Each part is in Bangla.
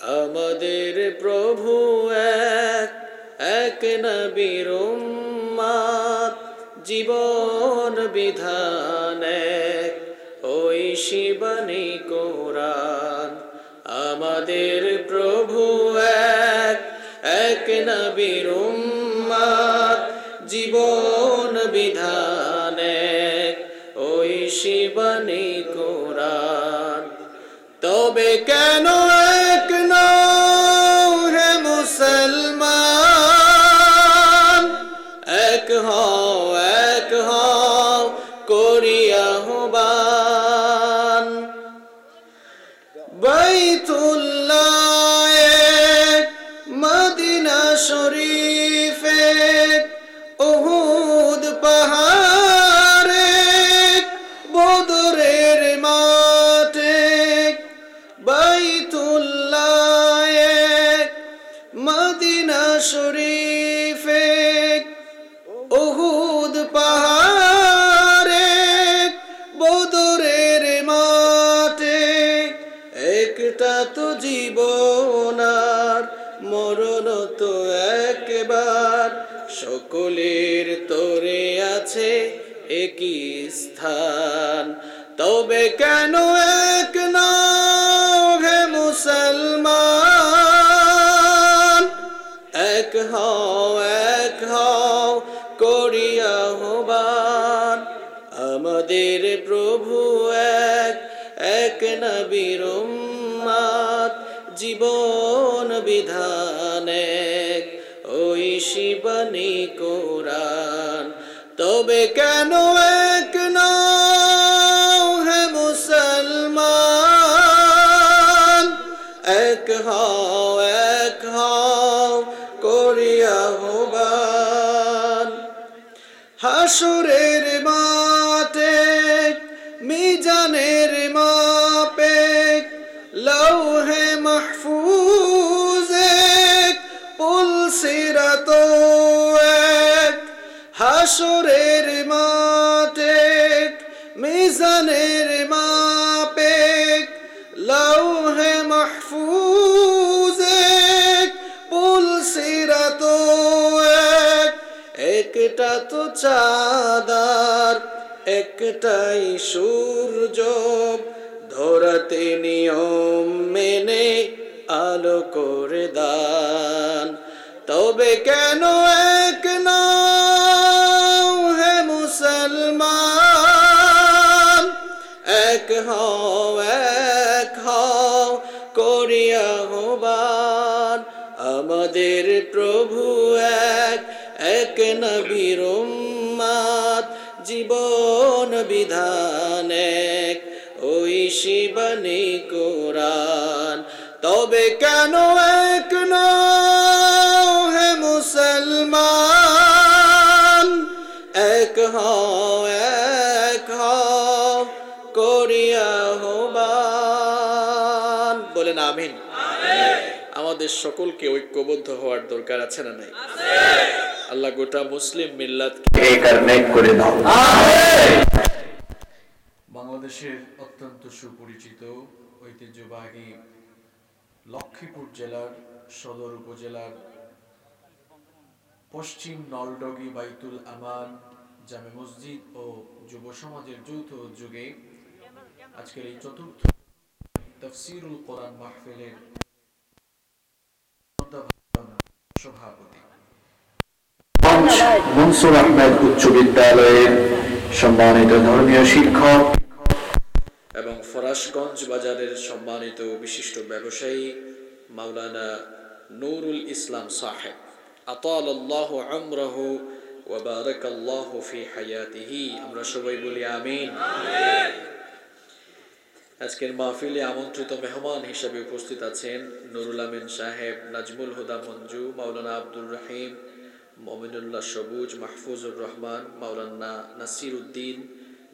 আমাদের প্রভু এক এক নবীর জীবন বিধান এক। ওই শিবানী কোরআন আমাদের প্রভু এক এক নবীর জীবন বিধান এক। ওই শিবানী কোরআন তবে কেন বিধান এক কোরআন। তবে কেন একটা তো চাঁদার, একটাই সূর্য ধরাতে নিয়ম মেনে আলো করে দান। তবে কেন এক নাও হে মুসলমান? এক হও এক হও করিয়া হবান। আমাদের প্রভু এক এক নবীর উম্মাদ জীবন বিধান এক। ওই শিবানী কোরআন তবে কেন এক হে মুসলমান? এক হ এক হও করিয়া হবান। বলেন আমিন। আমাদের সকলকে ঐক্যবদ্ধ হওয়ার দরকার আছে না নাই? আল্লাহ গোটা মুসলিম মিল্লাত করে দাও। বাংলাদেশের অত্যন্ত সুপরিচিত ঐতিহ্যবাহী লক্ষ্মীপুর জেলার সদর উপজেলার পশ্চিম নলডগি বাইতুল আমান জামে মসজিদ ও যুব সমাজের যৌথ উদ্যোগে আজকের এই চতুর্থ তফসিরুল কোরআন মাহফিলের সভাপতি। মনসুর আহমেদ উচ্চ বিদ্যালয়ের সম্মানিত ধর্মীয় শিক্ষক এবং ফরাসগঞ্জ বাজারের সম্মানিত বিশিষ্ট ব্যবসায়ী মাওলানা নুরুল ইসলাম সাহেব। আতাল আল্লাহ আমরাহু ওয়াবারাক আল্লাহ ফি হায়াতিহি। আমরা সবাই বলি আমিন। আজকের মাহফিলে আমন্ত্রিত মেহমান হিসেবে উপস্থিত আছেন নুরুল আমিন সাহেব, নাজমুল হুদা মঞ্জু, মাওলানা আব্দুর রহিম মমিনুল্লাহ সবুজ, মাহফুজুর রহমান, মাওলানা নাসির উদ্দিন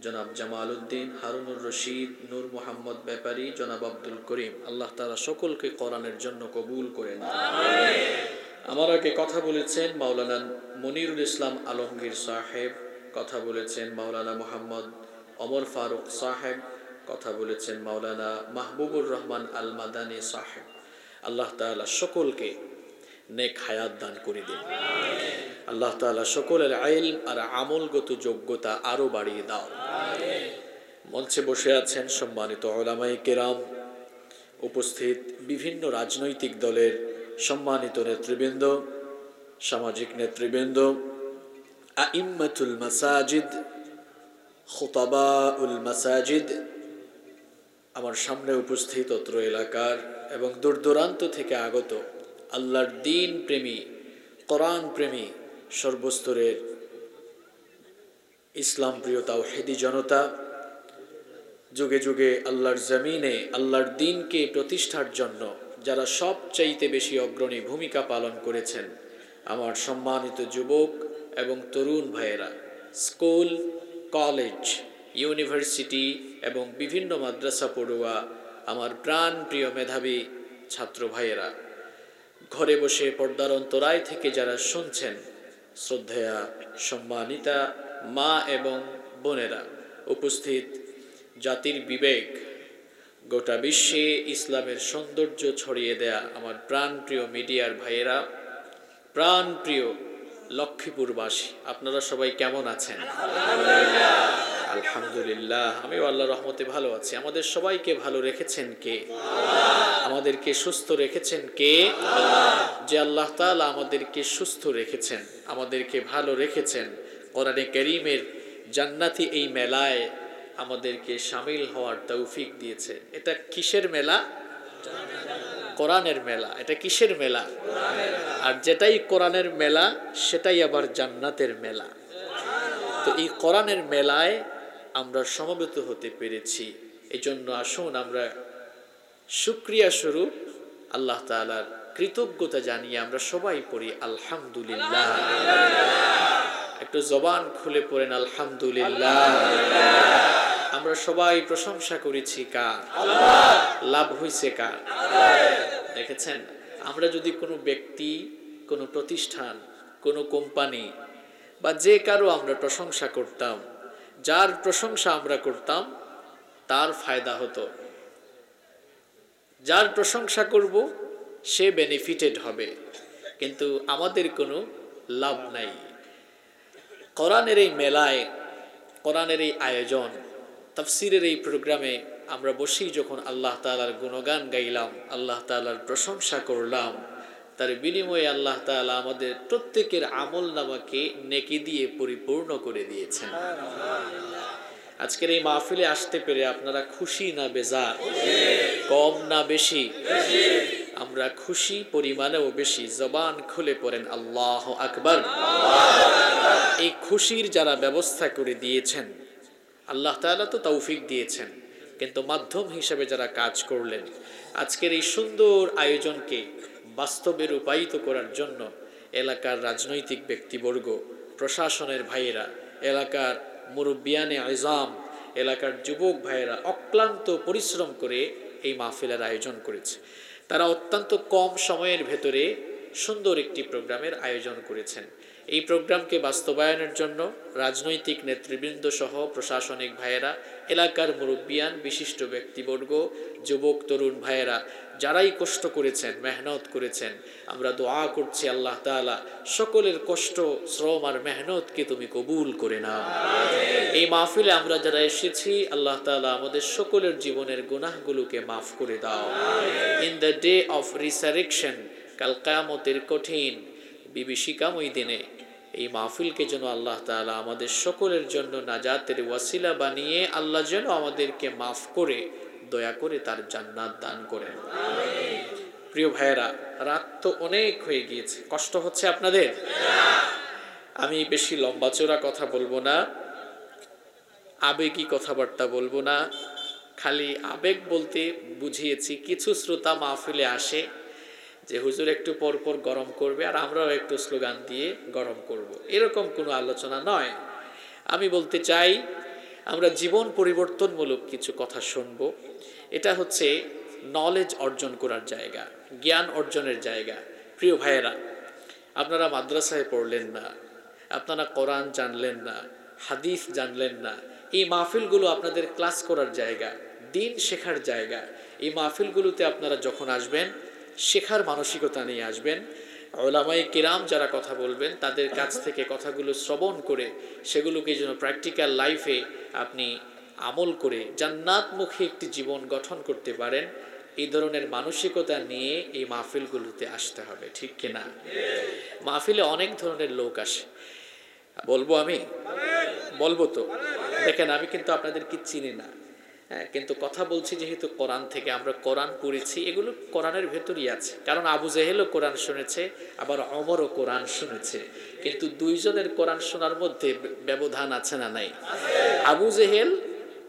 জনাব জামাল উদ্দিন হারুনুর রশিদ, নূর মোহাম্মদ ব্যাপারী, জনাব আব্দুল করিম। আল্লাহ তারা সকলকে কোরআনের জন্য কবুল করেন আমার আগে কথা বলেছেন মাওলানা মনিরুল ইসলাম আলমগীর সাহেব, কথা বলেছেন মাওলানা মোহাম্মদ অমর ফারুক সাহেব, কথা বলেছেন মাওলানা মাহবুবুর রহমান আল মাদানী সাহেব। আল্লাহ তালা সকলকে নেক হায়াত দান করে দিন। আল্লাহ তাআলা সকলের আইল আর আমলগত যোগ্যতা আরও বাড়িয়ে দাও। মঞ্চে বসে আছেন সম্মানিত ওলামাই কেরাম, উপস্থিত বিভিন্ন রাজনৈতিক দলের সম্মানিত নেতৃবৃন্দ, সামাজিক নেতৃবৃন্দ, আইম্মাতুল মাসাজিদ, খুতাবাউল মাসাজিদ, আমার সামনে উপস্থিত অত্র এলাকার এবং দূর দূরান্ত থেকে আগত আল্লাহর দিন প্রেমী, কোরআন প্রেমী সর্বস্তরের ইসলাম প্রিয়তা ও হেদি জনতা, যুগে যুগে আল্লাহর জমিনে, আল্লাহর দিনকে প্রতিষ্ঠার জন্য যারা সবচাইতে বেশি অগ্রণী ভূমিকা পালন করেছেন, আমার সম্মানিত যুবক এবং তরুণ ভাইয়েরা, স্কুল, কলেজ, ইউনিভার্সিটি এবং বিভিন্ন মাদ্রাসা পড়ুয়া, আমার প্রাণ প্রিয় মেধাবী ছাত্র ভাইয়েরা ঘরে বসে পর্দার অন্তরায় থেকে যারা শুনছেন, শ্রদ্ধেয়া সম্মানিতা মা এবং বোনেরা, উপস্থিত জাতির বিবেক, গোটা বিশ্বে ইসলামের সৌন্দর্য ছড়িয়ে দেয়া আমার প্রাণপ্রিয় মিডিয়ার ভাইয়েরা, প্রাণপ্রিয় লক্ষ্মীপুরবাসী, আপনারা সবাই কেমন আছেন? আলহামদুলিল্লাহ, আমিও আল্লাহ রহমতে ভালো আছি। আমাদের সবাইকে ভালো রেখেছেন কে? আমাদেরকে সুস্থ রেখেছেন কে? যে আল্লাহ তাআলা আমাদেরকে সুস্থ রেখেছেন, আমাদেরকে ভালো রেখেছেন। কোরআনে করিমের জান্নাতি এই মেলায় আমাদেরকে সামিল হওয়ার তৌফিক দিয়েছে। এটা কিসের মেলা? কোরআনের মেলা, এটা কিসের মেলা? আর যেটাই কোরআনের মেলা, সেটাই আবার জান্নাতের মেলা। তো এই কোরআনের মেলায় আমরা সমবেত হতে পেরেছি। এই জন্য আসুন আমরা সুক্রিয়া স্বরূপ আল্লাহ তালার কৃতজ্ঞতা জানিয়ে আমরা সবাই পড়ি আলহামদুলিল্লাহ। একটু জবান খুলে পড়েন আলহামদুলিল্লাহ। আমরা সবাই প্রশংসা করেছি কার? লাভ হয়েছে কার? দেখেছেন? আমরা যদি কোনো ব্যক্তি, কোনো প্রতিষ্ঠান, কোনো কোম্পানি বা যে কারও আমরা প্রশংসা করতাম, যার প্রশংসা আমরা করতাম, তার ফায়দা হতো। যার প্রশংসা করব, সে বেনিফিটেড হবে। কিন্তু আমাদের কোনো লাভ নাই। কোরআনের এই মেলায়, কোরআনের এই আয়োজন তাফসিরের এই প্রোগ্রামে আমরা বসেই যখন আল্লাহ তালার গুণগান গাইলাম, আল্লাহ তালার প্রশংসা করলাম। তার বিনিময়ে আল্লাহ তালা আমাদের প্রত্যেকের আমল নামাকে নেকি দিয়ে পরিপূর্ণ করে দিয়েছেন। আজকের এই মাহফিলে আসতে পেরে আপনারা খুশি না বেজার? কম না বেশি? আমরা খুশি পরিমাণেও বেশি। জবান খুলে পড়েন, আল্লাহ আকবর। এই খুশির যারা ব্যবস্থা করে দিয়েছেন আল্লাহ তালা তো তৌফিক দিয়েছেন। কিন্তু মাধ্যম হিসেবে যারা কাজ করলেন, আজকের এই সুন্দর আয়োজনকে বাস্তবে রূপায়িত করার জন্য এলাকার রাজনৈতিক ব্যক্তিবর্গ, প্রশাসনের ভাইয়েরা, এলাকার মুরব্বিয়ানে আইজাম এলাকার যুবক ভাইয়েরা অক্লান্ত পরিশ্রম করে এই মাহফিলের আয়োজন করেছে। তারা অত্যন্ত কম সময়ের ভেতরে সুন্দর একটি প্রোগ্রামের আয়োজন করেছেন। এই প্রোগ্রামকে বাস্তবায়নের জন্য রাজনৈতিক নেতৃবৃন্দ সহ প্রশাসনিক ভাইয়েরা, এলাকার মুরব্বিয়ান বিশিষ্ট ব্যক্তিবর্গ, যুবক, তরুণ ভাইয়েরা, যারাই কষ্ট করেছেন, মেহনত করেছেন, আমরা দোয়া করছি আল্লাহ তাআলা, সকলের কষ্ট, শ্রম আর মেহনতকে তুমি কবুল করে নাও। এই মাহফিলে আমরা যারা এসেছি, আল্লাহ তাআলা আমাদের সকলের জীবনের গুনাহগুলোকে মাফ করে দাও। In the day of resurrection কাল কায়ামতের কঠিন বিভীষিকাময় দিনে। এই মাহফিলকে যেন আল্লাহ তাআলা আমাদের সকলের জন্য নাজাতের ওয়াসিলা বানিয়ে আল্লাহ যেন আমাদেরকে মাফ করে, দয়া করে তার জান্নাত দান করেন। প্রিয় ভাইয়েরা, রাত তো অনেক হয়ে গিয়েছে। কষ্ট হচ্ছে আপনাদের? আমি বেশি লম্বা চোরা কথা বলব না, আবেগী কথাবার্তা বলব না, খালি আবেগ বলতে বুঝিয়েছি কিছু শ্রোতা মাহফিলে আসে যে হুজুর একটু পর পর গরম করবে আর আমরাও একটু স্লোগান দিয়ে গরম করব। এরকম কোনো আলোচনা নয়। আমি বলতে চাই, আমরা জীবন পরিবর্তনমূলক কিছু কথা শুনব। এটা হচ্ছে নলেজ অর্জন করার জায়গা, জ্ঞান অর্জনের জায়গা। প্রিয় ভাইয়েরা, আপনারা মাদ্রাসায় পড়লেন না, আপনারা কোরআন জানলেন না, হাদিস জানলেন না, এই মাহফিলগুলো আপনাদের ক্লাস করার জায়গা, দিন শেখার জায়গা। এই মাহফিলগুলোতে আপনারা যখন আসবেন শেখার মানসিকতা নিয়ে আসবেন। ওলামাই কিরাম যারা কথা বলবেন, তাদের কাছ থেকে কথাগুলো শ্রবণ করে সেগুলোকে যেন প্র্যাকটিক্যাল লাইফে আপনি আমল করে জান্নাতমুখী একটি জীবন গঠন করতে পারেন। এই ধরনের মানসিকতা নিয়ে এই মাহফিলগুলোতে আসতে হবে, ঠিক কিনা? মাহফিলে অনেক ধরনের লোক আসে। বলব আমি? বলব তো? দেখেন, আমি কিন্তু আপনাদেরকে চিনি না। কিন্তু কথা বলছি যেহেতু কোরআন থেকে, আমরা কোরআন পড়েছি, এগুলো কোরআনের ভেতরই আছে। কারণ আবু জেহেলও কোরআন শুনেছে, আবার অমরও কোরআন শুনেছে। কিন্তু দুইজনের কোরআন শোনার মধ্যে ব্যবধান আছে না নাই? আবু জেহেল,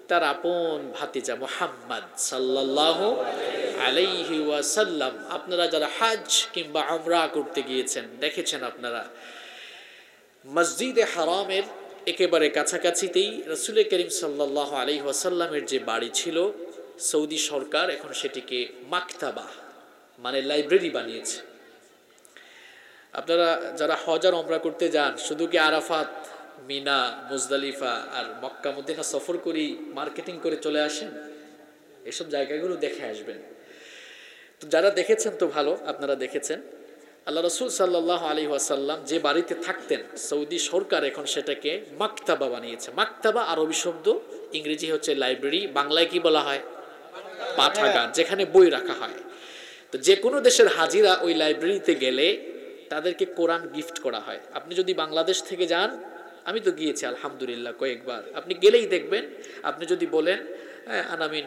তার আপন ভাতিজা মোহাম্মদ সাল্লাহ আলাইহি ওয়াসাল্লাম। আপনারা যারা হাজ কিংবা আমরা করতে গিয়েছেন, দেখেছেন আপনারা। মসজিদে হারামের একেবারে কাছাকাছিতেই রসুল করিম সাল্লাহ আলি ওয়াসাল্লামের যে বাড়ি ছিল, সৌদি সরকার এখন সেটিকে মাকতাবা মানে লাইব্রেরি বানিয়েছে। আপনারা যারা হজার অমরা করতে যান, শুধু কি আরাফাত, মিনা, মুজদালিফা আর মক্কা, মদিনা সফর করি মার্কেটিং করে চলে আসেন? এসব জায়গাগুলো দেখে আসবেন। তো যারা দেখেছেন তো ভালো, আপনারা দেখেছেন। আল্লাহ রসুল সাল্লাহ আলী ওয়াসাল্লাম যে বাড়িতে থাকতেন সৌদি সরকার এখন সেটাকে মাকতাবা বানিয়েছে। মাকতাবা আরবি শব্দ ইংরেজি হচ্ছে লাইব্রেরি বাংলায় কি বলা হয়? পাঠাগার যেখানে বই রাখা হয়। তো যে কোনো দেশের হাজিরা ওই লাইব্রেরিতে গেলে তাদেরকে কোরআন গিফট করা হয়। আপনি যদি বাংলাদেশ থেকে যান আমি তো গিয়েছি আলহামদুলিল্লাহ কয়েকবার। আপনি গেলেই দেখবেন আপনি যদি বলেন হ্যাঁ, আনামিন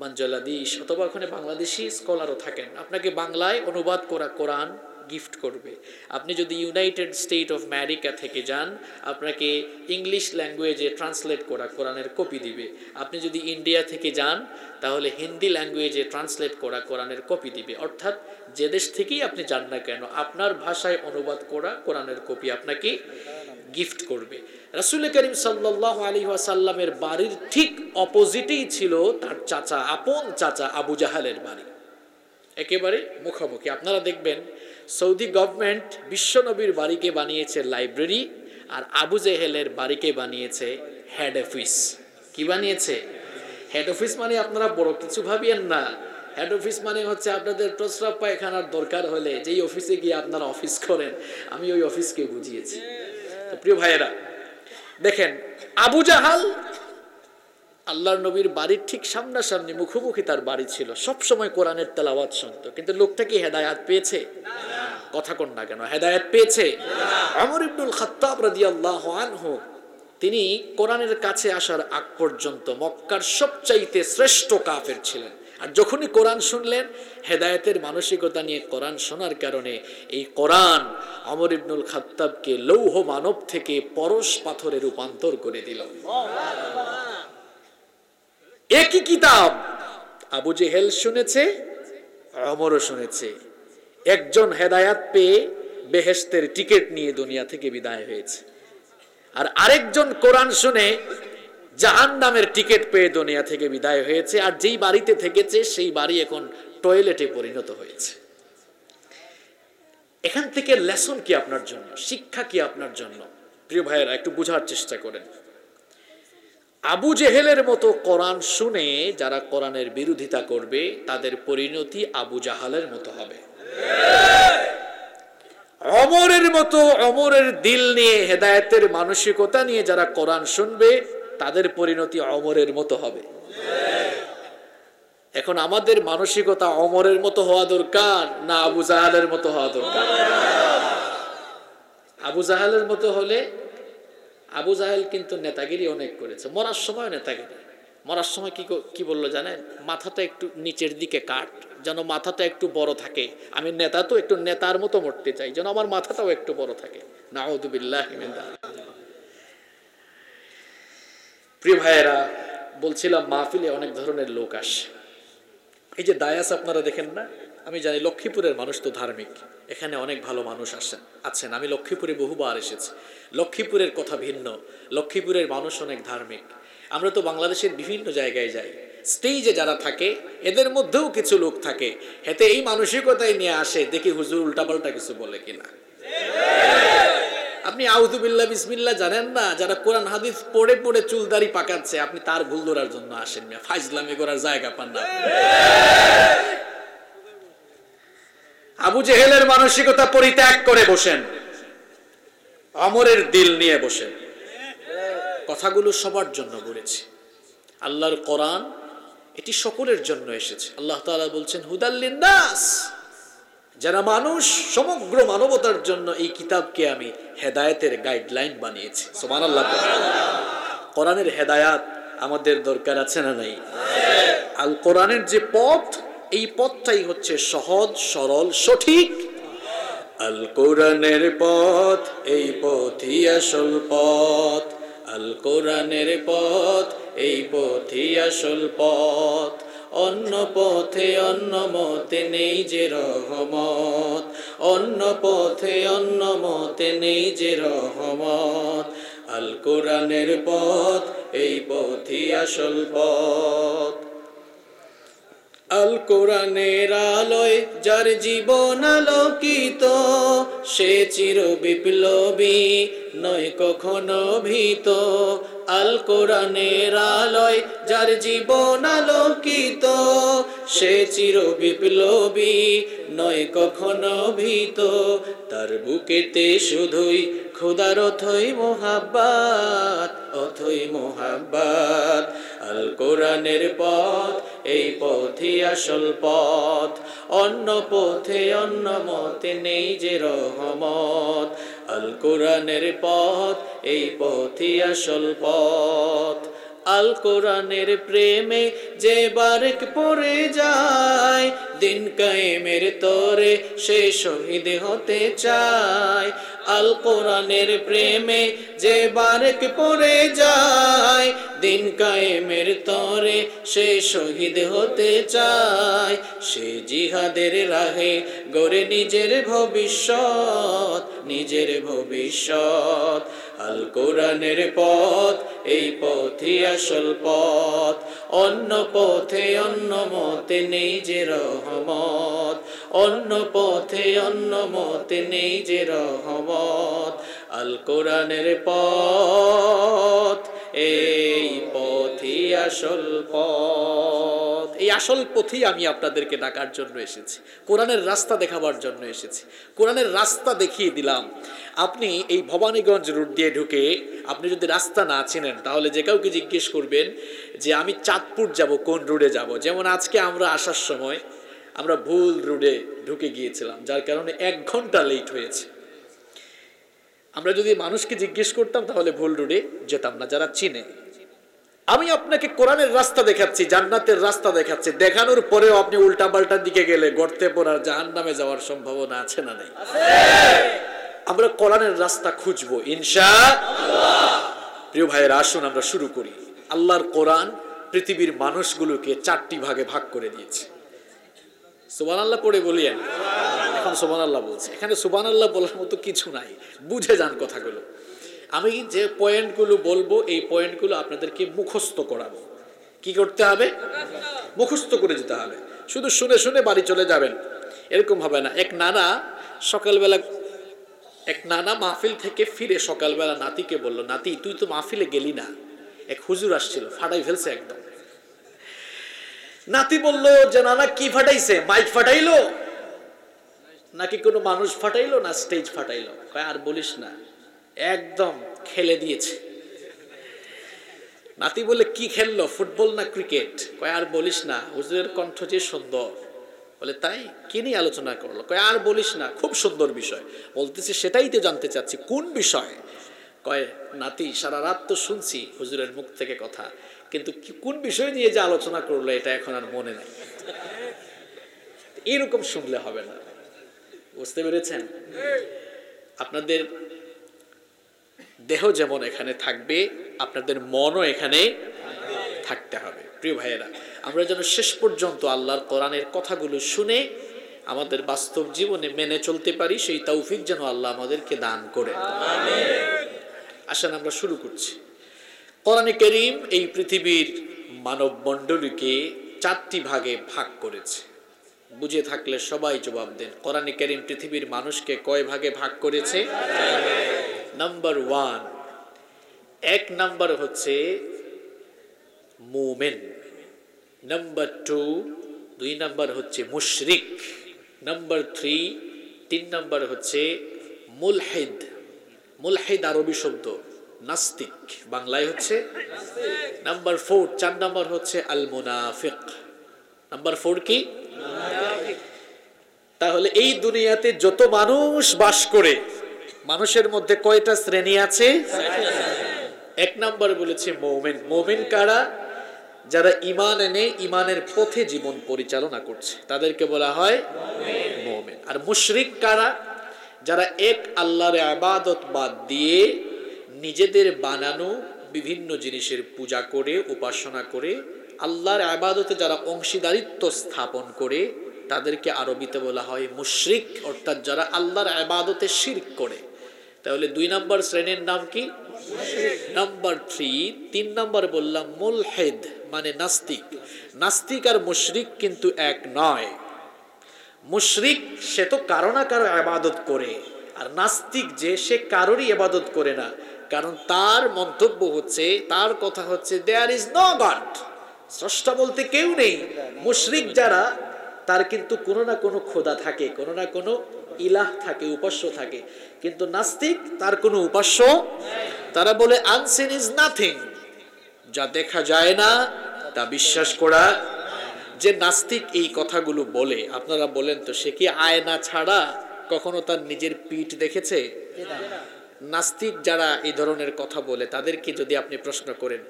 বাঞ্জলাদিস অথবা ওখানে বাংলাদেশি স্কলারও থাকেন। আপনাকে বাংলায় অনুবাদ করা কোরআন গিফট করবে। আপনি যদি ইউনাইটেড স্টেট অফ আমেরিকা থেকে যান, আপনাকে ইংলিশ ল্যাঙ্গুয়েজে ট্রান্সলেট করা, কোরআনের কপি দিবে। আপনি যদি ইন্ডিয়া থেকে যান, তাহলে হিন্দি ল্যাঙ্গুয়েজে ট্রান্সলেট করা, কোরআনের কপি দিবে। অর্থাৎ যে দেশ থেকেই আপনি যান না কেন, আপনার ভাষায় অনুবাদ করা, কোরআনের কপি আপনাকে গিফট করবে। রাসুল করিম সাল্লাহ আলী ওয়াসাল্লামের বাড়ির ঠিক অপোজিটেই ছিল তার চাচা, আপন চাচা আবু জাহালের বাড়ি। একেবারে মুখোমুখি। আপনারা দেখবেন সৌদি গভর্নমেন্ট বিশ্বনবীর বাড়িকে বানিয়েছে লাইব্রেরি আর আবু জেহেলের বাড়িকে বানিয়েছে হেড অফিস। কি বানিয়েছে? হেড অফিস মানে আপনারা বড় কিছু ভাবিয়েন না। হেড অফিস মানে হচ্ছে আপনাদের প্রস্রাব পায়খানার দরকার হলে যেই অফিসে গিয়ে আপনারা অফিস করেন, আমি ওই অফিসকে বুঝিয়েছি। প্রিয় ভাইয়েরা, দেখেন, আবু জাহাল আল্লাহর নবীর বাড়ির ঠিক সামনাসামনি মুখোমুখি তার বাড়ি ছিল। সবসময় কোরআনের তেলাওয়াত শুনত। কিন্তু লোকটা কি হেদায়াত পেয়েছে? কথা কোন না কেন? হেদায়াত পেয়েছে? আমর ইবনুল খাত্তাব রাদিয়াল্লাহু আনহু, তিনি কোরআনের কাছে আসার আগ পর্যন্ত মক্কার সবচাইতে শ্রেষ্ঠ কাফের ছিলেন। আর যখনই কোরআন শুনলেন, হেদায়েতের মানসিকতা নিয়ে কোরআন শোনার কারণে এই কোরআন আমর ইবনুল খাত্তাবকে লৌহ মানব থেকে পরশ পাথরে রূপান্তর করে দিল। একই কিতাব। আবু জেহেল শুনেছে অমরও শুনেছে। একজন হেদায়াত পেয়ে বেহেস্তের টিকিট নিয়ে দুনিয়া থেকে বিদায় হয়েছে। আর আরেকজন কোরআন শুনে জাহান নামের টিকিট পেয়ে দুনিয়া থেকে বিদায় হয়েছে, আর যেই বাড়িতে থেকেছে, সেই বাড়ি এখন টয়লেটে পরিণত হয়েছে। এখান থেকে লেসন কি আপনার জন্য? শিক্ষা কি আপনার জন্য? প্রিয় ভাইয়েরা, একটু বোঝার চেষ্টা করেন। আবু জেহেলের মতো কোরআন শুনে যারা কোরআনের বিরোধিতা করবে, তাদের পরিণতি আবু জাহালের মতো হবে। অমরের মতো অমরের দিল নিয়ে, হেদায়েতের মানসিকতা নিয়ে যারা কোরআন শুনবে, তাদের পরিণতি অমরের মতো হবে। এখন আমাদের মানসিকতা অমরের মতো হওয়া দরকার না আবু জাহালের মতো হওয়া দরকার? আবু জাহালের মতো হলে আবু জাহেল কিন্তু নেতাগিরি অনেক করেছে। মরার সময় নেতাগিরি। মরার সময় কি কি বলল জানেন? মাথাটা একটু নিচের দিকে কাট, যেন মাথাটা একটু বড় থাকে। আমি নেতা তো একটু নেতার মতো মরতে চাই, যেন আমার মাথাটাও একটু বড় থাকে। নাউদুবিল্লাহ প্রিয় ভাইয়েরা, বলছিলাম মাহফিলে অনেক ধরনের লোক আসে। এই যে দায়াস আপনারা দেখেন না? আমি জানি লক্ষ্মীপুরের মানুষ তো ধার্মিক। এখানে অনেক ভালো মানুষ আসেন, আছেন। আমি লক্ষ্মীপুরে বহুবার এসেছি। লক্ষ্মীপুরের কথা ভিন্ন। লক্ষ্মীপুরের মানুষ অনেক ধার্মিক। আমরা তো বাংলাদেশের বিভিন্ন জায়গায় যাই। স্টেজে যারা থাকে, এদের মধ্যেও কিছু লোক থাকে। হেতে এই মানসিকতায় নিয়ে আসে, দেখি হুজুর উল্টাপাল্টা কিছু বলে কিনা। আপনি আউদুবিল্লাহ বিসমিল্লাহ জানেন না? যারা কোরআন, হাদিস পড়ে পড়ে চুলদারি পাকাচ্ছে, আপনি তার ভুল ধরার জন্য আসেন ফাইজলামি করার জায়গা পান না আবু জেহেলের মানসিকতা পরিত্যাগ করে বসেন। অমরের দিল নিয়ে বসেন। কথাগুলো সবার জন্য বলেছি। আল্লাহর কোরআন এটি সকলের জন্য এসেছে। আল্লাহ তাআলা বলছেন হুদাল্লিন নাস যারা মানুষ, সমগ্র মানবতার জন্য এই কিতাবকে আমি হেদায়েতের গাইডলাইন বানিয়েছি। সোমান আল্লাহ কোরআনের হেদায়াত আমাদের দরকার আছে না নাই? আল কোরআনের যে পথ এই পথটাই হচ্ছে সহজ, সরল, সঠিক। আল কোরআনের পথ, এই পথই আসল পথ। আল কোরআনের পথ, এই পথই আসল পথ। অন্য পথে অন্য মতে নেই যে রহমত। অন্য পথে অন্য মতে নেই যে রহমত। আল কোরআনের পথ, এই পথই আসল পথ। আল কোরআনের আলোয় যার জীবন আলোকিত, সে চির বিপ্লবী নয় কখনো ভীত। আল কোরআনের আলোয় যার জীবন আলোকিত, সে চির বিপ্লবী নয় কখনো ভীত। তার বুকেতে শুধুই খোদার অথই মোহাব্বাত অথই মোহাব্বাত। আল কোরআনের পথ, এই পথই আসল পথ। অন্য পথে অন্য মতে নেই যে রহমত। আল কোরআনের পথ, এই পথই আসল পথ। আল কোরআনের প্রেমে যে বারেক পড়ে যায়, দিন কায়েমের তরে সে শহীদ হতে চায়। আল কোরআনের প্রেমে যে বারেক পরে যায়, দিন কায়েমের তরে সে শহীদ হতে চায়। সে জিহাদের রাহে গড়ে নিজের ভবিষ্যৎ নিজের ভবিষ্যৎ। আল কোরআনের পথ, এই পথই আসল পথ। অন্য পথে অন্য মতে নেই যে রহমত। অন্য পথে অন্য মতে নেই যে রহমত। আল কোরআনের পথ, এই পথই আসল পথ। এই আসল পথই আমি আপনাদেরকে ডাকার জন্য এসেছি। কোরআনের রাস্তা দেখাবার জন্য এসেছি। কোরআনের রাস্তা দেখিয়ে দিলাম। আপনি এই ভবানীগঞ্জ রুট দিয়ে ঢুকে আপনি যদি রাস্তা না চেনেন, তাহলে যে কাউকে জিজ্ঞেস করবেন যে আমি চাঁদপুর যাব, কোন রুটে যাব? যেমন আজকে আমরা আসার সময় আমরা ভুল রুটে ঢুকে গিয়েছিলাম, যার কারণে এক ঘণ্টা লেট হয়েছে। আমরা যদি মানুষকে জিজ্ঞেস করতাম, তাহলে ভুল রুটে যেতাম না, যারা চিনে। আমি আপনাকে কোরআনের রাস্তা দেখাচ্ছি, জান্নাতের রাস্তা দেখাচ্ছি। দেখানোর পরেও আপনি উল্টা পাল্টার দিকে গেলে গর্তে পড়ার জাহান নামে যাওয়ার সম্ভাবনা আছে না নেই? আমরা কোরআনের রাস্তা খুঁজবো, ইনশা প্রিয় ভাইয়ের, আসুন আমরা শুরু করি। আল্লাহর কোরআন পৃথিবীর মানুষগুলোকে চারটি ভাগে ভাগ করে দিয়েছে। সুবান আল্লাহ পড়ে বলিয়েন। এখন সুবান আল্লাহ বলছে। এখানে সুবান আল্লাহ বলার মতো কিছু নাই। বুঝে যান কথাগুলো। আমি যে পয়েন্টগুলো বলব, এই পয়েন্টগুলো আপনাদেরকে মুখস্থ করাবো। কি করতে হবে? মুখস্থ করে যেতে হবে। শুধু শুনে শুনে বাড়ি চলে যাবেন। এরকম হবে না। এক নানা সকালবেলা, এক নানা মাহফিল থেকে ফিরে সকালবেলা নাতিকে বলল, নাতি, তুই তো মাহফিলে গেলি না। এক হুজুর আসছিল, ফাটাই ফেলছে একদম। নাতি বলল, যে নানা কি ফাটাইছে? মাইক ফাটাইলো? নাকি কোনো মানুষ ফাটাইলো না স্টেজ ফাটাইলো? আর বলিস না। একদম খেলে দিয়েছে। নাতি বলে, কি খেললো, ফুটবল না ক্রিকেট? কয়, আর বলিস না, হুজুরের কণ্ঠ যে সুন্দর। বলে, তাই? কি নিয়ে আলোচনা করল? কয়, আর বলিস না, খুব সুন্দর বিষয়। বলতেছি, সেটাই তো জানতে চাচ্ছি, কোন বিষয়? কয়, নাতি, সারা রাত তো শুনছি হুজুরের মুখ থেকে কথা, কিন্তু কোন বিষয় নিয়ে যে আলোচনা করল, এটা এখন আর মনে নাই। এরকম শুনলে হবে না। বুঝতে পেরেছেন? আপনাদের দেহ যেমন এখানে থাকবে, আপনাদের মনও এখানে থাকতে হবে। প্রিয় ভাইয়েরা, আমরা যেন শেষ পর্যন্ত আল্লাহর কোরআনের কথাগুলো শুনে আমাদের বাস্তব জীবনে মেনে চলতে পারি, সেই তৌফিক যেন আল্লাহ আমাদেরকে দান করে। আসেন, আমরা শুরু করছি। কোরআনে করিম এই পৃথিবীর মানব মণ্ডলীকে চারটি ভাগে ভাগ করেছে। বুঝে থাকলে সবাই জবাব দেন কোরআনে করিম পৃথিবীর মানুষকে কয় ভাগে ভাগ করেছে? নাম্বার ওয়ান এক নাম্বার হচ্ছে মুমেন। নাম্বার টু দুই নাম্বার হচ্ছে মুশরিক। নাম্বার থ্রি তিন নাম্বার হচ্ছে মুলহিদ। মুলহিদ আরবি শব্দ, নাস্তিক। বাংলায় হচ্ছে নাম্বার ফোর চার নাম্বার হচ্ছে আল মুনাফিক নাম্বার ফোর কি? তাহলে এই দুনিয়াতে যত মানুষ বাস করে, মানুষের মধ্যে কয়টা শ্রেণি আছে? এক নাম্বার বলেছে মৌমেন। মৌমেন কারা? যারা ইমান এনে ইমানের পথে জীবন পরিচালনা করছে। তাদেরকে বলা হয় মৌমেন। আর মুশরিক কারা? যারা এক আল্লাহর আবাদত বাদ দিয়ে নিজেদের বানানো বিভিন্ন জিনিসের পূজা করে, উপাসনা করে আল্লাহর আবাদতে যারা অংশীদারিত্ব স্থাপন করে তাদেরকে আরবিতে বলা হয় মুশরিক অর্থাৎ যারা আল্লাহর আবাদতে শিরক করে। তাহলে দুই নম্বর শ্রেণির নাম কি? নাম্বার থ্রি তিন নম্বর বললাম মুলহেদ মানে নাস্তিক। নাস্তিক আর মুশরিক কিন্তু এক নয়। মুশরিক সে তো কারও না কারও আবাদত করে আর নাস্তিক যে সে কারোরই আবাদত করে না। কারণ তার মন্তব্য হচ্ছে তার কথা হচ্ছে দেয়ার ইজ নো গড স্রষ্টা বলতে কেউ নেই। মুশরিক যারা তার কিন্তু কোনো না কোনো খোদা থাকে কোনো না কোনো ইলাহ থাকে উপাস্য থাকে। কিন্তু নাস্তিক তার কোনো উপাস্য তারা বলে আনসিন ইজ নাথিং যা দেখা যায় না তা বিশ্বাস করা যে নাস্তিক এই কথাগুলো বলে আপনারা বলেন তো সে কি আয়না ছাড়া কখনো তার নিজের পিঠ দেখেছে? নাস্তিক যারা এই ধরনের কথা বলে তাদেরকে যদি আপনি প্রশ্ন করেন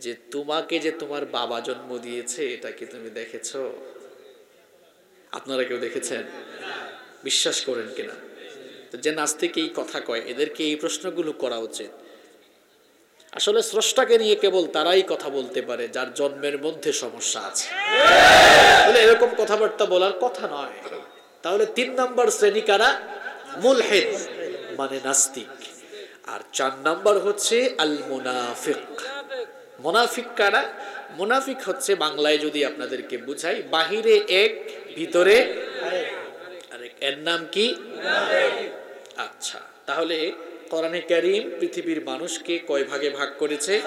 যে তোমাকে যে তোমার বাবা জন্ম দিয়েছে, এটা কি তুমি দেখেছ? আপনারা কেউ দেখেছেন? বিশ্বাস করেন কিনা? তো যে নাস্তিক এই কথা কয়, এদেরকে এই প্রশ্নগুলো করা উচিত। আসলে স্রষ্টাকে নিয়ে কেবল তারাই কথা বলতে পারে, যার জন্মের মধ্যে সমস্যা আছে। তাহলে এরকম কথাবার্তা বলার কথা নয়। তাহলে তিন নম্বর শ্রেণি কারা? মুলহেদ মানে নাস্তিক। আর চার নাম্বার হচ্ছে আল মুনাফিক মুনাফিক কারা মোনাফিক হচ্ছে বাংলায় যদি আপনাদেরকে বুঝাই, বাহিরে এক, ভিতরে এর নাম কি? আচ্ছা তাহলে কোরআনে কারিম পৃথিবীর মানুষকে কয় ভাগে ভাগ করেছে?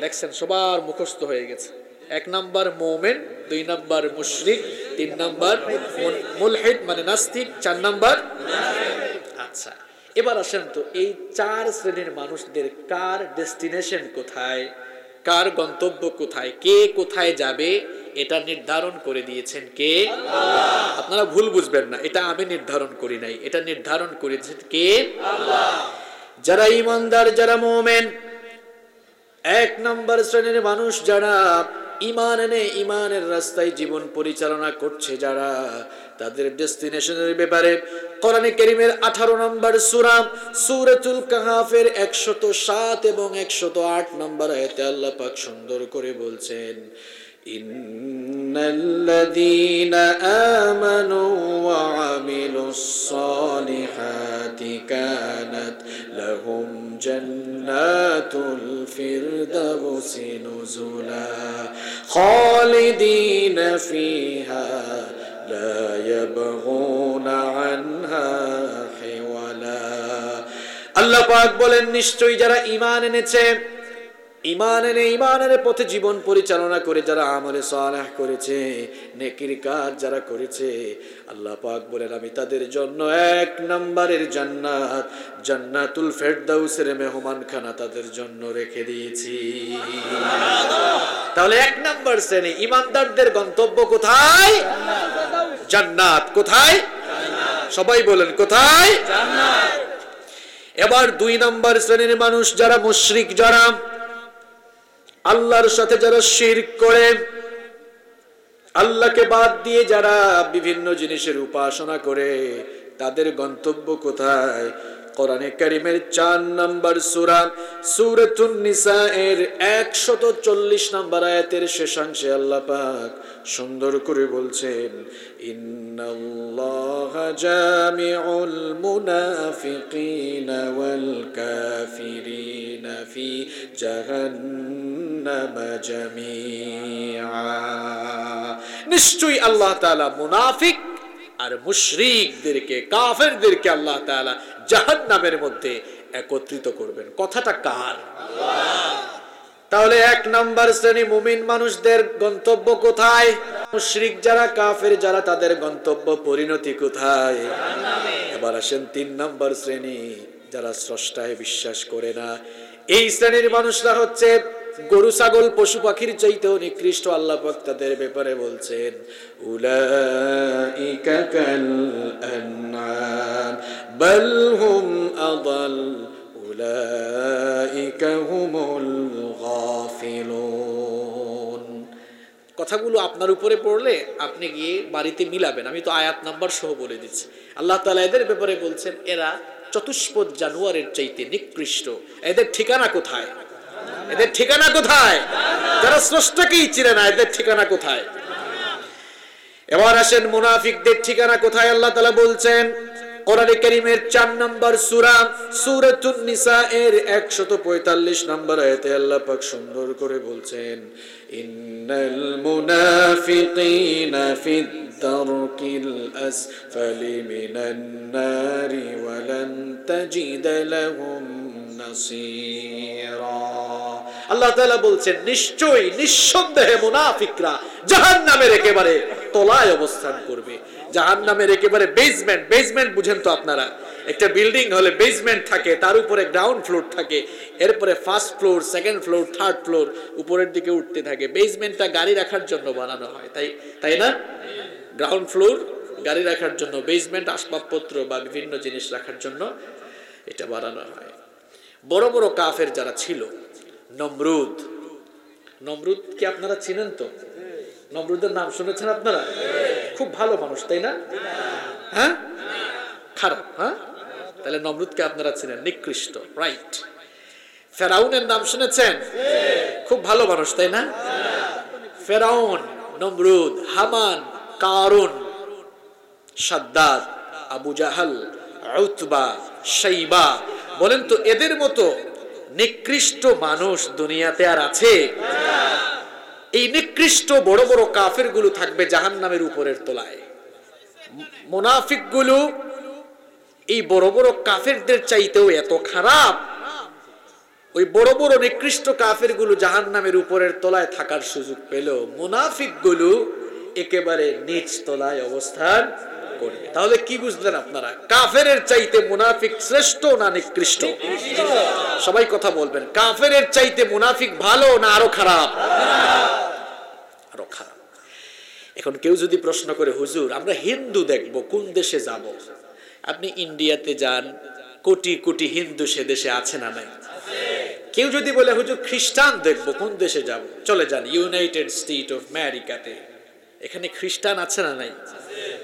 দেখছেন, সবার মুখস্থ হয়ে গেছে। এক নাম্বার মোমেন, দুই নাম্বার মুশরিক, তিন নাম্বার মুল- মুলহিদ মানে নাস্তিক, চার নাম্বার আচ্ছা। এবার আসেন তো এই চার শ্রেণির মানুষদের কার ডেস্টিনেশন কোথায়? কার গন্তব্য কোথায়? কে কোথায় যাবে? এটা নির্ধারণ করে দিয়েছেন কে? আপনারা ভুল বুঝবেন না এটা আমি নির্ধারণ করি নাই এটা নির্ধারণ করেছেন কে? যারা ইমানদার যারা মোমেন এক নম্বর শ্রেণির মানুষ যারা ইমান এনে ইমানের রাস্তায় জীবন পরিচালনা করছে যারা, তাদের ডেস্টিনেশনের ব্যাপারে কোরআনে কেরিমের আঠারো নম্বর সুরাম সুরাতুল কাহাফের একশত সাত এবং একশত আট নম্বর আয়তে আল্লাহ পাক সুন্দর করে বলছেন إن الذين آمنوا وعملوا الصالحات كانت لهم جنات الفردوس نزلا خالدين فيها لا يبغون عنها حولا আল্লাহ পাক বলেন নিশ্চয়ই যারা ঈমান এনেছে ইমান এনে ইমানের পথে জীবন পরিচালনা করে যারা আমলে সালেহ করেছে নেকির কাজ যারা করেছে আল্লাহ পাক বলেন আমি তাদের জন্য এক নম্বরের জান্নাত জান্নাতুল ফেরদাউসের মেহমান খানা তাদের জন্য রেখে দিয়েছি। তাহলে এক নম্বর শ্রেণি ইমানদারদের গন্তব্য কোথায়? জান্নাত কোথায়? সবাই বলেন কোথায়? এবার দুই নম্বর শ্রেণির মানুষ যারা মুশরিক যারা আল্লাহর সাথে যারা শির করে, আল্লাহকে বাদ দিয়ে যারা বিভিন্ন জিনিসের উপাসনা করে, তাদের গন্তব্য কোথায়? কোরআনে কারিমের চার নম্বর সুরা, সুরাতুন নিসা এর একশত চল্লিশ নম্বর আয়াতের শেষাংশে আল্লাহ পাক সুন্দর করে বলছেন ইন্নাল্লাহ জামিউল মুনাফিকিনা ওয়াল কাফিরিনা ফি জাহান্নাম জামিআ নিশ্চয়ই আল্লাহ তাআলা মুনাফিক আর মুশরিকদেরকে, কাফেরদেরকে আল্লাহ তাআলা জাহান্নামের মধ্যে একত্রিত করবেন। কথাটা কার? তাহলে এক নাম্বার শ্রেণি মুমিন মানুষদের গন্তব্য কোথায়? মুশরিক যারা, কাফের যারা, তাদের গন্তব্য পরিণতি কোথায়? এবার আসেন তিন নম্বর শ্রেণি, যারা স্রষ্টায় বিশ্বাস করে না। এই শ্রেণির মানুষরা হচ্ছে গরু, ছাগল, পশু, পাখির চাইতেও নিকৃষ্ট, আল্লাহ তাদের ব্যাপারে বলছেন, উলাইকা কাল আদাল উলাইকা হুমুল গাফিলুন কথাগুলো আপনার উপরে পড়লে আপনি গিয়ে বাড়িতে মিলাবেন। আমি তো আয়াত নাম্বার সহ বলে দিচ্ছি। আল্লাহ তালা এদের ব্যাপারে বলছেন, এরা চতুষ্পদ জানুয়ারের চাইতে নিকৃষ্ট। এদের ঠিকানা কোথায়? এদের ঠিকানা কোথায়? যারা স্রষ্টাকেই চিনে না, এদের ঠিকানা কোথায়? এবার আসেন মুনাফিকদের ঠিকানা কোথায়? আল্লাহ তালা বলছেন কোরআনে কারীমের 4 নম্বর নিসা এর 145 নম্বর আয়াতে আল্লাহ পাক সুন্দর করে বলছেন, ইন্নাল মুনাফিকিনা ফিদ তাজিদ লাহুম আল্লাহ তাআলা বলছেন, নিশ্চয়ই, নিঃসন্দেহে মুনাফিকরা জাহান্নামের একেবারে তলায় অবস্থান করবে। জাহান নামের একেবারে বেসমেন্ট বেসমেন্ট বুঝেন তো আপনারা। একটা বিল্ডিং হলে বেসমেন্ট থাকে, তার উপরে গ্রাউন্ড ফ্লোর থাকে, এরপরে first floor second floor third floor উপরের দিকে উঠতে থাকে। বেসমেন্টটা গাড়ি রাখার জন্য বানানো হয়, তাই তাই না? গ্রাউন্ড ফ্লোর গাড়ি রাখার জন্য বেসমেন্ট আসবাবপত্র বা বিভিন্ন জিনিস রাখার জন্য এটা বানানো হয়। বড় বড় কাফের যারা ছিল, নমরুদ। নমরুদ কি আপনারা চিনেন তো? নমরুদের নাম শুনেছেন আপনারা? খুব ভালো মানুষ, তাই না? হ্যাঁ? খারাপ হ্যাঁ? তাহলে নমরুদকে আপনারা চিনেন, নিকৃষ্ট রাইট ফেরাউনের নাম শুনেছেন? খুব ভালো মানুষ, তাই না? Firaun, Namrud, Haman, Qarun, Shaddad, Abu Jahl, Utba, Shaiba. বলেন তো, এদের মতো নিকৃষ্ট মানুষ দুনিয়াতে আর আছে? এই নিকৃষ্ট বড় বড় কাফেরগুলো থাকবে জাহান নামের উপরের তলায়। মোনাফিকগুলো এই বড় বড় কাফেরদের চাইতেও এত খারাপ। ওই বড় বড় নিকৃষ্ট কাফেরগুলো জাহান নামের উপরের তলায় থাকার সুযোগ পেল। মুনাফিকগুলো একেবারে নিচ তলায় অবস্থান করবে। তাহলে কি বুঝলেন আপনারা? কাফের চাইতে মুনাফিক শ্রেষ্ঠ না নিকৃষ্ট? সবাই কথা বলবেন। কাফের চাইতে মুনাফিক ভালো না আরও খারাপ? আরও খারাপ। এখন কেউ যদি প্রশ্ন করে, হুজুর, আমরা হিন্দু দেখব, কোন দেশে যাব? আপনি ইন্ডিয়াতে যান, কোটি কোটি হিন্দু সে দেশে আছে না নাই? কেউ যদি বলে, হুজুর, খ্রিস্টান দেখব, কোন দেশে যাব? চলে যান, ইউনাইটেড স্টেট অফ আমেরিকাতে। এখানে খ্রিস্টান আছে না নাই?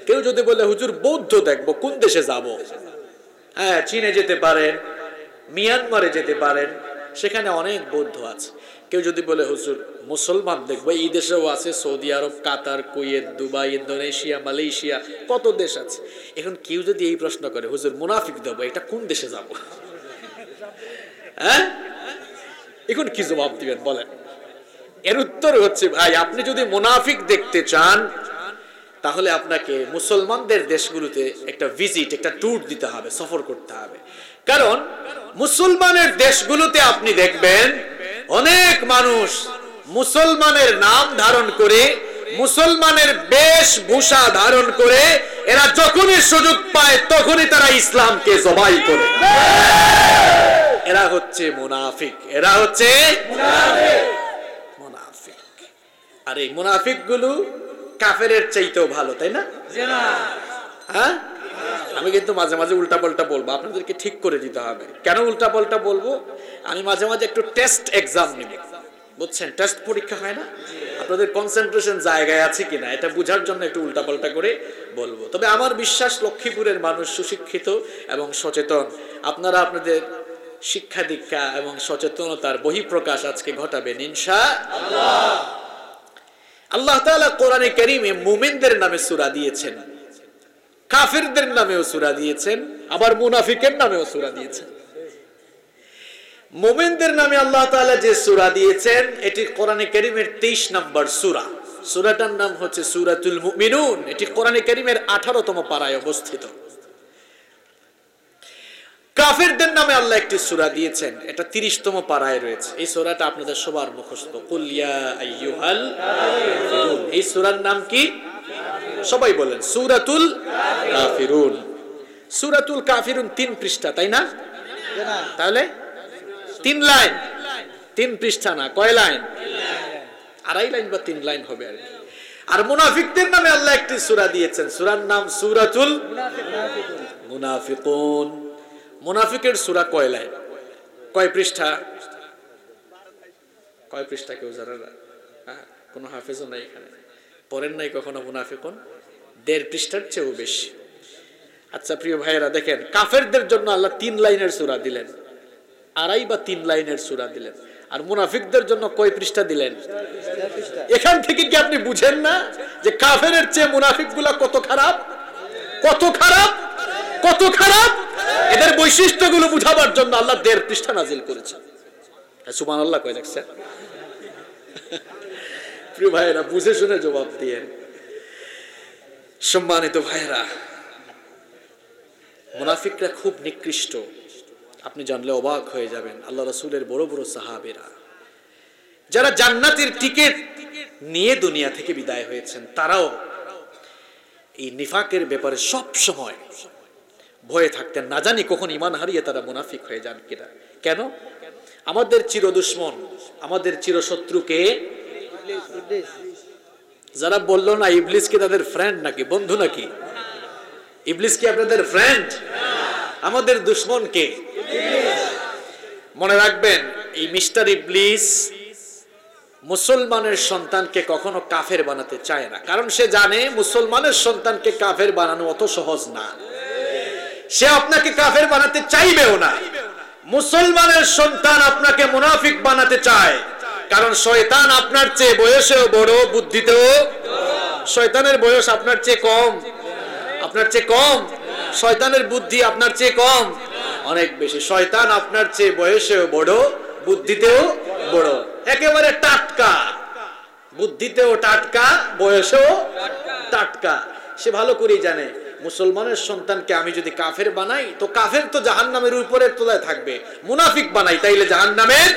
কেউ যদি বলে, হুজুর, বৌদ্ধ দেখব, কোন দেশে যাব? হ্যাঁ চীনে যেতে পারেন, মিয়ানমারে যেতে পারেন, সেখানে অনেক বৌদ্ধ আছে। কেউ যদি বলে, হুজুর, মুসলমান দেখব, এই দেশেও আছে, Saudi Arab, Qatar, Kuwait, Dubai, Indonesia, Malaysia, কত দেশ আছে? এখন কেউ যদি এই প্রশ্ন করে, হুজুর, মুনাফিক দেবো এটা কোন দেশে যাব? হ্যাঁ? এখন কি জবাব দিবেন বলেন? এর উত্তর হচ্ছে, ভাই, আপনি যদি মুনাফিক দেখতে চান তাহলে আপনাকে মুসলমানদের দেশগুলোতে একটা ভিজিট একটা ট্যুর দিতে হবে সফর করতে হবে। কারণ মুসলমানের দেশগুলোতে আপনি দেখবেন অনেক মানুষ মুসলমানের নাম ধারণ করে মুসলমানের বেশভূষা ধারণ করে এরা যখনই সুযোগ পায় তখনই তারা ইসলামকে জবাই করে। এরা হচ্ছে মুনাফিক। এরা হচ্ছে মুনাফিক। আর এই মুনাফিকগুলো কাফের চাইতেও ভালো তাই না? হ্যাঁ? আমি কিন্তু মাঝে মাঝে উল্টা পাল্টা বলব আপনাদেরকে ঠিক করে দিতে হবে। কেন উল্টা পাল্টা বলব? আমি মাঝে মাঝে একটু টেস্ট এক্সাম নিব। বুঝছেন? টেস্ট পরীক্ষা হয় না? আপনাদের কনসেন্ট্রেশন জায়গায় আছে কিনা এটা বোঝার জন্য একটু উল্টা পাল্টা করে বলব। তবে আমার বিশ্বাস লক্ষ্মীপুরের মানুষ সুশিক্ষিত এবং সচেতন। আপনারা আপনাদের শিক্ষা দীক্ষা এবং সচেতনতার বহিঃপ্রকাশ আজকে ঘটাবেন ইনশা আল্লাহ। তাআলা কোরআনে কারীমে মুমিনদের নামে সূরা দিয়েছেন। কাফিরদের নামেও সূরা দিয়েছেন, আবার মুনাফিকের নামেও সূরা দিয়েছেন। মুমিনদের নামে আল্লাহ তাআলা যে সূরা দিয়েছেন, এটি কোরআনে কারীমের 23 নম্বর সূরা। সূরাটার নাম হচ্ছে সূরাতুল মুমিনুন। এটি কোরআনে কারীমের 18তম পারায় অবস্থিত। কাফেরদের নামে আল্লাহ একটি সূরা দিয়েছেন। এটা তিরিশতম পাড়ায় রয়েছে। এই সূরাটা আপনাদের সবার মুখস্থ। এই সূরার নাম কি? সবাই বলেন, সূরাতুল কাফিরুন। সূরাতুল কাফিরুন তিন পৃষ্ঠা, তাই না? তাহলে তিন লাইন। তিন পৃষ্ঠা না, কয় লাইন? আড়াই লাইন বা তিন লাইন হবে আর কি। আর মুনাফিকদের নামে আল্লাহ একটি সূরা দিয়েছেন। সূরার নাম সূরাতুল মুনাফিকুন। মুনাফিকের সূরা কয় লাইন কয় পৃষ্ঠা? কয় পৃষ্ঠা কেউ জানে না? হ্যাঁ, কোনো হাফেজও নাই এখানে। পড়েন নাই কখনো মুনাফিকুন? দেড় পৃষ্ঠার চেয়েও বেশি। আচ্ছা প্রিয় ভাইয়েরা দেখেন কাফেরদের জন্য আল্লাহ তিন লাইনের সূরা দিলেন। আড়াই বা তিন লাইনের সূরা দিলেন। আর মুনাফিকদের জন্য কয় পৃষ্ঠা দিলেন? এখান থেকে কি আপনি বুঝেন না যে কাফেরের চেয়ে মুনাফিক কত খারাপ? কত খারাপ? কত খারাপ? এদের বৈশিষ্ট্যগুলো বুঝাবার জন্য আল্লাহ দেড় পৃষ্ঠা নাজিল করেছেন সুমান আল্লাহ কয় দেখছেন প্রিয় ভাইয়েরা, বুঝে শুনে জবাব দিয়ে। সম্মানিত ভাইয়েরা, মুনাফিকরা খুব নিকৃষ্ট। আপনি জানলে অবাক হয়ে যাবেন, আল্লাহ রসুলের বড় বড় সাহাবেরা, যারা জান্নাতের টিকিট নিয়ে দুনিয়া থেকে বিদায় হয়েছেন, তারাও এই নিফাকের ব্যাপারে সব সময় ভয়ে থাকতেন, না জানি কখন ইমান হারিয়ে তারা মুনাফিক হয়ে যান কিনা। কেন? আমাদের চির দুশ্মন, আমাদের চিরশত্রুকে যারা বলল না, ইবলিস কি তাদের ফ্রেন্ড নাকি? বন্ধু নাকি? ইবলিস কি আপনাদের ফ্রেন্ড আমাদের দুশ্মন কে? মনে রাখবেন, এই মিস্টার ইবলিস মুসলমানের সন্তানকে কখনো কাফের বানাতে চায় না। কারণ সে জানে, মুসলমানের সন্তানকে কাফের বানানো অত সহজ না। সে আপনাকে কাফের বানাতে চাইবেও না। মুসলমানের সন্তান আপনাকে মুনাফিক বানাতে চায়। কারণ শয়তান আপনার চেয়ে বয়সেও বড়, বুদ্ধিতেও শয়তানের বয়স আপনার চেয়ে কম। আপনার চেয়ে কম? শয়তানের বুদ্ধি আপনার চেয়ে কম? অনেক বেশি। শয়তান আপনার চেয়ে বয়সেও বড়, বুদ্ধিতেও বড়। একেবারে টাটকা। বুদ্ধিতেও টাটকা, বয়সেও টাটকা। সে ভালো করেই জানে। মুসলমানের সন্তানকে আমি যদি কাফের বানাই, তো কাফের তো জাহান নামের উপরের তোলায় থাকবে। মুনাফিক বানাই, তাইলে জাহান নামের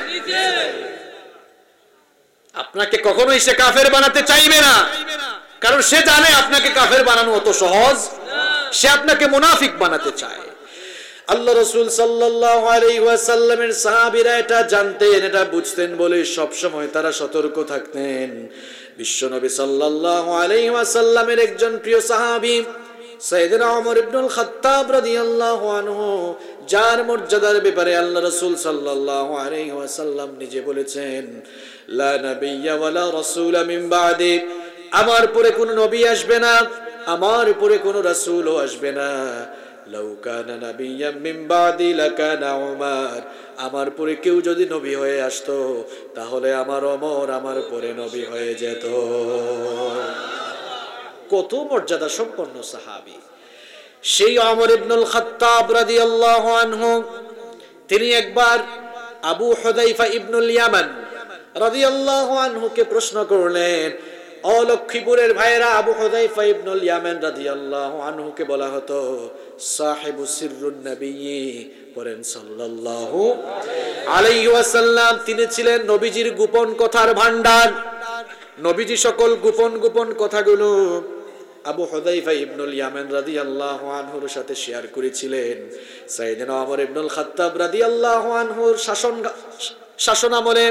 আপনাকে কখনোই সে কাফের বানাতে চাইবে না। কারণ সে জানে আপনাকে কাফের বানানো অত সহজ। সে আপনাকে মুনাফিক বানাতে চায়। আল্লাহ রসুল ওয়াসাল্লামের এটা জানতেন, এটা বুঝতেন বলে সব সময় তারা সতর্ক থাকতেন। বিশ্বনবী সাল্লাল্লাহু আলাইহি ওয়াসাল্লামের একজন প্রিয় সাহাবী ইবনুল যার মর্যাদার ব্যাপারে আল্লাহ রাসূল নিজে বলেছেন, লা আমার পরে কোনো নবী আসবে না, আমার পরে কোনো রাসূলও আসবে না। আমার পরে কেউ যদি নবী হয়ে আসতো, তাহলে আমার অমর আমার পরে নবী হয়ে যেত। কত মর্যাদা সম্পন্ন সাহাবী। সেই অমর ইবনুল খাত্তাব রাদিয়াল্লাহু আনহু, তিনি একবার আবু হুদাইফা ইবনুল ইয়ামান রাদিয়াল্লাহু আনহুকে প্রশ্ন করলেন অলক্ষীপুরের ভাইয়েরা, আবু হুদাইফা ইবনুল ইয়ামান রাদিয়াল্লাহু আনহুকে বলা হতো, সাহেবু সিররুন নবী পড়েন সাল্লাল্লাহু আলাইহি ওয়াসাল্লাম। তিনি ছিলেন নবীজির গোপন কথার ভান্ডার নবীজি সকল গোপন গোপন কথাগুলো আবু হুদাইফা ইবনুল ইয়ামান রাদিয়াল্লাহু আনহুর সাথে শেয়ার করেছিলেন। সাইয়েদনা ওমর ইবনুল খাত্তাব রাদিয়াল্লাহু আনহুর শাসন শাসন আমলে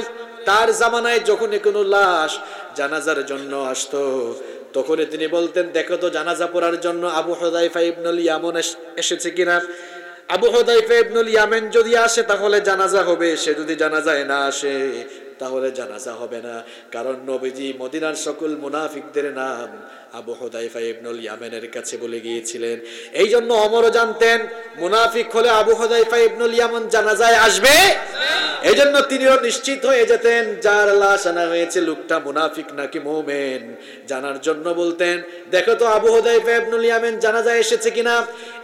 তার জামানায় যখন কোনো লাশ জানাজার জন্য আসতো তখন তিনি বলতেন, দেখো তো, জানাজা পড়ার জন্য আবু হুদাইফা ইবনুল ইয়ামন এসেছে কিনা? আবু হুদাইফা ইবনুল ইয়ামেন যদি আসে, তাহলে জানাজা হবে। সে যদি জানাজায় না আসে, তাহলে জানাজা হবে না। কারণ নবীজি মদিনার সকল মুনাফিকদের নাম আবু হুদাইফা ইবনুল ইয়ামেনের কাছে বলে গিয়েছিলেন, এই জন্য অমরও জানতেন, মুনাফিক হলে আবু হুদাইফা ইবনুল ইয়ামান জানাজায় আসবে। এই জন্য তিনিও নিশ্চিত হয়ে যেতেন, যার লাশ আনা হয়েছে লোকটা মুনাফিক নাকি মোমেন। জানার জন্য বলতেন, দেখো তো আবু হুদাইফা ইবনুল ইয়ামেন জানাজায় এসেছে কিনা?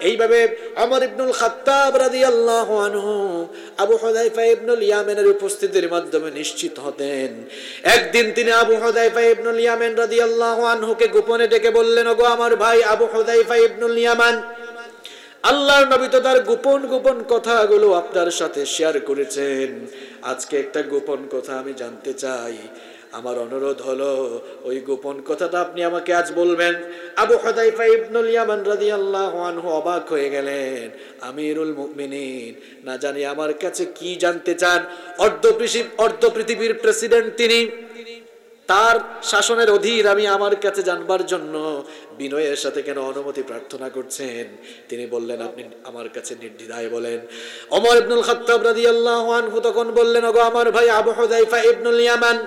এইভাবে আমর ইবনুল খাত্তাব রাদিয়াল্লাহু আনহু আবু হুদাইফা ইবনুল ইয়ামেনের উপস্থিতির মাধ্যমে নিশ্চিত হতেন। একদিন তিনি আবু হুদাইফা ইবনুল ইয়ামেন রাদিয়াল্লাহু আনহুকে গোপনে ডেকে বললেন, ওগো আমার ভাই আবু হুদাইফা ইবনুল ইয়ামান, আল্লাহর নবী তো তার গোপন গোপন কথাগুলো আপনার সাথে শেয়ার করেছেন। আজকে একটা গোপন কথা আমি জানতে চাই। আমার অনুরোধ হলো, ওই গোপন কথাটা আপনি আমাকে আজ বলবেন। আবু হুদাইফা ইবনুল ইয়ামান রাদিয়াল্লাহু আনহু অবাক হয়ে গেলেন। আমিরুল মুমিনিন, না জানি আমার কাছে কি জানতে চান? অর্ধ পৃথিবীর প্রেসিডেন্ট তিনি তার শাসনের অধীর আমি আমার কাছে জানবার জন্য বিনয়ের সাথে কেন অনুমতি প্রার্থনা করছেন? তিনি বললেন, আপনি আমার কাছে নির্দ্বিধায় বলেন। ওমর ইবনুল খাত্তাব রাদিয়াল্লাহু আনহু তখন বললেন, ওগো আমার ভাই আবু হুযাইফা ইবনুল ইয়ামান,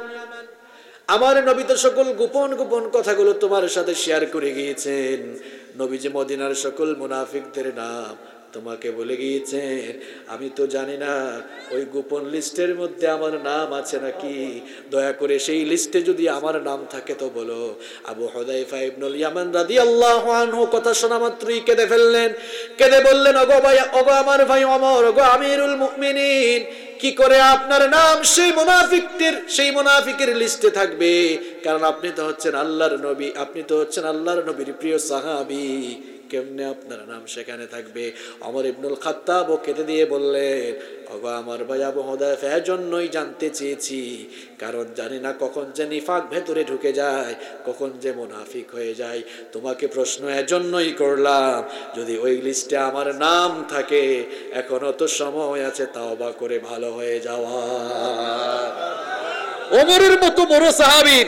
আমার নবী তো সকল গোপন গোপন কথাগুলো তোমার সাথে শেয়ার করে গিয়েছেন। নবীজি মদিনার সকল মুনাফিকদের নাম তোমাকে বলে গিয়েছেন, আমি তো জানি না, ওই গোপন লিস্টের মধ্যে আমার নাম আছে নাকি? দয়া করে সেই লিস্টে যদি আমার নাম থাকে তো বলো। আবু হদাইফা ইবনুল ইয়ামান রাদিয়াল্লাহু আনহু কথা শোনা মাত্রই কেঁদে ফেললেন। কেঁদে বললেন ভাই আমার ভাই অমর, ওগো আমিরুল মুমিনিন, কি করে আপনার নাম সেই মুনাফিকদের, সেই মুনাফিকের লিস্টে থাকবে? কারণ আপনি তো হচ্ছেন আল্লাহর নবী, আপনি তো হচ্ছেন আল্লাহর নবীর প্রিয় সাহাবী। কেমনে আপনার নাম সেখানে থাকবে? অমর ইবনুল খাত্তাব ও কেটে দিয়ে বললেন ওগো আমার ভাই আবু হদায়ফ জন্যই জানতে চেয়েছি। কারণ জানি না কখন যে নিফাক ভেতরে ঢুকে যায়, কখন যে মুনাফিক হয়ে যায়। তোমাকে প্রশ্ন এজন্যই করলাম, যদি ওই লিস্টে আমার নাম থাকে, এখনও তো সময় আছে তাও বা করে ভালো হয়ে যাওয়া। ওমরের মতো বড় সাহাবীর,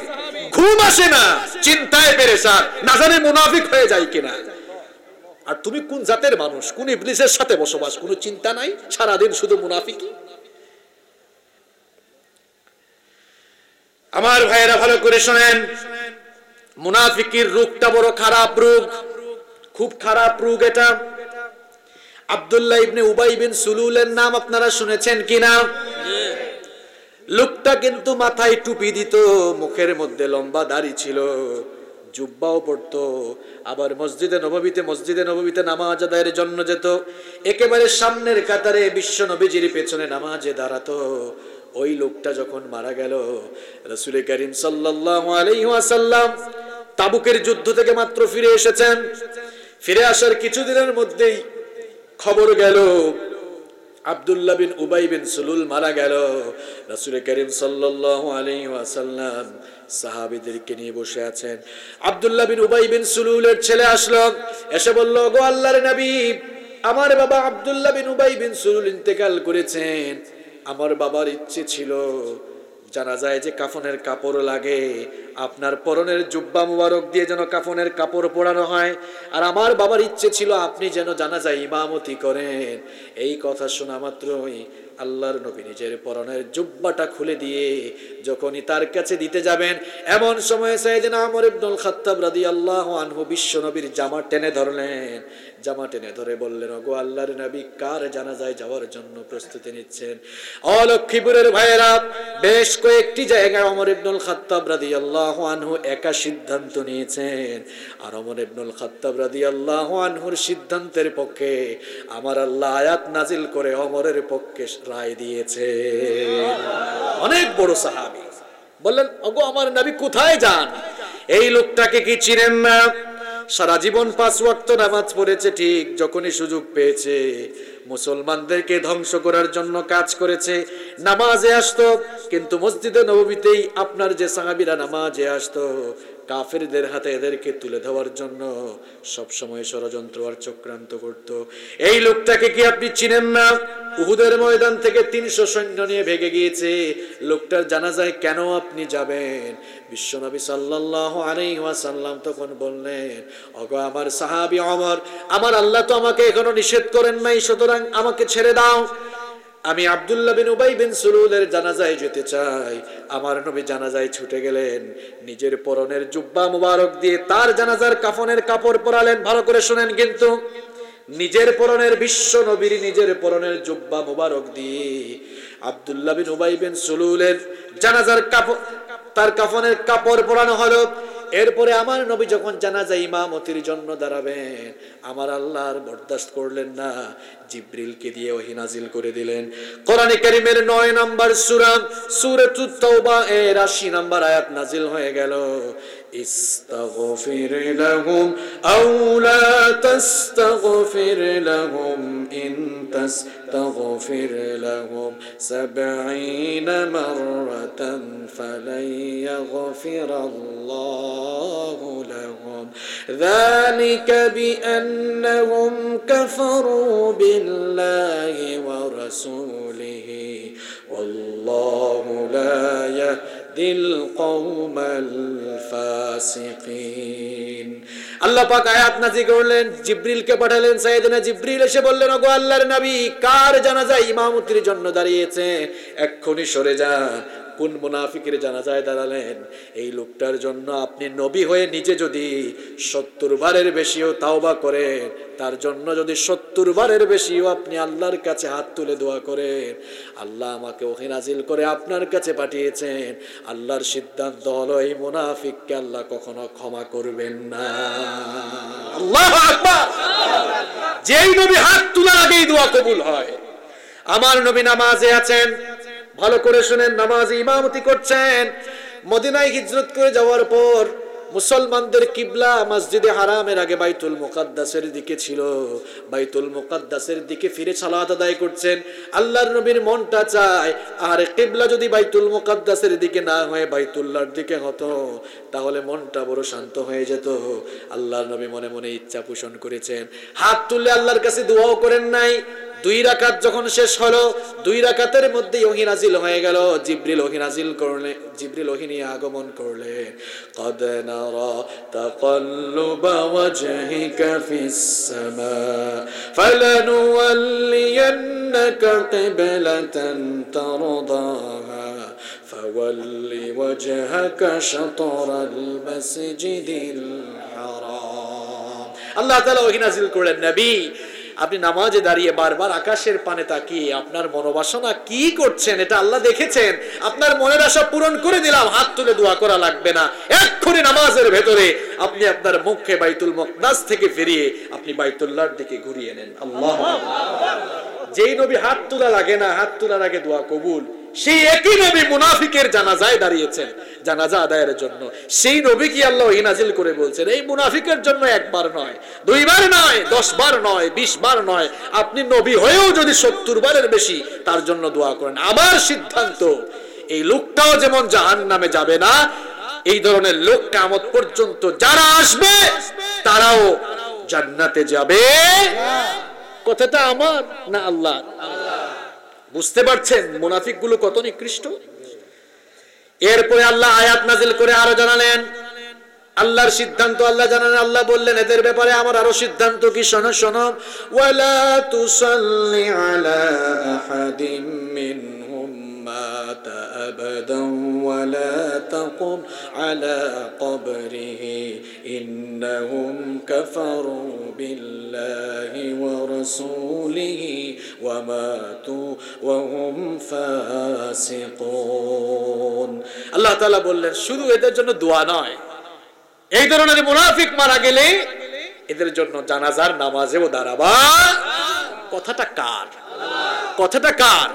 ঘুম আসে না, চিন্তায় পেরেছান না জানে মুনাফিক হয়ে যায় কিনা। আর তুমি কোন জাতের মানুষ? কোন ইবলিসের সাথে বসবাস? কোনো চিন্তা নাই? সারাদিন শুধু মুনাফিকি আমার ভাইয়েরা ভালো করে শোনেন। মুনাফিকির রোগটা বড় খারাপ রোগ। খুব খারাপ রোগ এটা। আব্দুল্লাহ ইবনে উবাই বিন সুলুলের নাম আপনারা শুনেছেন কিনা? লোকটা কিন্তু মাথায় টুপি দিত, মুখের মধ্যে লম্বা দাড়ি ছিল। জুব্বাও পড়তো, আবার মসজিদে নববীতে মসজিদে নববীতে নামাজ আদায়ের জন্য যেত। একেবারে সামনের কাতারে বিশ্ব নবীজির পেছনে নামাজে দাঁড়াতো। ওই লোকটা যখন মারা গেল, রসুল করিম ওয়াসাল্লাম তাবুকের যুদ্ধ থেকে মাত্র ফিরে এসেছেন। ফিরে আসার কিছুদিনের মধ্যেই খবর গেল, আব্দুল্লাহ বিন উবাই বিন সুলুল মারা গেল। রাসূল করিম সাল্লাল্লাহু আলাইহি ওয়াসাল্লাম সাহাবীদেরকে নিয়ে বসে আছেন। আব্দুল্লাহ বিন উবাই বিন সুলুলের ছেলে আসলো, এসে বলল, গো আল্লাহর নবী, আমার বাবা আবদুল্লাহ বিন উবাই বিন সুলুল ইন্তেকাল করেছেন। আমার বাবার ইচ্ছে ছিল জানা যায় যে কাফনের কাপড় লাগে। আপনার পরনের জুব্বা মুবারক দিয়ে যেন কাফনের কাপড় পরানো হয়। আর আমার বাবার ইচ্ছে ছিল আপনি যেন জানা যায় ইমামতি করেন। এই কথা শোনা মাত্রই আল্লাহর নবী নিজের পরনের জুব্বাটা খুলে দিয়ে যখনই তার কাছে দিতে যাবেন, এমন সময় সাইদিন আমর ইবনুল খাত্তাব রাদিয়াল্লাহু আনহু বিশ্ব নবীর জামা টেনে ধরলেন। জামা টেনে ধরে বললেন, ওগো আল্লাহর নবী, কার জানাজায় যাওয়ার জন্য প্রস্তুতি নিচ্ছেন? অলক্ষীপুরের ভাইয়েরা, বেশ কয়েকটি জায়গায় অমর ইবনুল খাত্তাব রাদিয়াল্লাহু আনহু একা সিদ্ধান্ত নিয়েছেন। আর অমর ইবনুল খাত্তাব রাদিয়াল্লাহু আনহুর সিদ্ধান্তের পক্ষে আমার আল্লাহ আয়াত নাজিল করে অমরের পক্ষে রায় দিয়েছে অনেক বড় সাহাবি বললেন, ওগো আমার নবী কোথায় যান? এই লোকটাকে কি চিনেন না? সারা জীবন পাঁচ ওয়াক্ত নামাজ পড়েছে ঠিক যখনই সুযোগ পেয়েছে। মুসলমানদেরকে ধ্বংস করার জন্য কাজ করেছে। নামাজে আসতো, কিন্তু মসজিদে নবীতেই আপনার যে সাহাবিরা নামাজে আসতো কাফেরদের হাতে এদেরকে তুলে দেওয়ার জন্য সব সময় ষড়যন্ত্র আর চক্রান্ত করত। এই লোকটাকে কি আপনি চিনেন না? উহুদের ময়দান থেকে তিনশো সৈন্য নিয়ে ভেগে গিয়েছে। লোকটার জানা যায় কেন আপনি যাবেন? বিশ্বনবী সাল্লাল্লাহু আলাইহি ওয়াসাল্লাম তখন বললেন ওগো আমার সাহাবী ওমর আমার আল্লাহ তো আমাকে এখনও নিষেধ করেন নাই, সুতরাং আমাকে ছেড়ে দাও। আমি আব্দুল্লাহ বিন উবাই বিন সুলুলের জানাজায় যেতে চাই। আমার নবী জানাজায় ছুটে গেলেন। নিজের পরনের জুব্বা মুবারক দিয়ে তার জানাজার কাফনের কাপড় পরালেন। ভালো করে শুনেন কিন্তু। নিজের পরনের বিশ্ব নবীর নিজের পরনের জুব্বা মুবারক দিয়ে আব্দুল্লাহ বিন উবাই বিন সুলুলের জানাজার কাপড় তার কাফনের কাপড় পরানো হলো। এরপরে আমার নবী যখন জানাজা ইমামতির জন্য দাঁড়াবেন, আমার আল্লাহর বরদাস্ত করলেন না। জিব্রিলকে দিয়ে ওহি নাজিল করে দিলেন কোরআনে কারিমের নয় নম্বর সূরা সূরাতুত তাওবা এর 80 নম্বর আয়াত নাজিল হয়ে গেল استغفر لهم أو لا تستغفر لهم إن تستغفر لهم سبعين مرة فلن يغفر الله لهم ذلك بأنهم كفروا بالله ورسوله والله لا يهدي القوم الفاسقين আল্লাহ পাক আয়াত নাজি করলেন জিব্রিলকে পাঠালেন সাইয়েদনা জিব্রিল এসে বললেন ওগো আল্লাহর নবী কার জানাজা ইমামতির জন্য দাঁড়িয়েছে এক্ষুনি সরে যান কোন মুনাফিকের জানাজায় দাঁড়ালেন। এই লোকটার জন্য আপনি নবী হয়ে নিজে যদি সত্তর বারের বেশিও তাওবা করেন, তার জন্য যদি সত্তর বারের বেশিও আপনি আল্লাহর কাছে হাত তুলে দোয়া করেন, আল্লাহ আমাকে ওহে নাজিল করে আপনার কাছে পাঠিয়েছেন। আল্লাহর সিদ্ধান্ত হলো এই মুনাফিককে আল্লাহ কখনো ক্ষমা করবেন না। আল্লাহ যেই নবী হাত তোলার আগেই দোয়া কবুল হয়। আমার নবী নামাজে আছেন ভালো করে শুনেন নামাজ ইমামতি করছেন। মদিনায় হিজরত করে যাওয়ার পর মুসলমানদের কিবলা মসজিদে হারামের আগে বাইতুল মুকাদ্দাসের দিকে ছিল। বাইতুল মুকাদ্দাসের দিকে ফিরে সালাত আদায় করছেন। আল্লাহর নবীর মনটা চায়, আর কিবলা যদি বাইতুল মুকাদ্দাসের দিকে না হয়ে বাইতুল্লাহর দিকে হতো, তাহলে মনটা বড় শান্ত হয়ে যেত। আল্লাহর নবী মনে মনে ইচ্ছা পোষণ করেছেন। হাত তুললে আল্লাহর কাছে দোয়াও করেন নাই। দুই রাকাত যখন শেষ হলো, দুই রাকাতের মধ্যে ওহি নাজিল হয়ে গেল। জিব্রিল ওহি নাজিল করলে জিব্রিল ওহি নিয়ে আগমন করলেন قد نرى تقلب وجهك في السماء فلنولينك قبلة ترضاها فول وجهك شطر المسجد الحرام الله تعالى ওহি নাজিল করলেন নবী আপনি নামাজে দাঁড়িয়ে বারবার আকাশের পানে তাকিয়ে আপনার মনোবাসনা কি করছেন, এটা আল্লাহ দেখেছেন। আপনার মনের আশা পূরণ করে দিলাম, হাত তুলে দোয়া করা লাগবে না। এক্ষুনি নামাজের ভেতরে আপনি আপনার মুখে বাইতুল মকদাস থেকে ফিরিয়ে আপনি বাইতুল্লাহর দিকে ঘুরিয়ে নেন। আল্লাহ যেই নবী হাত তোলা লাগে না, হাত তোলার আগে দোয়া কবুল। সেই একই নবী মুনাফিকের জানাজায় দাঁড়িয়েছেন, জানাজা আদায়ের জন্য। সেই নবী কি আল্লাহ নাজিল করে বলছেন, এই মুনাফিকের জন্য একবার নয়, দুইবার নয় দশ বার নয় বিশ বার নয়, আপনি নবী হয়েও যদি সত্তর বারের বেশি, তার জন্য দোয়া করেন। আমার সিদ্ধান্ত, এই লোকটাও যেমন জাহান নামে যাবে না, এই ধরনের লোক কামত পর্যন্ত যারা আসবে, তারাও জান্নাতে যাবে। কথাটা আমার না আল্লাহ বুঝতে পারছেন মুনাফিকগুলো কত নিকৃষ্ট? এরপরে আল্লাহ আয়াত নাজিল করে আরও জানালেন, আল্লাহর সিদ্ধান্ত, আল্লাহ জানালেন, আল্লাহ বললেন, এদের ব্যাপারে আমার আরও সিদ্ধান্ত কি? শোনো শোনো। ওয়ালা তুসাল্লি আলা আহাদিম মিনহুম তাকুম আলা কবরিহি ইন্নাহুম কাফারু বিল্লাহি ওয়া রাসূলিহি ওয়া মাতু ওয়া হুম ফাসিকুন আল্লাহ তাআলা বললেন, শুধু এদের জন্য দোয়া নয়, এই ধরনের মুনাফিক মারা গেলে এদের জন্য জানাজার, নামাজেও দাঁড়াবা। কথাটা কার? কথাটা কার?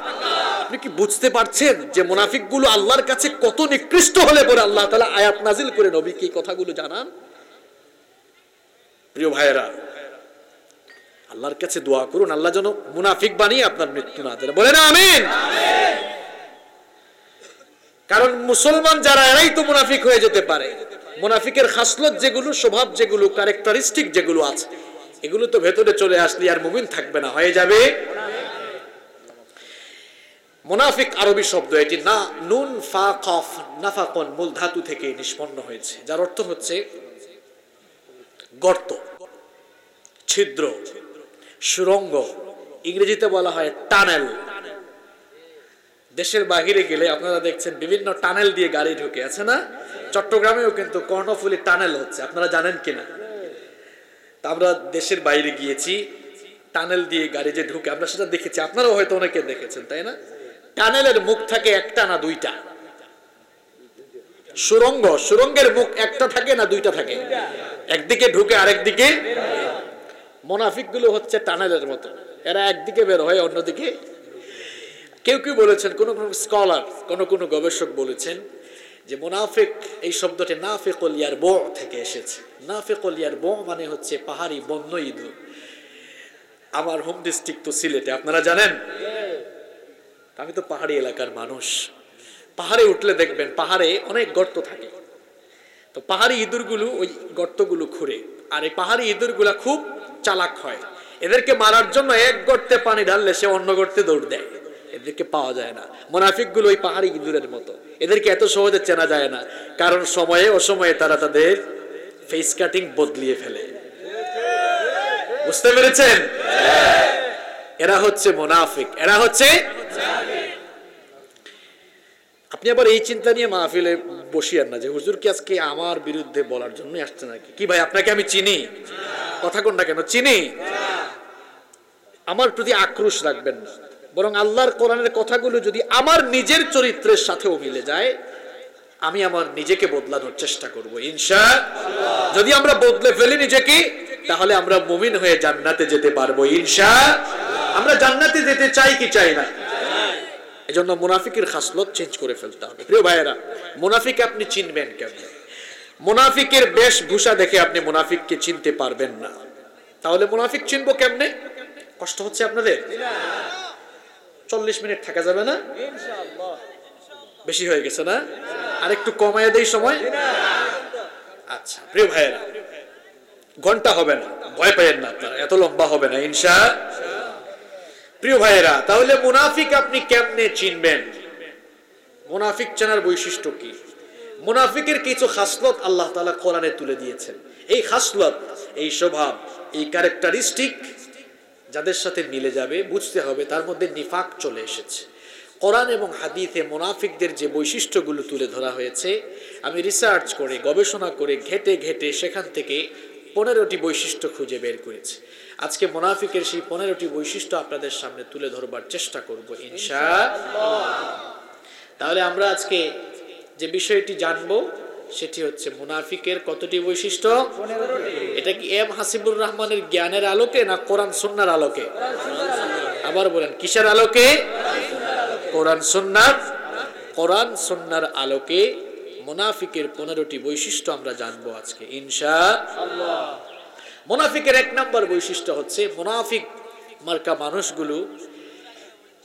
আপনি কি বুঝতে পারছেন যে মুনাফিকগুলো আল্লাহর কাছে কত নিকৃষ্ট হলে পরে আল্লাহ তালা আয়াত নাজিল করে নবীকে এই কথাগুলো জানান? প্রিয় ভাইয়েরা, আল্লাহর কাছে দোয়া করুন, আল্লাহ যেন মুনাফিক বানিয়ে আপনার মৃত্যু না দেন। বলে না আমিন। কারণ মুসলমান যারা, এরাই তো মুনাফিক হয়ে যেতে পারে। মুনাফিকের খাসলত যেগুলো, স্বভাব যেগুলো ক্যারেক্টারিস্টিক যেগুলো আছে, এগুলো তো ভেতরে চলে আসলে আর মুমিন থাকবে না। হয়ে যাবে? মুনাফিক আরবি শব্দ এটি না, নুন, ফা, কফ, নাফাকন, মূল ধাতু থেকে নিষ্পন্ন হয়েছে, যার অর্থ হচ্ছে গর্ত, ছিদ্র, সুরঙ্গ, ইংরেজিতে বলা হয় টানেল। দেশের বাহিরে গেলে আপনারা দেখছেন বিভিন্ন টানেল দিয়ে গাড়ি ঢুকে, আছে না? চট্টগ্রামেও কিন্তু কর্ণফুলি টানেল হচ্ছে, আপনারা জানেন কিনা? তা আমরা দেশের বাইরে গিয়েছি, টানেল দিয়ে গাড়ি যে ঢুকে, আমরা সেটা দেখেছি, আপনারাও হয়তো অনেকে দেখেছেন, তাই না? টানেলের মুখ থাকে একটা না দুইটা? সুরঙ্গ, সুরঙ্গের মুখ একটা থাকে না দুইটা থাকে? একদিকে ঢুকে আরেক দিকে? মোনাফিকগুলো হচ্ছে টানেলের মতো। এরা একদিকে বের হয়, অন্যদিকে? কেউ কেউ বলেছেন, কোন কোন স্কলার, কোন কোন গবেষক বলেছেন যে মোনাফিক এই শব্দটি নাফিকুল ইয়ার ব থেকে এসেছে। নাফিকুল ইয়ার ব মানে হচ্ছে পাহাড়ি বন্য ইঁদুর। আমার হোম ডিস্ট্রিক্ট তো সিলেটে, আপনারা জানেন? আমি তো পাহাড়ি এলাকার মানুষ। পাহাড়ে উঠলে দেখবেন পাহাড়ে অনেক গর্ত থাকে। তো পাহাড়ি ইঁদুরগুলো ওই গর্তগুলো খুঁড়ে আর এই পাহাড়ি ইঁদুরগুলা খুব চালাক হয়। এদেরকে মারার জন্য এক গর্তে পানি ঢাললে সে অন্য গর্তে দৌড় দেয়। এদেরকে পাওয়া যায় না। মোনাফিকগুলো ওই পাহাড়ি ইঁদুরের মতো। এদেরকে এত সহজে চেনা যায় না। কারণ সময়ে অসময়ে তারা তাদের ফেস কাটিং বদলিয়ে ফেলে। বুঝতে পেরেছেন? এরা হচ্ছে মোনাফিক। এরা হচ্ছে আপনি আবার এই চিন্তা নিয়ে মাহফিলে বসিয়ান না যে, হুজুর কি আজকে আমার বিরুদ্ধে বলার জন্যই আসছে নাকি? কি ভাই, আপনাকে আমি চিনি? কথা কোনটা কেন? চিনি? আমার প্রতি আক্রোশ রাখবেন না। বরং আল্লাহর কোরআনের কথাগুলো যদি আমার নিজের চরিত্রের সাথেও মিলে যায়, আমি আমার নিজেকে বদলানোর চেষ্টা করব ইনশা যদি আমরা বদলে ফেলি নিজেকে, তাহলে আমরা মুমিন হয়ে জান্নাতে যেতে পারব ইনশা আমরা জান্নাতে যেতে চাই কি চাই না? এজন্য মুনাফিকের খাসলত চেঞ্জ করে ফেলতে হবে। প্রিয় ভাইয়েরা, মুনাফিক আপনি চিনবেন কেমনে মুনাফিকের বেশভূষা দেখে আপনি মুনাফিককে চিনতে পারবেন না। তাহলে মুনাফিক চিনবো কেমনে? কষ্ট হচ্ছে আপনাদের? চল্লিশ মিনিট থাকা যাবে না? বেশি হয়ে গেছে না? আর একটু কমায় দেই সময়? আচ্ছা প্রিয় ভাইয়েরা, ঘণ্টা হবে না। ভয় পাইয়েন না আপনারা, এত লম্বা হবে না, ইনশা প্রিয় ভাইয়েরা, তাহলে মুনাফিক আপনি কেমনে চিনবেন? মুনাফিক চেনার বৈশিষ্ট্য কি? মুনাফিকের কিছু খাসলত আল্লাহ তালা কোরআনে তুলে দিয়েছেন। এই খাসলত, এই স্বভাব, এই ক্যারেক্টারিস্টিক যাদের সাথে মিলে যাবে, বুঝতে হবে, তার মধ্যে নিফাক চলে এসেছে। কোরআন এবং হাদিতে মুনাফিকদের যে বৈশিষ্ট্যগুলো তুলে ধরা হয়েছে, আমি রিসার্চ করে, গবেষণা করে, ঘেটে ঘেটে সেখান থেকে পনেরোটি বৈশিষ্ট্য খুঁজে বের করেছি। আজকে মুনাফিকের সেই পনেরোটি বৈশিষ্ট্য আপনাদের সামনে তুলে ধরবার চেষ্টা করব, ইনশা তাহলে আমরা আজকে যে বিষয়টি জানব, সেটি হচ্ছে মুনাফিকের কতটি বৈশিষ্ট্য? এটা কি এম হাসিবুর রহমানের জ্ঞানের আলোকে না কোরআন সুন্নার আলোকে? আবার বলেন, কিসের আলোকে? কোরআন সুন্নার কোরআন সুন্নার আলোকে মুনাফিকের পনেরোটি বৈশিষ্ট্য আমরা জানব আজকে, ইনশা মুনাফিকের এক নম্বর বৈশিষ্ট্য হচ্ছে মোনাফিক মার্কা মানুষগুলো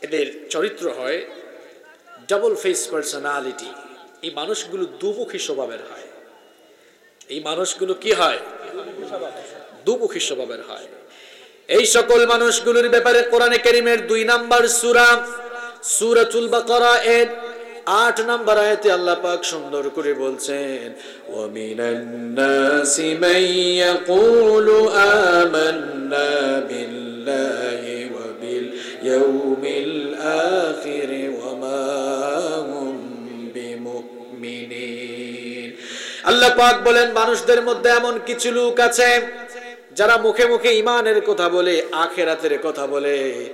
এদের চরিত্র হয় ডাবল ফেস পার্সোনালিটি এই মানুষগুলো দুমুখী স্বভাবের হয়। এই মানুষগুলো কি হয়? দুমুখী স্বভাবের হয়। এই সকল মানুষগুলোর ব্যাপারে কোরআনে কারীমের দুই নাম্বার সূরা, সূরাতুল বাকারা এর আট নাম্বার আয়াতে আল্লাহ পাক সুন্দর করে বলছেন বিমুমিনিন। আল্লাহ পাক বলেন, মানুষদের মধ্যে এমন কিছু লোক আছে যারা মুখে মুখে ইমানের কথা বলে, আখেরাতের কথা বলে।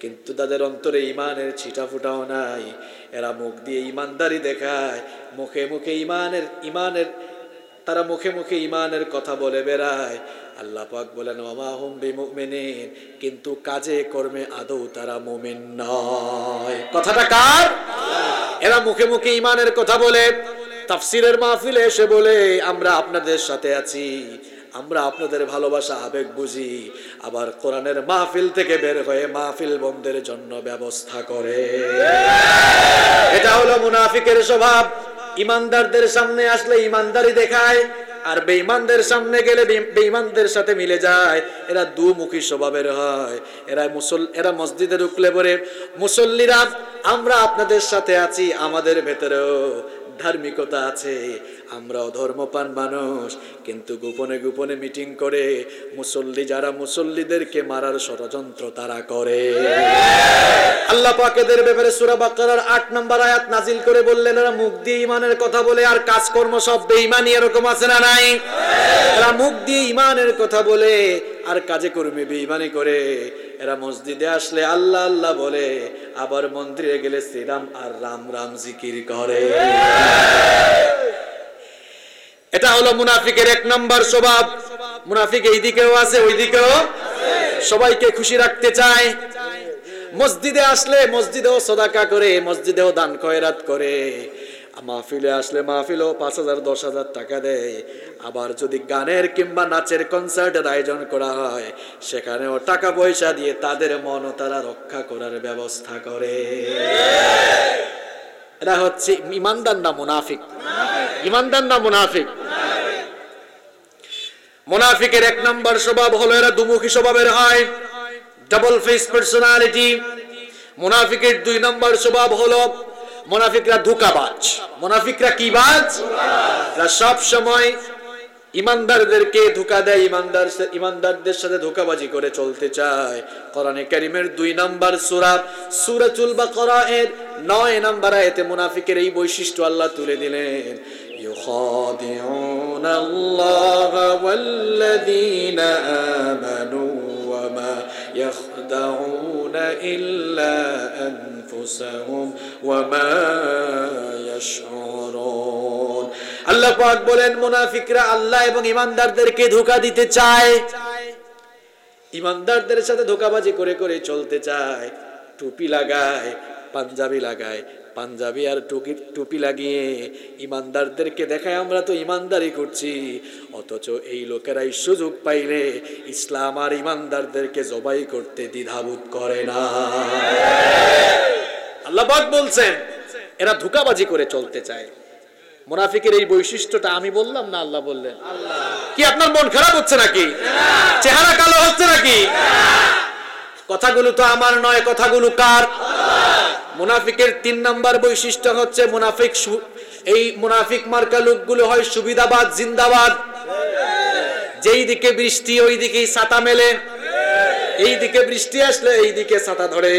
কিন্তু তাদের অন্তরে ইমানের ছিটা ফুটাও নাই। এরা মুখ দিয়ে ইমানদারি দেখায়, মুখে মুখে ইমানের ইমানের, তারা মুখে মুখে ইমানের কথা বলে বেড়ায়। আল্লাহ পাক বলেন ওমা হুম বিমুমিনিন। কিন্তু কাজে কর্মে আদৌ তারা মুমিন নয়। কথাটা কার? এরা মুখে মুখে ইমানের কথা বলে। তাফসিরের মাহফিলে এসে বলে, আমরা আপনাদের সাথে আছি। আমরা আপনাদের ভালোবাসা, আবেগ বুঝি, আবার কোরআনের মাহফিল থেকে বের হয়ে মাহফিল বন্ধের জন্য ব্যবস্থা করে। এটা হলো মুনাফিকের স্বভাব। ইমানদারদের সামনে আসলে ইমানদারি দেখায়, আর বেঈমানদের সামনে গেলে বেঈমানদের সাথে মিলে যায়। এরা দুমুখী স্বভাবের হয়। এরা মুসল এরা মসজিদে ঢুকলে পরে মুসল্লিরা, আমরা আপনাদের সাথে আছি, আমাদের ভেতরেও ধার্মিকতা আছে আমরাও ধর্মপান মানুষ। কিন্তু গোপনে গোপনে মিটিং করে মুসল্লি যারা মুসল্লিদেরকে মারার ষড়যন্ত্র তারা করে। আল্লাহ পাকেদের ব্যাপারে সূরা বাকারার 8 নম্বর আয়াত নাজিল করে বললেন, এরা মুখ দিয়ে ইমানের কথা বলে আর কাজকর্ম সব বেঈমানি, এরকম আছে না নাই? এরা মুখ দিয়ে ইমানের কথা বলে আর কাজে কর্মে বেঈমানি করে। এরা মসজিদে আসলে আল্লাহ আল্লাহ বলে, আবার মন্দিরে গেলে শ্রীরাম আর রাম রাম জিকির করে। এটা হলো মুনাফিকের এক নম্বর স্বভাব। মুনাফিক এই দিকেও আছে ওই দিকেও সবাইকে খুশি রাখতে চায়। মসজিদে আসলে মসজিদেও সদাকা করে, মসজিদেও দান খয়রাত করে। মাহফিলে আসলে মাহফিলেও পাঁচ হাজার, দশ হাজার টাকা দেয়। আবার যদি গানের কিংবা নাচের কনসার্টের আয়োজন করা হয়, সেখানেও টাকা পয়সা দিয়ে তাদের মনও তারা রক্ষা করার ব্যবস্থা করে। এরা হচ্ছে ইমানদার না মুনাফিক। ইমানদার না মুনাফিক। মুনাফিকের এক নম্বর স্বভাব হলো এরা দুমুখী স্বভাবের হয়। ডাবল ফেস পার্সোনালিটি মুনাফিকের দুই নম্বর স্বভাব হলো মুনাফিকরা ধোকাবাজ। মুনাফিকরা কি বাজ? সব সময় ইমানদারদেরকে ধোকা দেয় ইমানদার ইমানদারদের সাথে ধোকাবাজি করে চলতে চায় কোরআনে কারিমের দুই নাম্বার সূরা সূরাতুল বাকারা এর নয় নাম্বার আয়াতে মুনাফিকের এই বৈশিষ্ট্য আল্লাহ তুলে দিলেন يخادعون الله والذين آمنوا وما يخدعون إلا أنفسهم وما يشعرون আল্লাহ পাক বলেন, মুনাফিকরা আল্লাহ এবং ইমানদারদেরকে ধোকা দিতে চায়। ইমানদারদের সাথে ধোকাবাজি করে করে চলতে চায়, টুপি লাগায়, পাঞ্জাবি লাগায়, পাঞ্জাবি আর টুকি, টুপি লাগিয়ে ইমানদারদেরকে দেখায়, আমরা তো ইমানদারি করছি। অথচ এই লোকেরাই সুযোগ পাইলে ইসলাম আর ইমানদারদেরকে জবাই করতে দ্বিধাবোধ করে না। আল্লাহ পাক বলছেন, এরা ধোকাবাজি করে চলতে চায়। মুনাফিকের এই বৈশিষ্ট্যটা আমি বললাম না আল্লাহ বললেন? কি আপনার মন খারাপ হচ্ছে নাকি? চেহারা কালো হচ্ছে নাকি? কথাগুলো তো আমার নয় কথাগুলো কার? মুনাফিকের তিন নাম্বার বৈশিষ্ট্য হচ্ছে মুনাফিক এই মুনাফিক মার্কা লোকগুলো হয় সুবিধাবাদ জিন্দাবাদ। যেই দিকে বৃষ্টি ওই দিকেই ছাতা মেলে। এই দিকে বৃষ্টি আসলে এই দিকে ছাতা ধরে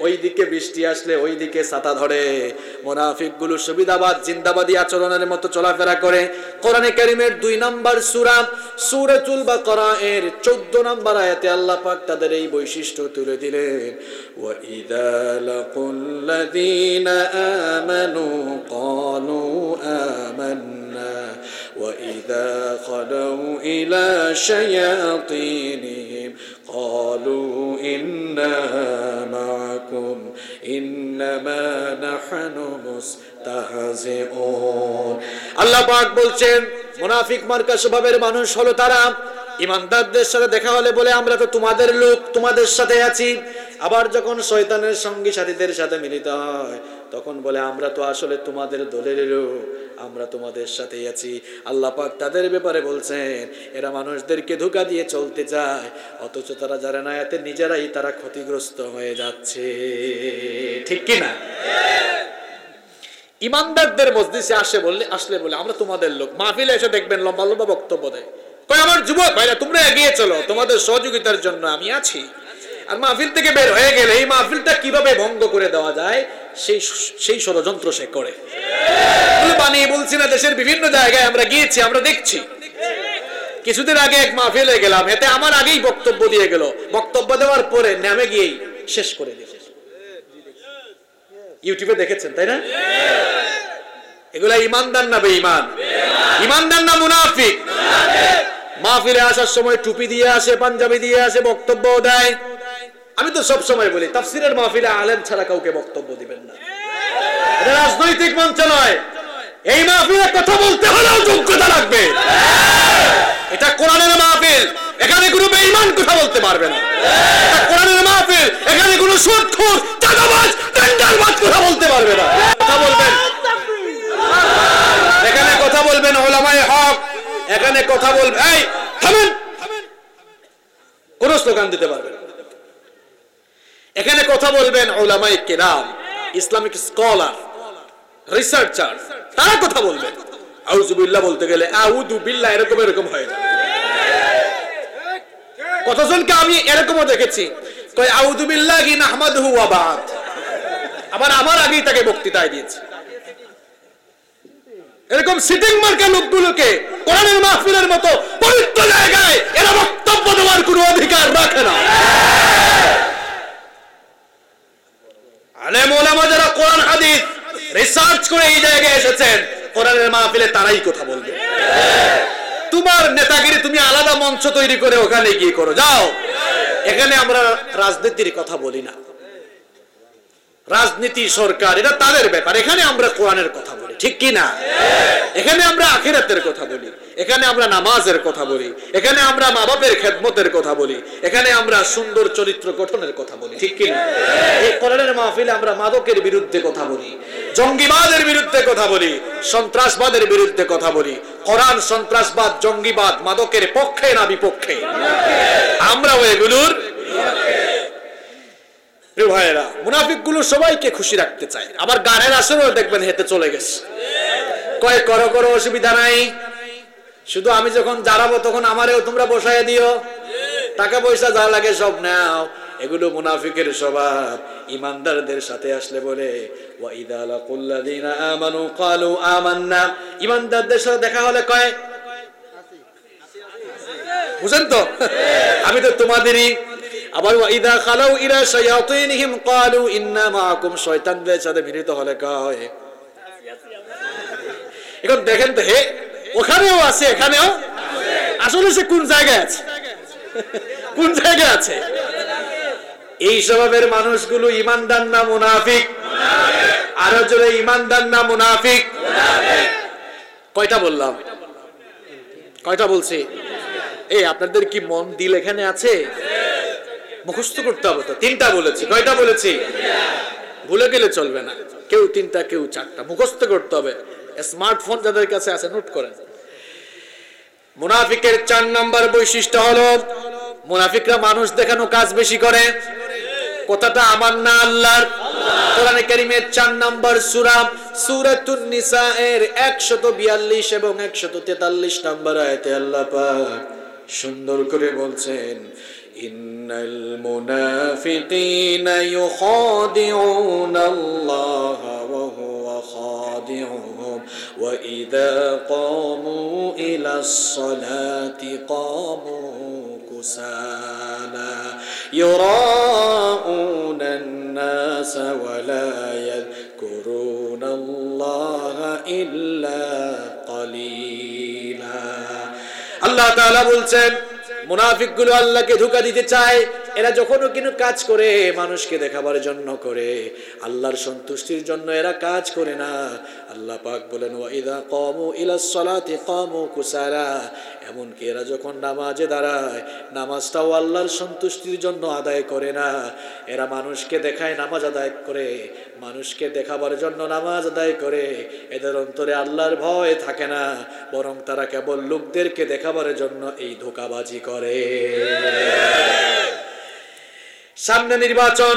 ওই দিকে বৃষ্টি আসলে ওই দিকে ছাতা ধরে মোনাফিক গুলো সুবিধাবাদ জিন্দাবাদী আচরণের মতো চলাফেরা করে কোরআনে কারিমের দুই নাম্বার সূরা সূরাতুল বাকারা এর 14 নাম্বার আয়াতে আল্লাহ পাক তাদের এই বৈশিষ্ট্য তুলে দিলেন ওয়া ইদা লাকুল লাযীনা আমানু ক্বালু আমান্না وإذا خلوا إلى شياطينهم قالوا إنا معكم إنما نحن مستهزئون আল্লাহ পাক বলছেন মুনাফিক মার্কা স্বভাবের মানুষ হলো তারা ইমানদারদের সাথে দেখা হলে বলে আমরা তো তোমাদের লোক তোমাদের সাথে আছি আবার যখন শয়তানের সঙ্গী সাথীদের সাথে মিলিত হয় তখন বলে, আমরা তো আসলে তোমাদের দলের লোক আমরা তোমাদের সাথে আছি। আল্লাহ পাক তাদের ব্যাপারে বলছেন, এরা মানুষদেরকে ধোকা দিয়ে চলতে চায়, অথচ তারা যারা না এতে নিজেরাই তারা ক্ষতিগ্রস্ত হয়ে যাচ্ছে। ঠিক কি না? ইমানদারদের মসজিদে আসে বললে, আসলে বলে, আমরা তোমাদের লোক। মাহফিলে এসে দেখবেন লম্বা লম্বা বক্তব্য দেয়। কই আমার যুবক, ভাইরা, তোমরা এগিয়ে চলো, তোমাদের সহযোগিতার জন্য আমি আছি। আর মাহফিল থেকে বের হয়ে গেলে এই মাহফিলটা কীভাবে ভঙ্গ করে দেওয়া যায়, সেই সেই ষড়যন্ত্র সে করে। বানিয়ে বলছি না, দেশের বিভিন্ন জায়গায় আমরা গিয়েছি, আমরা দেখছি। কিছুদিন আগে এক মাহফিলে গেলাম, এতে আমার আগেই বক্তব্য দিয়ে গেল। বক্তব্য দেওয়ার পরে নামে গিয়েই শেষ করে দিল। ইউটিউবে দেখেছেন, তাই না? এগুলা ইমানদার না বেঈমান? ইমানদার না মুনাফিক? মাহফিলে আসার সময় টুপি দিয়ে আসে, পাঞ্জাবি দিয়ে আসে বক্তব্য দেয়। আমি তো সব সময় বলি, তাফসিরের মাহফিলে আলেম ছাড়া কাউকে বক্তব্য দিবেন না। রাজনৈতিক মঞ্চ নয় এই মাহফিলে কথা বলতে হলেও যোগ্যতা লাগবে। এটা কোরআনের মাহফিল, এখানে কোনো বেঈমান কথা বলতে পারবে না। এটা কোরআনের মাহফিল, এখানে কোনো সুদখোর টাকাবাজ টেন্ডারবাজ কথা বলতে পারবে না। কথা বলবেন। এখানে কথা বলবেন ওলামায়ে হক, এখানে কথা বলবেন, এই, থামেন। কোন স্লোগান দিতে পারবেন না। এখানে কথা বলবেন ওলামায়ে কেরাম, ইসলামিক স্কলার, রিসার্চার, তারা কথা বলবেন আউযুবিল্লাহ বলতে গেলে আউযু বিল্লাহ এরকম এরকম হয়ে যায় কতজনকে আমি এরকমও দেখেছি। কয়, আউযু বিল্লাহি নাহমাদুহু ওয়া বাদ। আবার আমার আগেই তাকে বক্তৃতায় দিয়েছে। এরকম সিটিং মার্কা লোকগুলোকে কোরআনের মাহফিলের মতো পবিত্র জায়গায় এরা বক্তব্য দেওয়ার কোনো অধিকার রাখে না। কোরআন রিসার্চ করে এই জায়গায় এসেছেন, কোরআনের তারাই কথা তোমার তুমি আলাদা মঞ্চ তৈরি করে ওখানে গিয়ে করো। যাও, এখানে আমরা রাজনীতির কথা বলি না। রাজনীতি, সরকার, এটা তাদের ব্যাপার। এখানে আমরা কোরআনের কথা বলি, ঠিক কি না? এখানে আমরা আখিরাতের কথা বলি, এখানে আমরা নামাজের কথা বলি, এখানে আমরা মা বাপের খেদমতের কথা বলি, এখানে আমরা সুন্দর চরিত্র গঠনের কথা বলি, ঠিক কি না? এই কোরআনের মাহফিলে আমরা মাদকের বিরুদ্ধে কথা বলি, জঙ্গিবাদের বিরুদ্ধে কথা বলি, সন্ত্রাসবাদের বিরুদ্ধে কথা বলি, কোরআন, সন্ত্রাসবাদ, জঙ্গিবাদ মাদকের পক্ষে না বিপক্ষে? আমরাও এগুলোর প্রিয় ভাইয়েরা মুনাফিকগুলো সবাইকে খুশি রাখতে চায়। আবার গানের আসরেও দেখবেন হেতে চলে গেছে। কয় করো করো অসুবিধা নাই। শুধু আমি যখন দাঁড়াবো তখন আমারেও তোমরা বসায় দিও। টাকা পয়সা যা লাগে সব নাও। এগুলো মুনাফিকের স্বভাব। ইমানদারদের সাথে আসলে বলে ইমানদারদের সাথে দেখা হলে কয়, বুঝেন তো? আমি তো তোমাদেরই আবার ওয়াইদা খালাউ ইলা শায়াতিনহিম ক্বালু ইন্না মাআকুম শয়তানদের সাথে মিলিত হলে কয়। এখন দেখেন তো হে, ওখানেও আছে, এখানেও? আসলে সে কোন জায়গায় আছে? কোন জায়গায় আছে? এই স্বভাবের মানুষগুলো ইমানদার না মুনাফিক? আরও জোরে, ইমানদার না মুনাফিক? কয়টা বললাম? কয়টা বলছি? এই, আপনাদের কি মন দিল এখানে আছে? মুখস্থ করতে হবে তো। তিনটা বলেছি কয়টা বলেছি। ভুলে গেলে চলবে না। কেউ তিনটা, কেউ চারটা। মুখস্থ করতে হবে। স্মার্টফোন যাদের কাছে আছে, নোট করেন। মুনাফিকের চার নাম্বার বৈশিষ্ট্য হলো, মুনাফিকরা মানুষ দেখানো কাজ বেশি করে। কথাটা আমার না আল্লাহর। কোরআনে কারীমের চার নাম্বার সূরা, সূরাতুন নিসা এর 142 এবং 143 নাম্বার আয়াতে আল্লাহ পাক সুন্দর করে বলছেন ইন্নাল মুনাফিকিনা ইউখাদিউনা আল্লাহ ওয়া হুয়া খাদিউহুম ওয়া ইযা ক্বামু ইলাস সালাতি ক্বামু কুসালা يراءون الناس ولا يذكرون الله إلا قليلا আল্লাহ তাআলা বলছেন মুনাফিকগুলো আল্লাহকে ধোকা দিতে চায়, এরা যখনও কিন্তু কাজ করে, মানুষকে দেখাবার জন্য করে। আল্লাহর সন্তুষ্টির জন্য এরা কাজ করে না। আল্লাহ পাক বলেন ওয়াইদা কমু ইলাস সালাতি কমু কুসারা এমনকি এরা যখন নামাজে দাঁড়ায়, নামাজটাও আল্লাহর সন্তুষ্টির জন্য আদায় করে না। এরা মানুষকে দেখায় নামাজ আদায় করে, মানুষকে দেখাবার জন্য নামাজ আদায় করে। এদের অন্তরে আল্লাহর ভয় থাকে না, বরং তারা কেবল লোকদেরকে দেখাবার জন্য এই ধোকাবাজি করে। সামনে নির্বাচন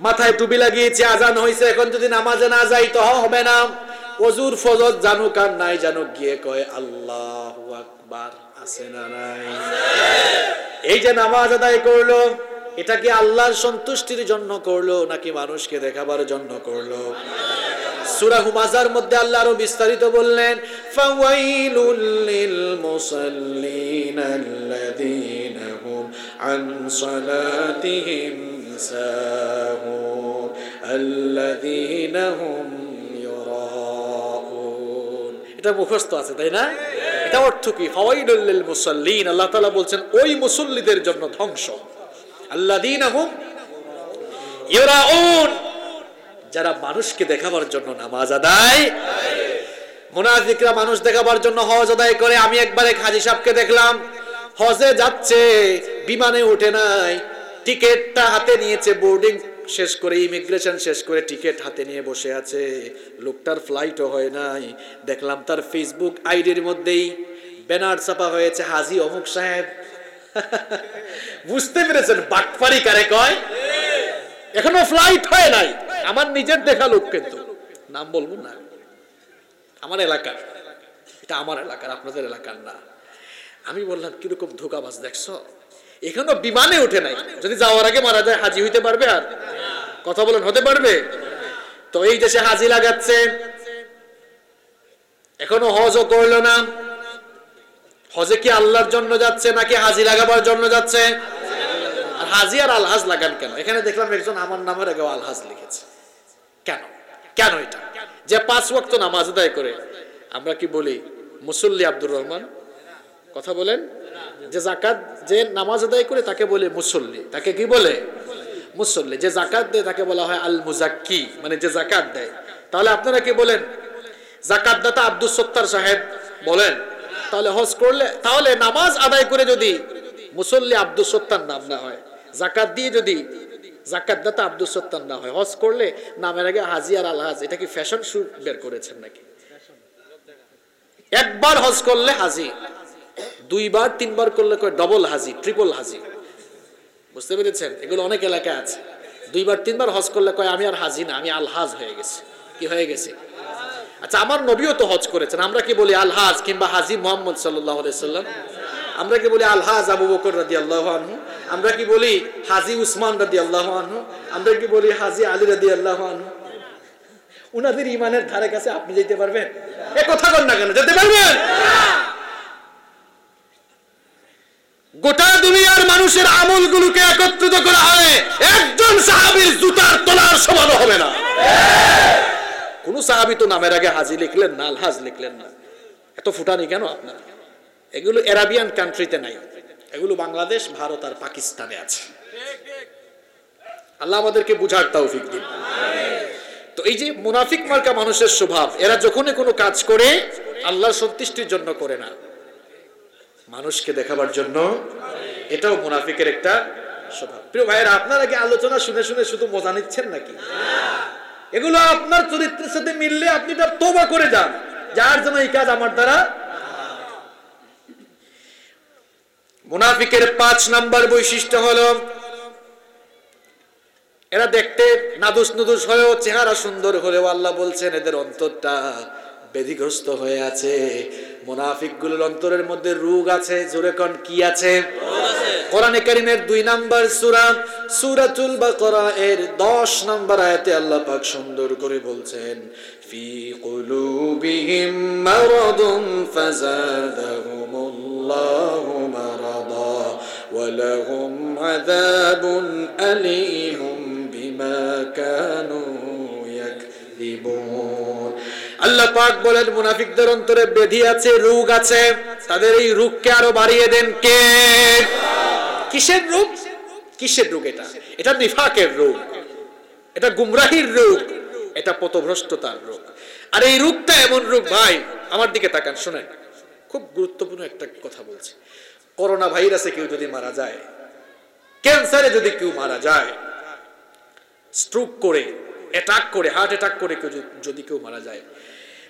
মাথায় টুপি লাগিয়েছে, আজান হয়েছে, এখন যদি নামাজে না যাই তো হবে না। অজুর ফজর জানুক আর নাই জানুক, গিয়ে কয়, আল্লাহ আকবার। আছে না নাই? এই যে নামাজ আদায় করল, এটা কি আল্লাহর সন্তুষ্টির জন্য করল, নাকি মানুষকে দেখাবার জন্য করল? সূরা হুমাজার মধ্যে আল্লাহ আরও বিস্তারিত বললেন, ফাওয়াইলুল লিল মুসাল্লিন হুম আন সালাতিহিম সাহুন আল্লাযীনা হুম ইউরাউন এটা মুখস্থ আছে, তাই না? এটা অর্থ কি? ফাওয়াইলুল লিল মুসাল্লিন, আল্লাহ তাআলা বলছেন, ওই মুসল্লিদের জন্য ধ্বংস। আল্লাযীনা হুম ইউরাউন যারা মানুষকে দেখাবার জন্য নামাজ আদায় মুনাফিকরা মানুষ দেখাবার জন্য হজ আদায় করে। আমি একবার এক হাজি সাহেবকে দেখলাম, হজে যাচ্ছে, বিমানে ওঠে নাই। টিকেটটা হাতে নিয়েছে বোর্ডিং শেষ করে ইমিগ্রেশন শেষ করে টিকিট হাতে নিয়ে বসে আছে। লোকটার ফ্লাইটও হয় নাই। দেখলাম তার ফেসবুক আইডির মধ্যেই ব্যানার ছাপা হয়েছে, হাজি অমুক সাহেব। বুঝতে পেরেছেন বাটপারি কারে কয়? এখনও ফ্লাইট হয় নাই। আমার নিজের দেখা লোক কিন্তু। নাম বলব না। আমার এলাকার। এটা আমার এলাকার, আপনাদের এলাকার না। আমি বললাম, কীরকম ধোকাবাজ দেখছ? এখনও বিমানে উঠে নাই। যদি যাওয়ার আগে মারা যায়, হাজি হইতে পারবে আর? কথা বলেন, হতে পারবে? তো এই দেশে হাজি লাগাচ্ছে, এখনও হজও করল না। হজে কি আল্লাহর জন্য যাচ্ছে, নাকি হাজি লাগাবার জন্য যাচ্ছে? আর হাজি আর আলহাজ লাগান কেন? এখানে দেখলাম একজন আমার নামের আগে আলহাজ লিখেছে। কেন? কেন এটা? যে পাঁচ ওয়াক্ত নামাজ আদায় করে, আমরা কি বলি, মুসল্লি আব্দুর রহমান? কথা বলেন যে জাকাত যে নামাজ আদায় করে তাকে বলে মুসল্লি। তাকে কি বলে? মুসল্লি। যে জাকাত দেয় তাকে বলা হয় আল মুজাক্কি মানে যে জাকাত দেয়। তাহলে আপনারা কি বলেন? জাকাত দাতা আব্দুল সত্তার সাহেব বলেন, তাহলে হজ করলে, তাহলে নামাজ আদায় করে যদি মুসল্লি আব্দুল সত্তার নাম না হয় জাকাত দিয়ে যদি জাকাত দাতা আব্দুল সত্তার না হয়, হজ করলে নামের আগে হাজি আর আলহাজ, এটা কি ফ্যাশন শু বের করেছেন নাকি? একবার হজ করলে হাজি। দুইবার, তিনবার করলে কয় ডবল হাজি ট্রিপল হাজি। বুঝতে পেরেছেন? এগুলো অনেক এলাকায় আছে। দুইবার, তিনবার হজ করলে কয়, আমি আর হাজি না, আমি আলহাজ হয়ে গেছি। কি হয়ে গেছে? আচ্ছা আমার নবীও তো হজ করেছেন। আমরা কি বলি আলহাজ কিংবা হাজি মোহাম্মদ সাল্লাহ সাল্লাম আমরা কি বলি আলহাজ আবু বকর রাদি আল্লাহ আনহু? আমরা কি বলি হাজি উসমান রাদি আল্লাহ আনহু? আমরা কি বলি হাজি আলী রাদি আল্লাহ আনহু? উনাদের ইমানের ধারে কাছে আপনি যেতে পারবেন? এ কথা বল না কেন, যেতে পারবেন? গোটা দুনিয়ার মানুষের আমলগুলোকে একত্রিত করা হয়, একজন সাহাবীর জুতার তলার সমান হবে না। কোন সাহাবি তো নামের আগে হাজি লিখলেন না, আলহাজ লিখলেন না। এত ফুটানি কেন আপনার? এগুলো এরাবিয়ান কান্ট্রিতে নাই। এগুলো বাংলাদেশ, ভারত আর পাকিস্তানে আছে। আল্লাহ আমাদেরকে বুঝার তৌফিক দিন। তো এই যে মুনাফিক মার্কা মানুষের স্বভাব, এরা যখনই কোনো কাজ করে, আল্লাহর সন্তুষ্টির জন্য করে না। মানুষকে দেখাবার জন্য, এটাও মুনাফিকের একটা স্বভাব। প্রিয় ভাইয়েরা, আপনার আগে আলোচনা শুনে শুনে শুধু মজা নিচ্ছেন নাকি? এগুলো আপনার চরিত্রের সাথে মিললে আপনি তার তোবা করে যান। যার জন্য এই কাজ আমার দ্বারা মুনাফিকের পাঁচ নাম্বার বৈশিষ্ট্য হলো, এরা দেখতে নাদুস নুদুস হয়েও চেহারা সুন্দর হলেও আল্লাহ বলছেন, এদের অন্তরটা ব্যাধিগ্রস্ত হয়ে আছে। মোনাফিকগুলোর অন্তরের মধ্যে রোগ আছে। জোরে কন, কি আছে? কোরআনে কারিমের দুই নাম্বার সুরা, সুরাতুল বাকরা এর 10 নাম্বার আয়াতে আল্লাহ পাক সুন্দর করে বলছেন, ফি কুলুবিহিম মারাদুন ফাযাদাহুমুল্লাহু মারাদা ওয়া লাহুম আযাবুন আলীহুম বিমা কানু ইয়াকযিবুন আল্লাহ পাক বলেন, মুনাফিকদের অন্তরে বেধি আছে, রোগ আছে। তাদের এই রোগকে আরও বাড়িয়ে দেন কে? কিসের রোগ? কিসের রোগ এটা? এটা নিফাকের রোগ। এটা গুমরাহির রোগ। এটা পথভ্রষ্টতার রোগ। আর এই রোগটা এমন রোগ, ভাই, আমার দিকে তাকান, শোনেন। খুব গুরুত্বপূর্ণ একটা কথা বলছি। করোনা ভাইরাসে কেউ যদি মারা যায়, ক্যান্সারে যদি কেউ মারা যায় স্ট্রোক করে অ্যাটাক করে হার্ট অ্যাটাক করে কেউ যদি- কেউ মারা যায়।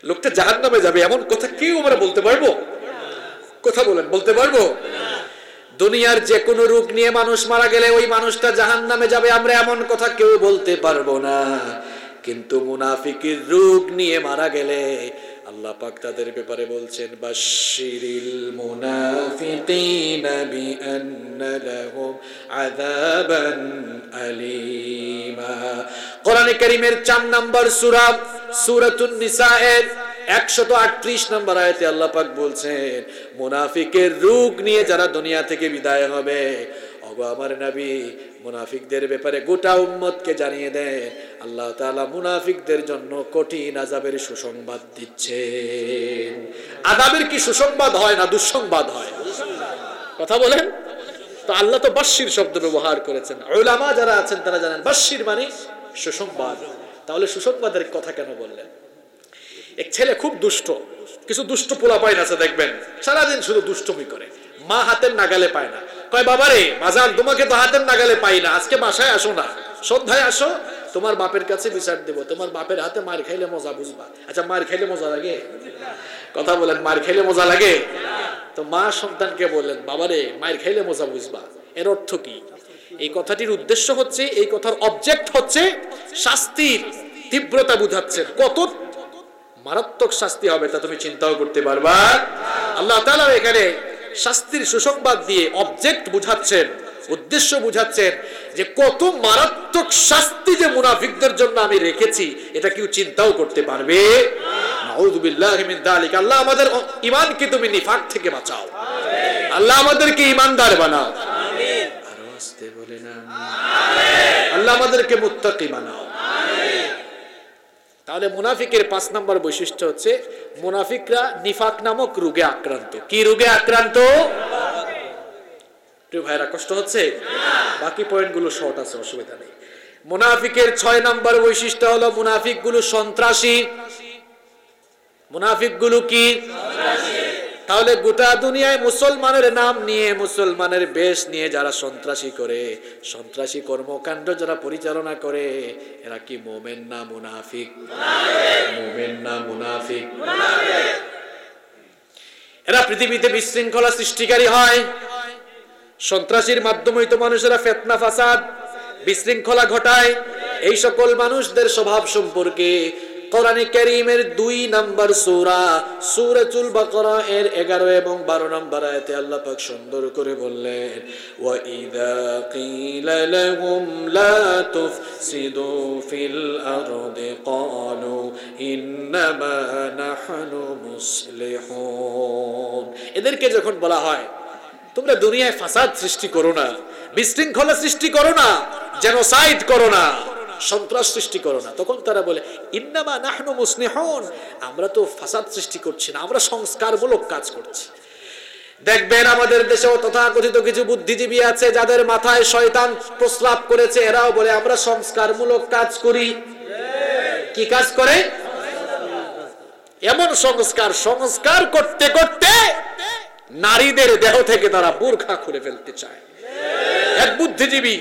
লোকটা জাহান নামে যাবে, এমন কথা কেউ আমরা বলতে পারব? কথা বলেন, বলতে পারব? দুনিয়ার যে কোনো রোগ নিয়ে মানুষ মারা গেলে ওই মানুষটা জাহান নামে যাবে, আমরা এমন কথা কেউ বলতে পারব না। কিন্তু মুনাফিকের রোগ নিয়ে মারা গেলে আল্লাহ পাক তাদের ব্যাপারে বলছেন বাশিরিল মুনাফিকিনা বিআন্না লাহুম আযাবান আলীমা। কোরআনে কারীমের 4 নাম্বার সূরা, সূরাতুন নিসা এর 138 নম্বর আয়াতে আল্লাহ পাক বলছেন, মুনাফিকের রোগ নিয়ে যারা দুনিয়া থেকে বিদায় হবে ওগো আমার নবী মুনাফিকদের ব্যাপারে গোটা উম্মতকে জানিয়ে দেন আল্লাহ তাআলা মুনাফিকদের জন্য কঠিন আযাবের সুসংবাদ দিচ্ছেন। আযাবের কি সুসংবাদ হয় না দুঃসংবাদ হয়? কথা বলেন? তো আল্লাহ তো বাশির শব্দ ব্যবহার করেছেন। উলামা যারা আছেন তারা জানেন বাশির মানে সুসংবাদ। তাহলে সুসংবাদের কথা কেন বললেন? এক ছেলে খুব দুষ্ট, কিছু দুষ্ট পোলা পায় না আছে দেখবেন। সারাদিন শুধু দুষ্টমি করে, মা হাতের নাগালে পায় না। কয়, বাবারে বাজার তোমাকে তো হাতের নাগালে পাই না, আজকে বাসায় আসো না। সন্ধ্যায় আসো, তোমার বাপের কাছে বিচার দেবো। তোমার বাপের হাতে মার খাইলে মজা বুঝবা। আচ্ছা মার খাইলে মজা লাগে? কথা বলেন, মার খাইলে মজা লাগে? তো মা সন্তানকে বললেন, বাবারে মায়ের খাইলে মজা বুঝবা। এর অর্থ কি? এই কথাটির উদ্দেশ্য হচ্ছে, এই কথার অবজেক্ট হচ্ছে শাস্তির তীব্রতা বুঝাচ্ছেন কত মারাত্মক শাস্তি হবে তা তুমি চিন্তাও করতে পারবা। আল্লাহ তাআলা এখানে শাস্তির সুসংবাদ দিয়ে অবজেক্ট বুঝাচ্ছেন, উদ্দেশ্য বুঝাচ্ছেন যে কত মারাত্মক শাস্তি যে মুনাফিকদের জন্য আমি রেখেছি, এটা কেউ চিন্তাও করতে পারবে। আল্লাহ আমাদের ঈমানকে তুমি নিফাক থেকে বাঁচাও। আল্লাহ আমাদেরকে ঈমানদার বানাও। আল্লাহ আমাদেরকে মুত্তাকি বানাও। তাহলে মুনাফিকের পাঁচ নম্বর বৈশিষ্ট্য হচ্ছে মুনাফিকরা নিফাক নামক রোগে আক্রান্ত। কি রোগে আক্রান্ত? ভাইরা কষ্ট হচ্ছে? বাকি পয়েন্টগুলো শর্ট আছে, অসুবিধা নেই। মুনাফিকের ছয় নম্বর বৈশিষ্ট্য হলো মুনাফিকগুলো সন্ত্রাসী। মুনাফিকগুলো কি? তাহলে গোটা দুনিয়ায় মুসলমানের নাম নিয়ে, মুসলমানের বেশ নিয়ে যারা সন্ত্রাসী করে, সন্ত্রাসী কর্মকাণ্ড যারা পরিচালনা করে, এরা কি মোমেন না মুনাফিক? মোমেন না মুনাফিক? এরা পৃথিবীতে বিশৃঙ্খলা সৃষ্টিকারী হয়। সন্ত্রাসীর মাধ্যমেই তো মানুষেরা ফেতনা, ফাসাদ, বিশৃঙ্খলা ঘটায়। এই সকল মানুষদের স্বভাব সম্পর্কে কোরআনে কারীমের দুই নাম্বার সূরা, সূরাতুল বাকারা এর 11 এবং 12 নম্বর আয়াতে আল্লাহ পাক সুন্দর করে বললেন, ওয়া কিলা লাহুম লা তুফসিদু ফিল আরদি ক্বালু, ইন্নামা নাহনু মুসলিহুন। এদেরকে যখন বলা হয়, তোমরা দুনিয়ায় ফাসাদ সৃষ্টি করো না, বিশৃঙ্খলা সৃষ্টি করো না, জেনোসাইড করো না। সন্ত্রাস সৃষ্টি করো না। তখন তারা বলে, ইন্নামা নাহনু মুসলিহুন। আমরা তো ফাসাদ সৃষ্টি করছি না, আমরা সংস্কারমূলক কাজ করছি। দেখবেন আমাদের দেশেও তথাকথিত কিছু বুদ্ধিজীবী আছে, যাদের মাথায় শয়তান প্রস্রাব করেছে। এরাও বলে, আমরা সংস্কারমূলক কাজ করি। কি কাজ করে? এমন সংস্কার সংস্কার করতে করতে নারীদের দেহ থেকে তারা বুর্খা খুলে ফেলতে চায়। এক বুদ্ধিজীবী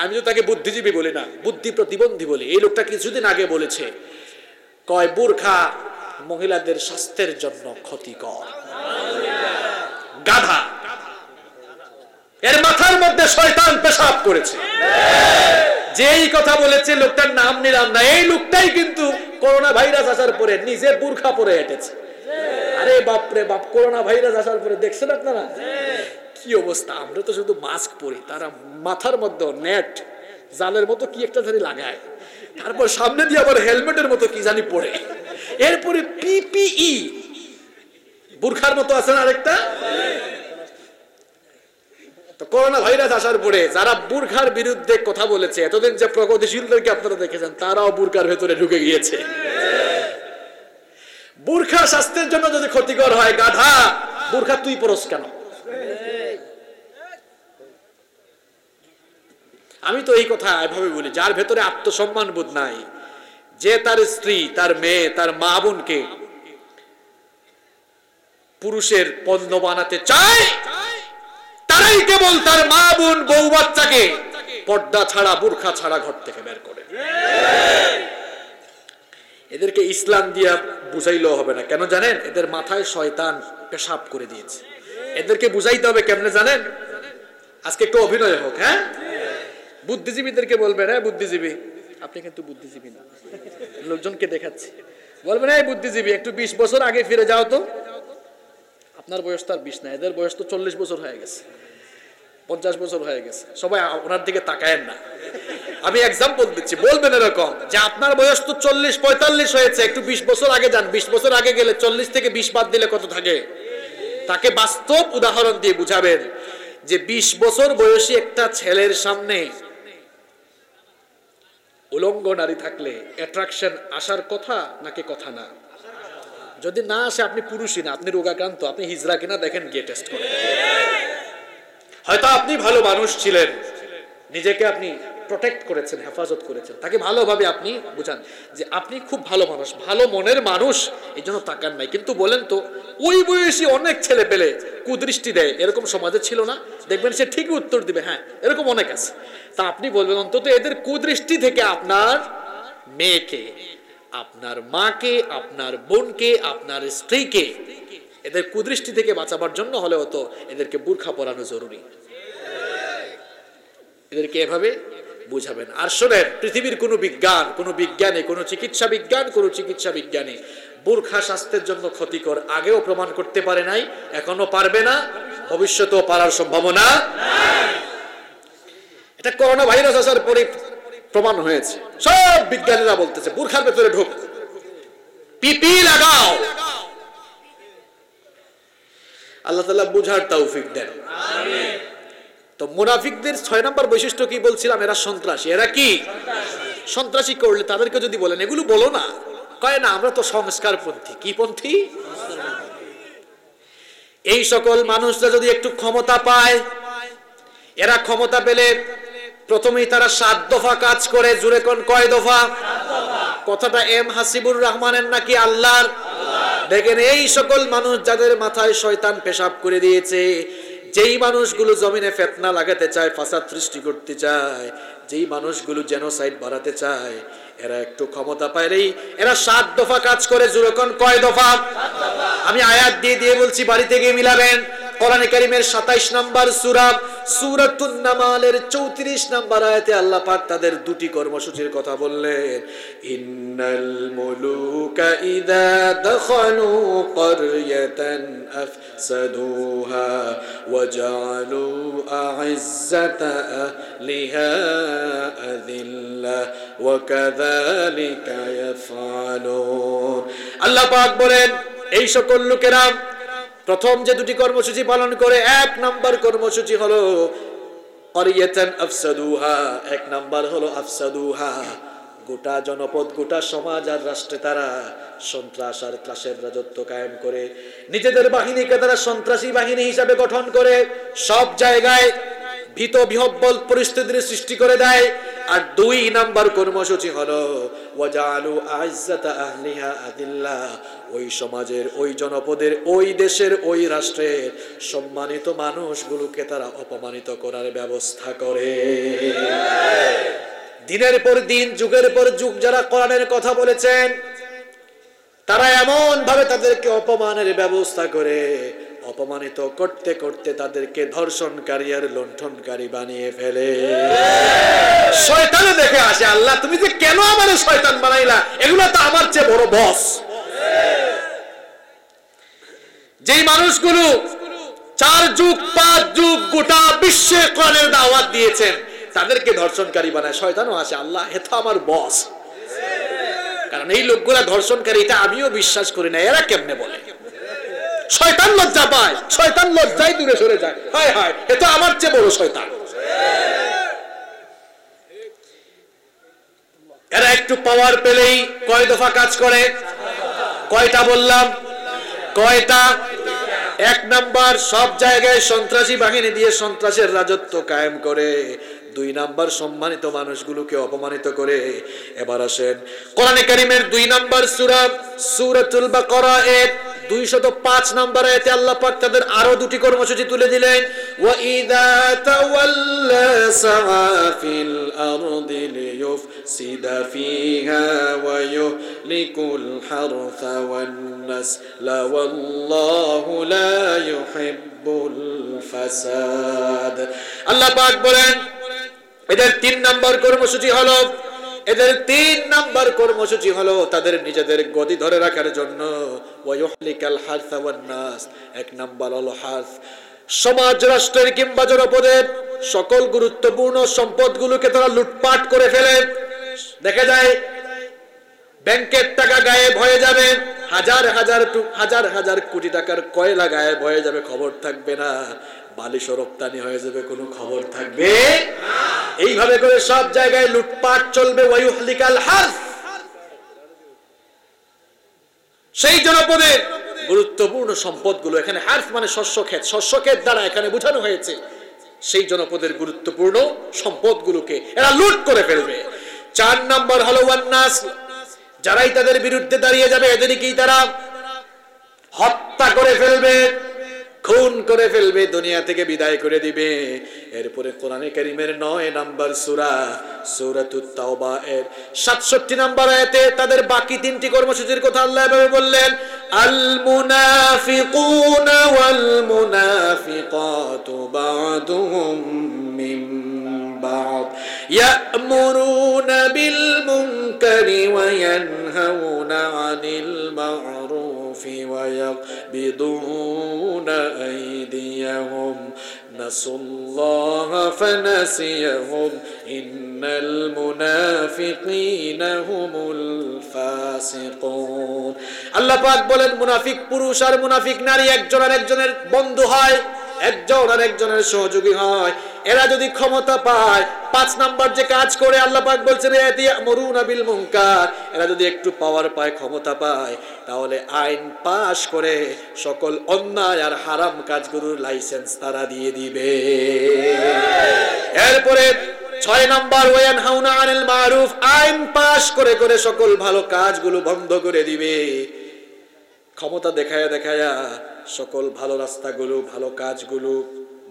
আমি তো তাকে বুদ্ধিজীবী বলি না বুদ্ধি প্রতিবন্ধী বলি। এই লোকটা কিছুদিন আগে বলেছে, কয় বুর্খা মহিলাদের স্বাস্থ্যের জন্য ক্ষতিকর। গাধা। এর মাথার মধ্যে শয়তান পেশাব করেছে। যে এই কথা বলেছে, লোকটার নাম নিলাম না। এই লোকটাই কিন্তু করোনা ভাইরাস আসার পরে নিজে বুর্খা পরে হেঁটেছে আরে বাপরে বাপ, করোনা ভাইরাস আসার পরে দেখছেন আপনারা? কি অবস্থা? আমরা তো শুধু মাস্ক পরি, তারা মাথার মধ্যে নেট জালের মতো কি একটা জানি লাগায়। তারপর সামনে দিয়ে আবার হেলমেটের মতো কি জানি পরে। এরপরে পিপিই বুরখার মতো আছে না আরেকটা? তো করোনা ভাইরাস আসার পরে যারা বুরখার বিরুদ্ধে কথা বলেছে, এতদিন যে প্রগতিশীলদেরকে আপনারা দেখেছেন, তারাও বুরকার ভেতরে ঢুকে গিয়েছে। বুরখা স্বাস্থ্যের জন্য যদি ক্ষতিকর হয়, গাধা, বুরখা তুই পরস কেন? আমি তো এই কথা এভাবে বলি, যার ভেতরে আত্মসম্মান বোধ নাই, যে তার স্ত্রী, তার মেয়ে, তার মা বোনকে পুরুষের পণ্য বানাতে চায়, তারাই কেবল তার মা বোন, বউ বাচ্চাকে পর্দা ছাড়া, বুরখা ছাড়া ঘর থেকে বের করে। এদেরকে ইসলাম দিয়া বুঝাইলেও হবে না। কেন জানেন? এদের মাথায় শয়তান পেশাব করে দিয়েছে। এদেরকে বুঝাইতে হবে কেমনে জানেন? আজকে একটু অভিনয় হোক হ্যাঁ? বুদ্ধিজীবীদেরকে বলবেন হ্যাঁ বুদ্ধিজীবী? আপনি কিন্তু বুদ্ধিজীবী না। লোকজনকে দেখাচ্ছি। বলবেন, এই বুদ্ধিজীবী, একটু বিশ বছর আগে ফিরে যাও তো। আপনার বয়স তো আর বিশ না, এদের বয়স তো চল্লিশ বছর হয়ে গেছে। পঞ্চাশ বছর হয়ে গেছে। সবাই ওনার দিকে তাকায়েন না। আমি এক্সাম্পল দিচ্ছি, বলবেন এরকম যে আপনার বয়স তো চল্লিশ, পঁয়তাল্লিশ হয়েছে, একটু বিশ বছর আগে যান, বিশ বছর আগে গেলে চল্লিশ থেকে বিশ বাদ দিলে কত থাকে? তাকে বাস্তব উদাহরণ দিয়ে বুঝাবেন যে বিশ বছর বয়সী একটা ছেলের সামনে উলঙ্গ নারী থাকলে অ্যাট্রাকশন আসার কথা নাকি কথা না? যদি না আসে, আপনি পুরুষই না, আপনি রোগাক্রান্ত, আপনি হিজরা কিনা দেখেন, গিয়ে টেস্ট করেন। হয়তো আপনি ভালো মানুষ ছিলেন, নিজেকে আপনি প্রোটেক্ট করেছেন, হেফাজত করেছেন। তাকে ভালোভাবে আপনি বুঝান যে আপনি খুব ভালো মানুষ, ভালো মনের মানুষ এই জন্য তাকান নাই। কিন্তু বলেন তো, ওই বয়সী অনেক ছেলে পেলে কুদৃষ্টি দেয়, এরকম সমাজে ছিল না? দেখবেন সে ঠিকই উত্তর দিবে হ্যাঁ এরকম অনেক আছে। তা আপনি বলবেন, অন্তত এদের কুদৃষ্টি থেকে আপনার মেয়েকে, আপনার মাকে, আপনার বোনকে, আপনার স্ত্রীকে এদের কুদৃষ্টি থেকে বাঁচাবার জন্য হলেও তো এদেরকে বুর্খা পরানো জরুরি। এদেরকে এভাবে বুঝাবেন। আর শোনেন, পৃথিবীর কোনো বিজ্ঞান, কোনো বিজ্ঞানী, কোনো চিকিৎসা বিজ্ঞান, কোনো চিকিৎসা বিজ্ঞানী বুর্খা স্বাস্থ্যের জন্য ক্ষতিকর, আগেও প্রমাণ করতে পারে নাই এখনও পারবে না, ভবিষ্যতেও পারার সম্ভাবনা এটা করোনা ভাইরাস আসার পরে প্রমাণ হয়েছে। সব বিজ্ঞানীরা বলতেছে বুর্খার ভেতরে ঢুক। পিপি লাগাও। আল্লাহ তালা বুঝার তৌফিক দেন। তো মুনাফিকদের ছয় নম্বর বৈশিষ্ট্য কি বলছিলাম? এরা সন্ত্রাসী। এরা কি? সন্ত্রাসী করলে তাদেরকে যদি বলেন, এগুলো বলো না। কয় না, আমরা তো সংস্কারপন্থী। কি পন্থী? এই সকল মানুষরা যদি একটু ক্ষমতা পায়, এরা ক্ষমতা পেলে প্রথমেই তারা সাত দফা কাজ করে, জুড়ে কোন কয় দফা? কথাটা এম হাসিবুর রহমানের নাকি আল্লাহর? দেখেন, এই সকল মানুষ যাদের মাথায় শয়তান পেশাব করে দিয়েছে যেই মানুষগুলো জমিনে ফেতনা লাগাতে চায়, ফাসাদ সৃষ্টি করতে চায়, যেই মানুষগুলো জেনোসাইড বাড়াতে চায় এরা একটু ক্ষমতা পাইলেই এরা সাত দফা কাজ করে, জুরকন কয় দফা? আমি আয়াত দিয়ে দিয়ে বলছি, বাড়িতে গিয়ে মিলাবেন। কোরআন কারিমের 27 নম্বর সূরা, সূরাতুন নামালের 34 নম্বর আয়াতে আল্লাহ পাক তাদের দুটি কর্মসূচির কথা বললেন। ইন্নাল মুলুকা ইযা দখালু ক্বরয়াতান আফসাদুহা ওয়াজআলু আ'ইজ্জাতা আহলিহা আযিল্লা ওয়া আল্লাহ পাক বলেন, এই সকল লোকেরা প্রথম যে দুটি কর্মসূচি পালন করে, এক নাম্বার কর্মসূচি হলো এক নাম্বার হলো আফসাদুহা। গোটা জনপদ, গোটা সমাজ আর রাষ্ট্রে তারা সন্ত্রাস আর ত্রাসের রাজত্ব কায়েম করে, নিজেদের বাহিনীকে তারা সন্ত্রাসী বাহিনী হিসাবে গঠন করে, সব জায়গায় ভীত বিহব্বল পরিস্থিতির সৃষ্টি করে দেয়। আর দুই নাম্বার কর্মসূচি হলো, ওয়াজালু আইজ্জাতা আহলিহা আদিল্লা ওই সমাজের, ওই জনপদের, ওই দেশের, ওই রাষ্ট্রের সম্মানিত মানুষগুলোকে তারা অপমানিত করার ব্যবস্থা করে। দিনের পর দিন, যুগের পর যুগ যারা কোরআনের কথা বলেছেন, তারা এমন ভাবে তাদেরকে অপমানের ব্যবস্থা করে। অপমানিত করতে করতে তাদেরকে ধর্ষণকারী আর লুণ্ঠনকারী বানিয়ে ফেলে। শয়তানে দেখে আসে, আল্লাহ, তুমি যে কেন আমার শয়তান বানাইলা? এগুলো তো আমার চেয়ে বড় বস যেই মানুষগুলো চার যুগ, পাঁচ যুগ গোটা বিশ্বে কোরআনের দাওয়াত দিয়েছেন, তাদেরকে ধর্ষণকারী বানায়। শয়তানও আসে, আল্লাহ, এ তো আমার বস কারণ এই লোকগুলা ধর্ষণকারী, এটা আমিও বিশ্বাস করি না, এরা কেমনে বলে? শয়তান লজ্জা পায়, শয়তান লজ্জায় দূরে সরে যায়। হায় হায়, এ তো আমার চেয়ে বড় শয়তান। এরা একটু পাওয়ার পেলেই কয় দফা কাজ করে? কয়টা বললাম? কয়টা? এক নাম্বার, সব জায়গায় সন্ত্রাসী বাহিনী দিয়ে সন্ত্রাসের রাজত্ব কায়েম করে। দুই নাম্বার, সম্মানিত মানুষগুলোকে অপমানিত করে। এবার আসেন, কোরআনে কারিমের দুই নাম্বার সূরা, সূরাতুল বাকারা এর 205 নাম্বার আয়াতে আল্লাহ পাক তাদের আরও দুটি কর্মসূচি তুলে দিলেন। হারথা ওয়ান নাসলা ওয়াল্লাহু লা ইউহিব্বুল ফাসাদ। আল্লাহ পাক বলেন, এদের তিন নাম্বার কর্মসূচি হলো এদের তিন নাম্বার কর্মসূচি হলো তাদের নিজেদের গদি ধরে রাখার জন্য। ওয়াইহলিকাল হারসা এক নাম্বার হলো হার্স। সমাজ, রাষ্ট্রের কিংবা জনপদের সকল গুরুত্বপূর্ণ সম্পদগুলোকে তারা লুটপাট করে ফেলে। দেখা যায়, ব্যাংকের টাকা গায়েব হয়ে যাবে। হাজার হাজার হাজার হাজার কোটি টাকার কয়লা গায়েব হয়ে যাবে, খবর থাকবে না। বালিশ রপ্তানি হয়ে যাবে, কোনো খবর থাকবে? এইভাবে করে সব জায়গায় লুটপাট চলবে হার্স। সেই জনপদের গুরুত্বপূর্ণ সম্পদগুলো, এখানে হার্স মানে শস্য ক্ষেত শস্য ক্ষেত দ্বারা এখানে বোঝানো হয়েছে। সেই জনপদের গুরুত্বপূর্ণ সম্পদগুলোকে এরা লুট করে ফেলবে। চার নাম্বার হলো ওয়ান্নাস। যারাই তাদের বিরুদ্ধে দাঁড়িয়ে যাবে, এদেরকেই তারা হত্যা করে ফেলবে। খুন করে ফেলবে, দুনিয়া থেকে বিদায় করে দিবে। এরপরে কোরআনে কারিমের নয় নাম্বার সুরা, সূরাতুত তাওবা এর 67 নাম্বার আয়াতে তাদের বাকি তিনটি কর্মসূচির কথা আল্লাহ এভাবে বললেন, আল মুনাফিকুনা ওয়াল মুনাফিকাতু বা'দুহুম মিন بعض يأمرون بالمنكر وينهون عن المعروف ويقبضون أيديهم نسوا الله فنسيهم إن المنافقين هم الفاسقون আল্লাহ পাক বলেন মুনাফিক পুরুষ আর মুনাফিক নারী একজন আর একজনের বন্ধু হয় একজন আর একজনের সহযোগী হয়। এরা যদি ক্ষমতা পায়, পাঁচ নাম্বার যে কাজ করে, আল্লাহ পাক বলছেন বিল মুনকার। এরা যদি একটু পাওয়ার পায়, ক্ষমতা পায়, তাহলে আইন পাশ করে সকল অন্যায় আর হারাম কাজগুলোর লাইসেন্স তারা দিয়ে দিবে। এরপরে ছয় নাম্বার ওয়ান হাউনা আনিল মারুফ। আইন পাশ করে করে সকল ভালো কাজগুলো বন্ধ করে দিবে। ক্ষমতা দেখায়া দেখায়া সকল ভালো রাস্তাগুলো, ভালো কাজগুলো,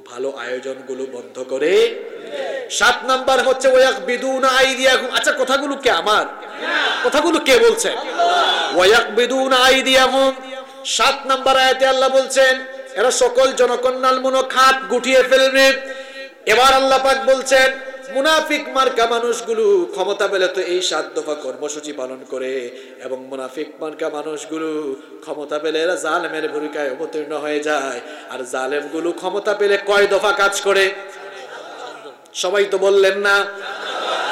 ভালো আয়োজনগুলো বন্ধ করে। সাত নাম্বার হচ্ছে ওয়াক বিদুন আইদিয়াহুম। আচ্ছা কথাগুলো কে আমার? কথাগুলো কে বলছেন ওয়াক বিদুন আইদিয়াহুম। সাত নাম্বার আয়াতে আল্লাহ বলছেন, এরা সকল জনকন্যালমূলক খাত গুটিয়ে ফেলবে। এবার আল্লাহ পাক বলছেন মুনাফিক মার্কা মানুষগুলো ক্ষমতা পেলে তো এই সাত দফা কর্মসূচি পালন করে। এবং মুনাফিক মার্কা মানুষগুলো ক্ষমতা পেলে এরা জালেমের ভূমিকায় অবতীর্ণ হয়ে যায়। আর জালেমগুলো ক্ষমতা পেলে কয় দফা কাজ করে? সবাই তো বললেন না।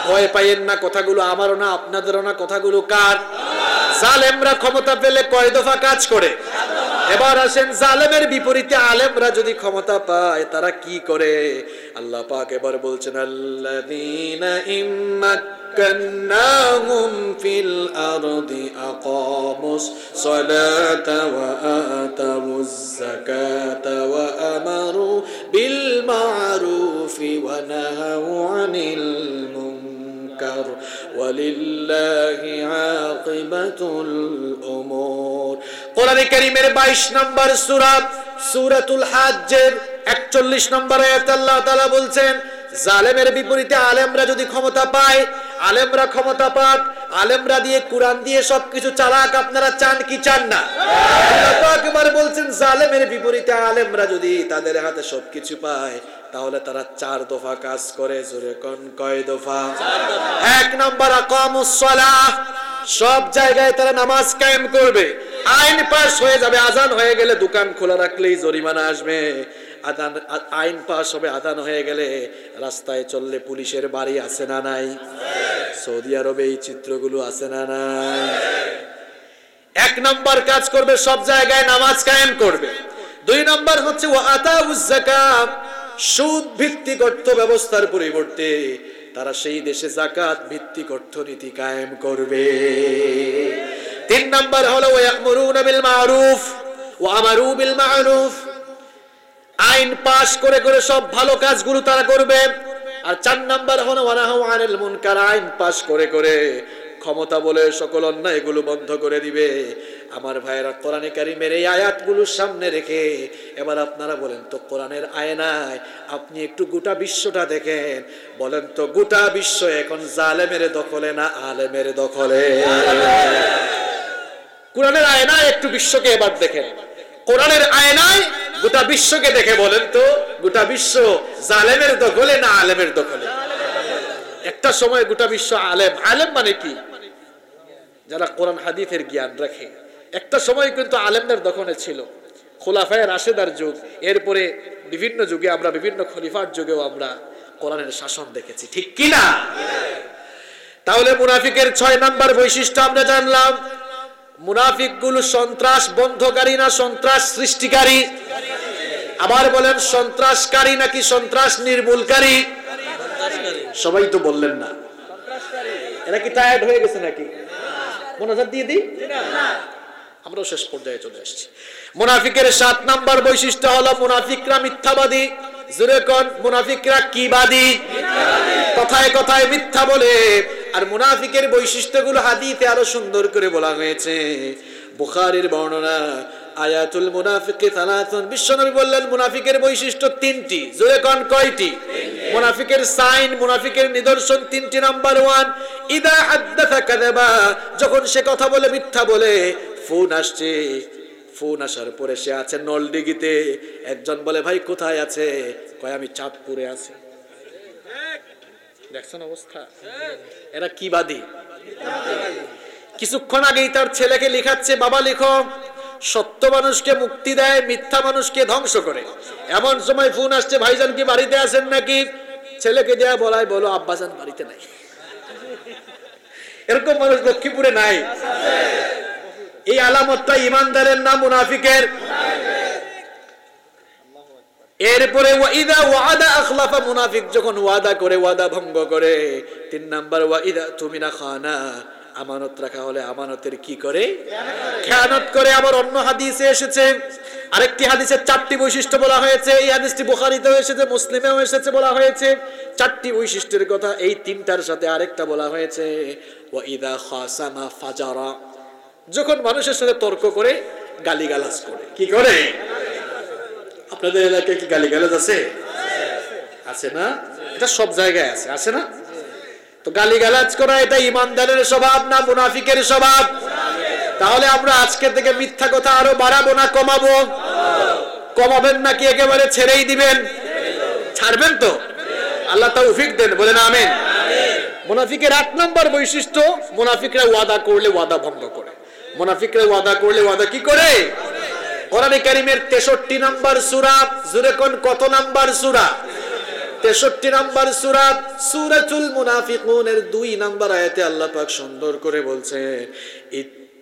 ভয় পাইয়েন না, কথাগুলো আমারও না, আপনাদেরও না, কথাগুলো কার? জালেমরা ক্ষমতা পেলে কয় দফা কাজ করে? এবার আসেন জালেমের বিপরীতে, আলেমরা যদি ক্ষমতা পায়, তারা কি করে? আল্লাহ পাক এবার বলছেন, আল্লাযীনা ইম্মাক্কান্নাহুম ফিল আরদি আকামুস সালাতা ওয়া আতামুজ যাকাতা ওয়া আমারু বিল মারুফি ওয়া নাহাউ আনিল মুনকার ওয়ালিল্লাহি আকিবাতুল উমুর কোরআনে কারীমের 22 নম্বর সূরা, সূরাতুল হাজ্জের 41 নম্বর আয়াতে আল্লাহ তাআলা বলছেন জালেমের বিপরীতে আলেমরা যদি ক্ষমতা পায়, আলেমরা ক্ষমতা পাক, আলেমরা দিয়ে কোরআন দিয়ে সবকিছু চালাক, আপনারা চান কি চান না? এবার বলছেন, জালেমের বিপরীতে আলেমরা যদি তাদের হাতে সবকিছু পায়, তাহলে তারা চার দফা কাজ করে, জোরে কোন কয় দফা? এক নম্বর, আকামুস সালাহ। সব জায়গায় তারা নামাজ কায়েম করবে। আইন পাস হয়ে যাবে, আজান হয়ে গেলে দোকান খোলা রাখলেই জরিমানা আসবে। আদান আইন পাশ হবে, আদান হয়ে গেলে রাস্তায় চললে পুলিশের বাড়ি আছে না নাই? সৌদি আরবে এই চিত্রগুলো আছে না নাই? এক নম্বর কাজ করবে, সব জায়গায় নামাজ কায়েম করবে। দুই নম্বর হচ্ছে ও যাকাত, সুদ ভিত্তিক অর্থ ব্যবস্থার পরিবর্তে তারা সেই দেশে জাকাত ভিত্তিক অর্থনীতি কায়েম করবে। তিন নম্বর হলো ওয়ামুরুনা বিল মারুফ, ওয়া আমারু বিল মারুফ। আইন পাশ করে করে সব ভালো কাজগুলো তারা করবে। আর চার নাম্বার হলো, ওয়ানাহু আনিল মুনকার, আইন পাশ করে করে ক্ষমতা বলে সকল অন্যায় এগুলো বন্ধ করে দিবে। আমার ভাইয়েরা, কোরআনে কারিমের এই আয়াতগুলোর সামনে রেখে এবার আপনারা বলেন তো, কোরআনের আয়নায় আপনি একটু গোটা বিশ্বটা দেখেন। বলেন তো, গোটা বিশ্ব এখন জালেমের দখলে না আলেমের দখলে? কোরআনের আয়নায় একটু বিশ্বকে এবার দেখেন। কোরআনের আয়নায় গোটা বিশ্বকে দেখে বলেন তো, গোটা বিশ্ব জালেমের দখলে না আলেমের দখলে? একটা সময় গোটা বিশ্ব আলেম আলেম মানে কি? যারা কোরআন হাদিফের জ্ঞান রাখে। একটা সময় কিন্তু আলেমদের দখলে ছিল। খোলাফায় রাশেদার যুগ, এরপরে বিভিন্ন যুগে আমরা, বিভিন্ন খলিফার যুগেও আমরা কোরআনের শাসন দেখেছি। ঠিক কি না তাহলে মুনাফিকের ছয় নাম্বার বৈশিষ্ট্য আমরা জানলাম। মুনাফিকগুলো সন্ত্রাস বন্ধকারী না সন্ত্রাস সৃষ্টিকারী? আবার বলেন, সন্ত্রাসকারী নাকি সন্ত্রাস নির্মূলকারী? সবাই তো বললেন না। এরা কি টায়ার্ড হয়ে গেছে নাকি? মনোজাত দিয়ে দিই? আমরাও শেষ পর্যায়ে চলে আসছি। মুনাফিকের সাত নাম্বার বৈশিষ্ট্য হলো, মুনাফিকরা মিথ্যাবাদী। জুড়ে কোন, মুনাফিকরা কি বাদী কথায় কথায় মিথ্যা বলে। আর মুনাফিকের বৈশিষ্ট্যগুলো হাদিতে আরও সুন্দর করে বলা হয়েছে। বুখারীর বর্ণনা, আয়াতুল মুনাফিকে সালাতুন, বিশ্বনবী বললেন, মুনাফিকের বৈশিষ্ট্য তিনটি, জোরে কোন কয়টি? মুনাফিকের সাইন, মুনাফিকের নিদর্শন তিনটি, নাম্বার ওয়ান, ইদা হাদ্দাথা কাযাবা, যখন সে কথা বলে, মিথ্যা বলে, ফোন আসছে। ফোন আসার পরে সে আছে নলডিগিতে। একজন বলে, ভাই, কোথায় আছে? কয়, আমি চাঁদপুরে আছি। দেখছেন অবস্থা? এরা কি বাদী? কিছুক্ষণ আগেই তার ছেলেকে লিখাচ্ছে, বাবা, লিখো, সত্য মানুষকে মুক্তি দেয়, মিথ্যা মানুষকে ধ্বংস করে। এমন সময় ফোন আসছে, ভাইজান কি বাড়িতে আছেন নাকি? ছেলেকে দেয়া বলায় বলো, আব্বাজান বাড়িতে নাই। এরকম মানুষ লক্ষ্মীপুরে নাই। এই আলামতটা ইমানদারের নাম মুনাফিকের? এরপরে ওয়াইদা ওয়াদা আখলাফা মুনাফিক, যখন ওয়াদা করে, ওয়াদা ভঙ্গ করে, তিন নাম্বার ওয়াইদা তুমিনা খানা, আমানত রাখা হলে আমানতের কি করে? খেয়ানত করে। আবার অন্য হাদিসে এসেছে, আরেকটি হাদিসের চারটি বৈশিষ্ট্য বলা হয়েছে। এই হাদিসটি বুখারিতেও এসেছে, মুসলিমেও এসেছে বলা হয়েছে। চারটি বৈশিষ্ট্যের কথা এই তিনটার সাথে আরেকটা বলা হয়েছে ওয়াইদা খাসামা ফাজারা। যখন মানুষের সাথে তর্ক করে, গালিগালাজ করে। কি করে? আপনাদের এলাকায় কি গালিগালাজ আছে? আছে না? এটা সব জায়গায় আছে আছে না? তো গালিগালাজ করা এটা ইমানদারের স্বভাব না মুনাফিকের স্বভাব? তাহলে আমরা আজকে থেকে মিথ্যা কথা আরও বাড়াবো না কমাবো? কমাবেন নাকি একেবারে ছেড়েই দিবেন? ছাড়বেন তো? আল্লাহ তৌফিক দেন, বলেন আমেন। মুনাফিকের আট নম্বর বৈশিষ্ট্য, মুনাফিকরা ওয়াদা করলে ওয়াদা ভঙ্গ করে। মুনাফিকরা ওয়াদা করলে ওয়াদা কি করে? কোরআনে কারিমের তেষট্টি নাম্বার সুরা জুরে কোন কত নাম্বার সুরা তেষট্টি নাম্বার সুরা সুরাতুল মুনাফিকুনের দুই নাম্বার আয়াতে আল্লাহ পাক সুন্দর করে বলছে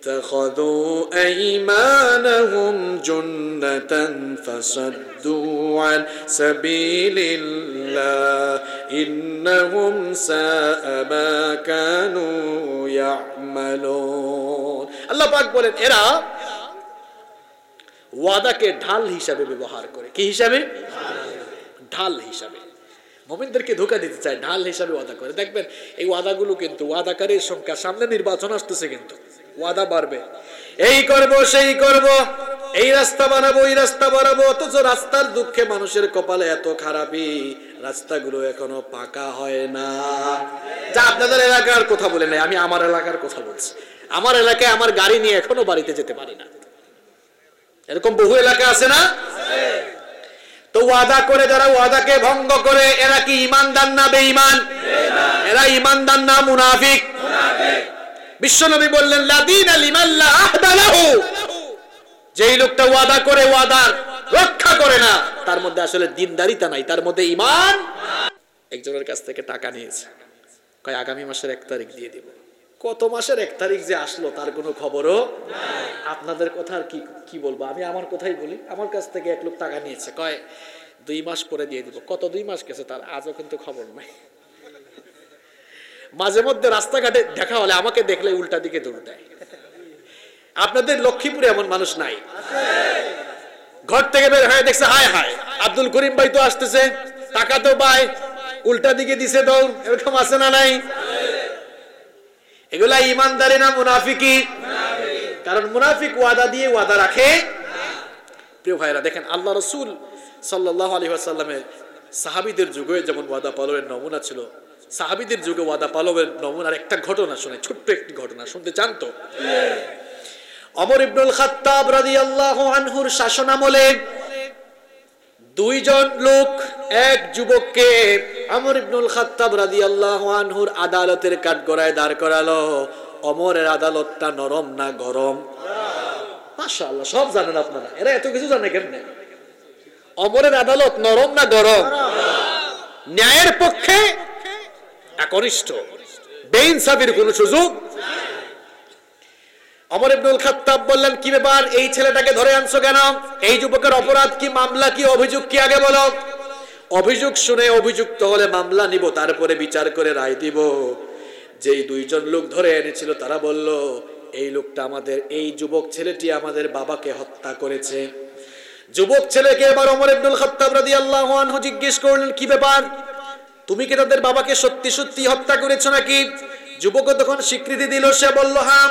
اتخذوا أيمانهم جنة فصدوا عن سبيل الله إنهم ساء ما كانوا يعملون আল্লাহ পাক বলেন এরা ওয়াদাকে ঢাল হিসাবে ব্যবহার করে। কি হিসাবে? ঢাল হিসাবে। মোমিনদেরকে ধোকা দিতে চায়, ঢাল হিসাবে ওয়াদা করে। দেখবেন, এই ওয়াদাগুলো কিন্তু ওয়াদাকারীর সংখ্যা, সামনে নির্বাচন আসতেছে কিন্তু। ওয়াদা বাড়বে। এই করব, সেই করব, এই রাস্তা বানাবো, এই রাস্তা বানাবো, অথচ রাস্তার দুঃখে মানুষের কপালে এত খারাপই রাস্তাগুলো এখনও পাকা হয় না। যা আপনাদের এলাকার কথা বলে নাই, আমি আমার এলাকার কথা বলছি। আমার এলাকায় আমার গাড়ি নিয়ে এখনও বাড়িতে যেতে পারি না। এরকম বহু এলাকা আছে না? তো ওয়াদা করে, যারা ওয়াদাকে ভঙ্গ করে, এরা কি ইমানদার না বেঈমান? এরা ইমানদার না মুনাফিক? বিশ্বনবী বললেন, লাদিন লিমাল্লা আহদালাহু যেই লোকটা ওয়াদা করে, ওয়াদার রক্ষা করে না, তার মধ্যে আসলে দিনদারিতা নাই, তার মধ্যে ইমান একজনের কাছ থেকে টাকা নিয়েছে। কয়, আগামী মাসের এক তারিখ দিয়ে দিব। কত মাসের এক তারিখ যে আসলো, তার কোনো খবরও আপনাদের কথা আর কি কি বলব? আমি আমার কথাই বলি। আমার কাছ থেকে এক লোক টাকা নিয়েছে, কয়, দুই মাস পরে দিয়ে দিব। কত দুই মাস গেছে তার? আজও কিন্তু খবর নাই। মাঝে মধ্যে রাস্তাঘাটে দেখা হলে আমাকে দেখলে উল্টা দিকে দৌড় দেয়। আপনাদের লক্ষ্মীপুরে এমন মানুষ নাই। ঘর থেকে বের হয়ে দেখছে, হায় হায়, আব্দুল করিম ভাই তো আসতেছে, টাকা তো পায়, উল্টা দিকে দিছে দৌড়, এরকম আছে না নাই? এগুলা ইমানদারি না মুনাফিকি? কারণ মুনাফিক ওয়াদা দিয়ে ওয়াদা রাখে প্রিয় ভাইরা দেখেন আল্লাহ রসুল সাল্লাহ আলী আসাল্লামের সাহাবিদের যুগে যেমন ওয়াদা পালনের নমুনা ছিল সাহাবিদের যুগে ওয়াদা পালনের নমুনার একটা ঘটনা শুনে ছোট্ট একটি ঘটনা শুনতে চান তো? অমর ইবনুল খাত্তাব রাদিয়াল্লাহু আনহুর শাসনামলে দুইজন লোক, এক যুবককে আমর ইবনুল খাত্তাব রাদিয়াল্লাহু আনহুর আদালতের কাঠগড়ায় দাঁড় করালো। অমরের আদালতটা নরম না গরম? মাশাআল্লাহ, সব জানেন আপনারা। এরা এত কিছু জানে কেমনে? অমরের আদালত নরম না গরম? ন্যায়ের পক্ষে একনিষ্ঠ। বেইনসাফির কোন সুযোগ? অমর ইবনুল খাত্তাব বললেন, কি ব্যাপার? এই ছেলেটাকে ধরে আনছো কেন? এই যুবকের অপরাধ কি, মামলা কি, অভিযোগ কি আগে বলো? অভিযোগ শুনে অভিযুক্ত হলে মামলা নিব, তারপরে বিচার করে রায় দিব। যেই দুইজন লোক ধরে এনেছিল, তারা বলল, এই লোকটা আমাদের, এই যুবক ছেলেটি আমাদের বাবাকে হত্যা করেছে। যুবক ছেলেকে এবার অমর ইবনুল খাত্তাব রাদিয়াল্লাহু আনহু জিজ্ঞেস করলেন, কি ব্যাপার? তুমি কি তাদের বাবাকে সত্যি সত্যি হত্যা করেছ নাকি? যুবক তখন স্বীকৃতি দিল, সে বলল হ্যাঁ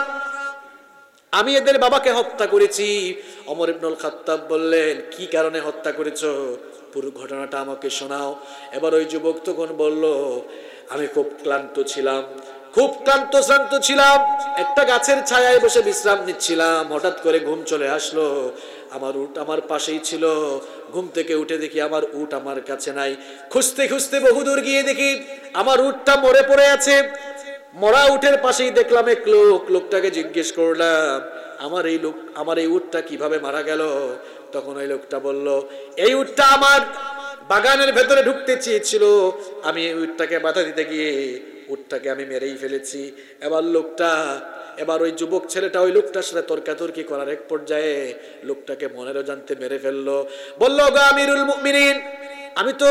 আমি এদের বাবাকে হত্যা করেছি। অমর ইবনুল খাত্তাব বললেন, কি কারণে হত্যা করেছ? পুরো ঘটনাটা আমাকে শোনাও। এবার ওই যুবক তখন বলল, আমি খুব ক্লান্ত ছিলাম, খুব ক্লান্ত শ্রান্ত ছিলাম। একটা গাছের ছায়ায় বসে বিশ্রাম নিচ্ছিলাম। হঠাৎ করে ঘুম চলে আসলো। আমার উট আমার পাশেই ছিল। ঘুম থেকে উঠে দেখি আমার উট আমার কাছে নাই। খুঁজতে খুঁজতে বহুদূর গিয়ে দেখি আমার উটটা মরে পড়ে আছে। মরা উঠের পাশেই দেখলাম এক লোক, লোকটাকে জিজ্ঞেস করলাম, আমার এই লোক, আমার এই উটটা কীভাবে মারা গেল? তখন ওই লোকটা বলল, এই উটটা আমার বাগানের ভেতরে ঢুকতে চেয়েছিল। আমি এই উটটাকে বাধা দিতে গিয়ে উটটাকে আমি মেরেই ফেলেছি। এবার লোকটা, এবার ওই যুবক ছেলেটা ওই লোকটার সাথে তর্কাতর্কি করার এক পর্যায়ে লোকটাকে মনেরও জানতে মেরে ফেলল। বলল, গো আমিরুল মুমিনিন, আমি তো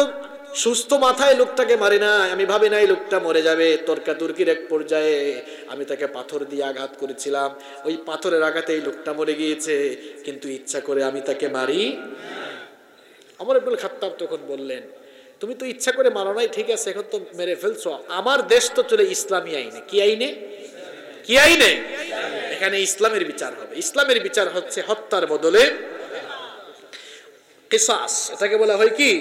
সুস্থ মাথায় লোকটাকে মারি না আমি ভাবি নাই লোকটা মরে যাবে। তর্কা তর্কাতর্কির এক পর্যায়ে আমি তাকে পাথর দিয়ে আঘাত করেছিলাম। ওই পাথরের আঘাতে এই লোকটা মরে গিয়েছে। কিন্তু ইচ্ছা করে আমি তাকে মারি আমার আব্দুল খাত্তাব তখন বললেন, তুমি তো ইচ্ছা করে মারো নাই, ঠিক আছে, এখন তো মেরে ফেলছো। আমার দেশ তো চলে ইসলামী আইনে। কি আইনে? কি আইনে? এখানে ইসলামের বিচার হবে। ইসলামের বিচার হচ্ছে হত্যার বদলে কিসাস। এটাকে বলা হয় কি?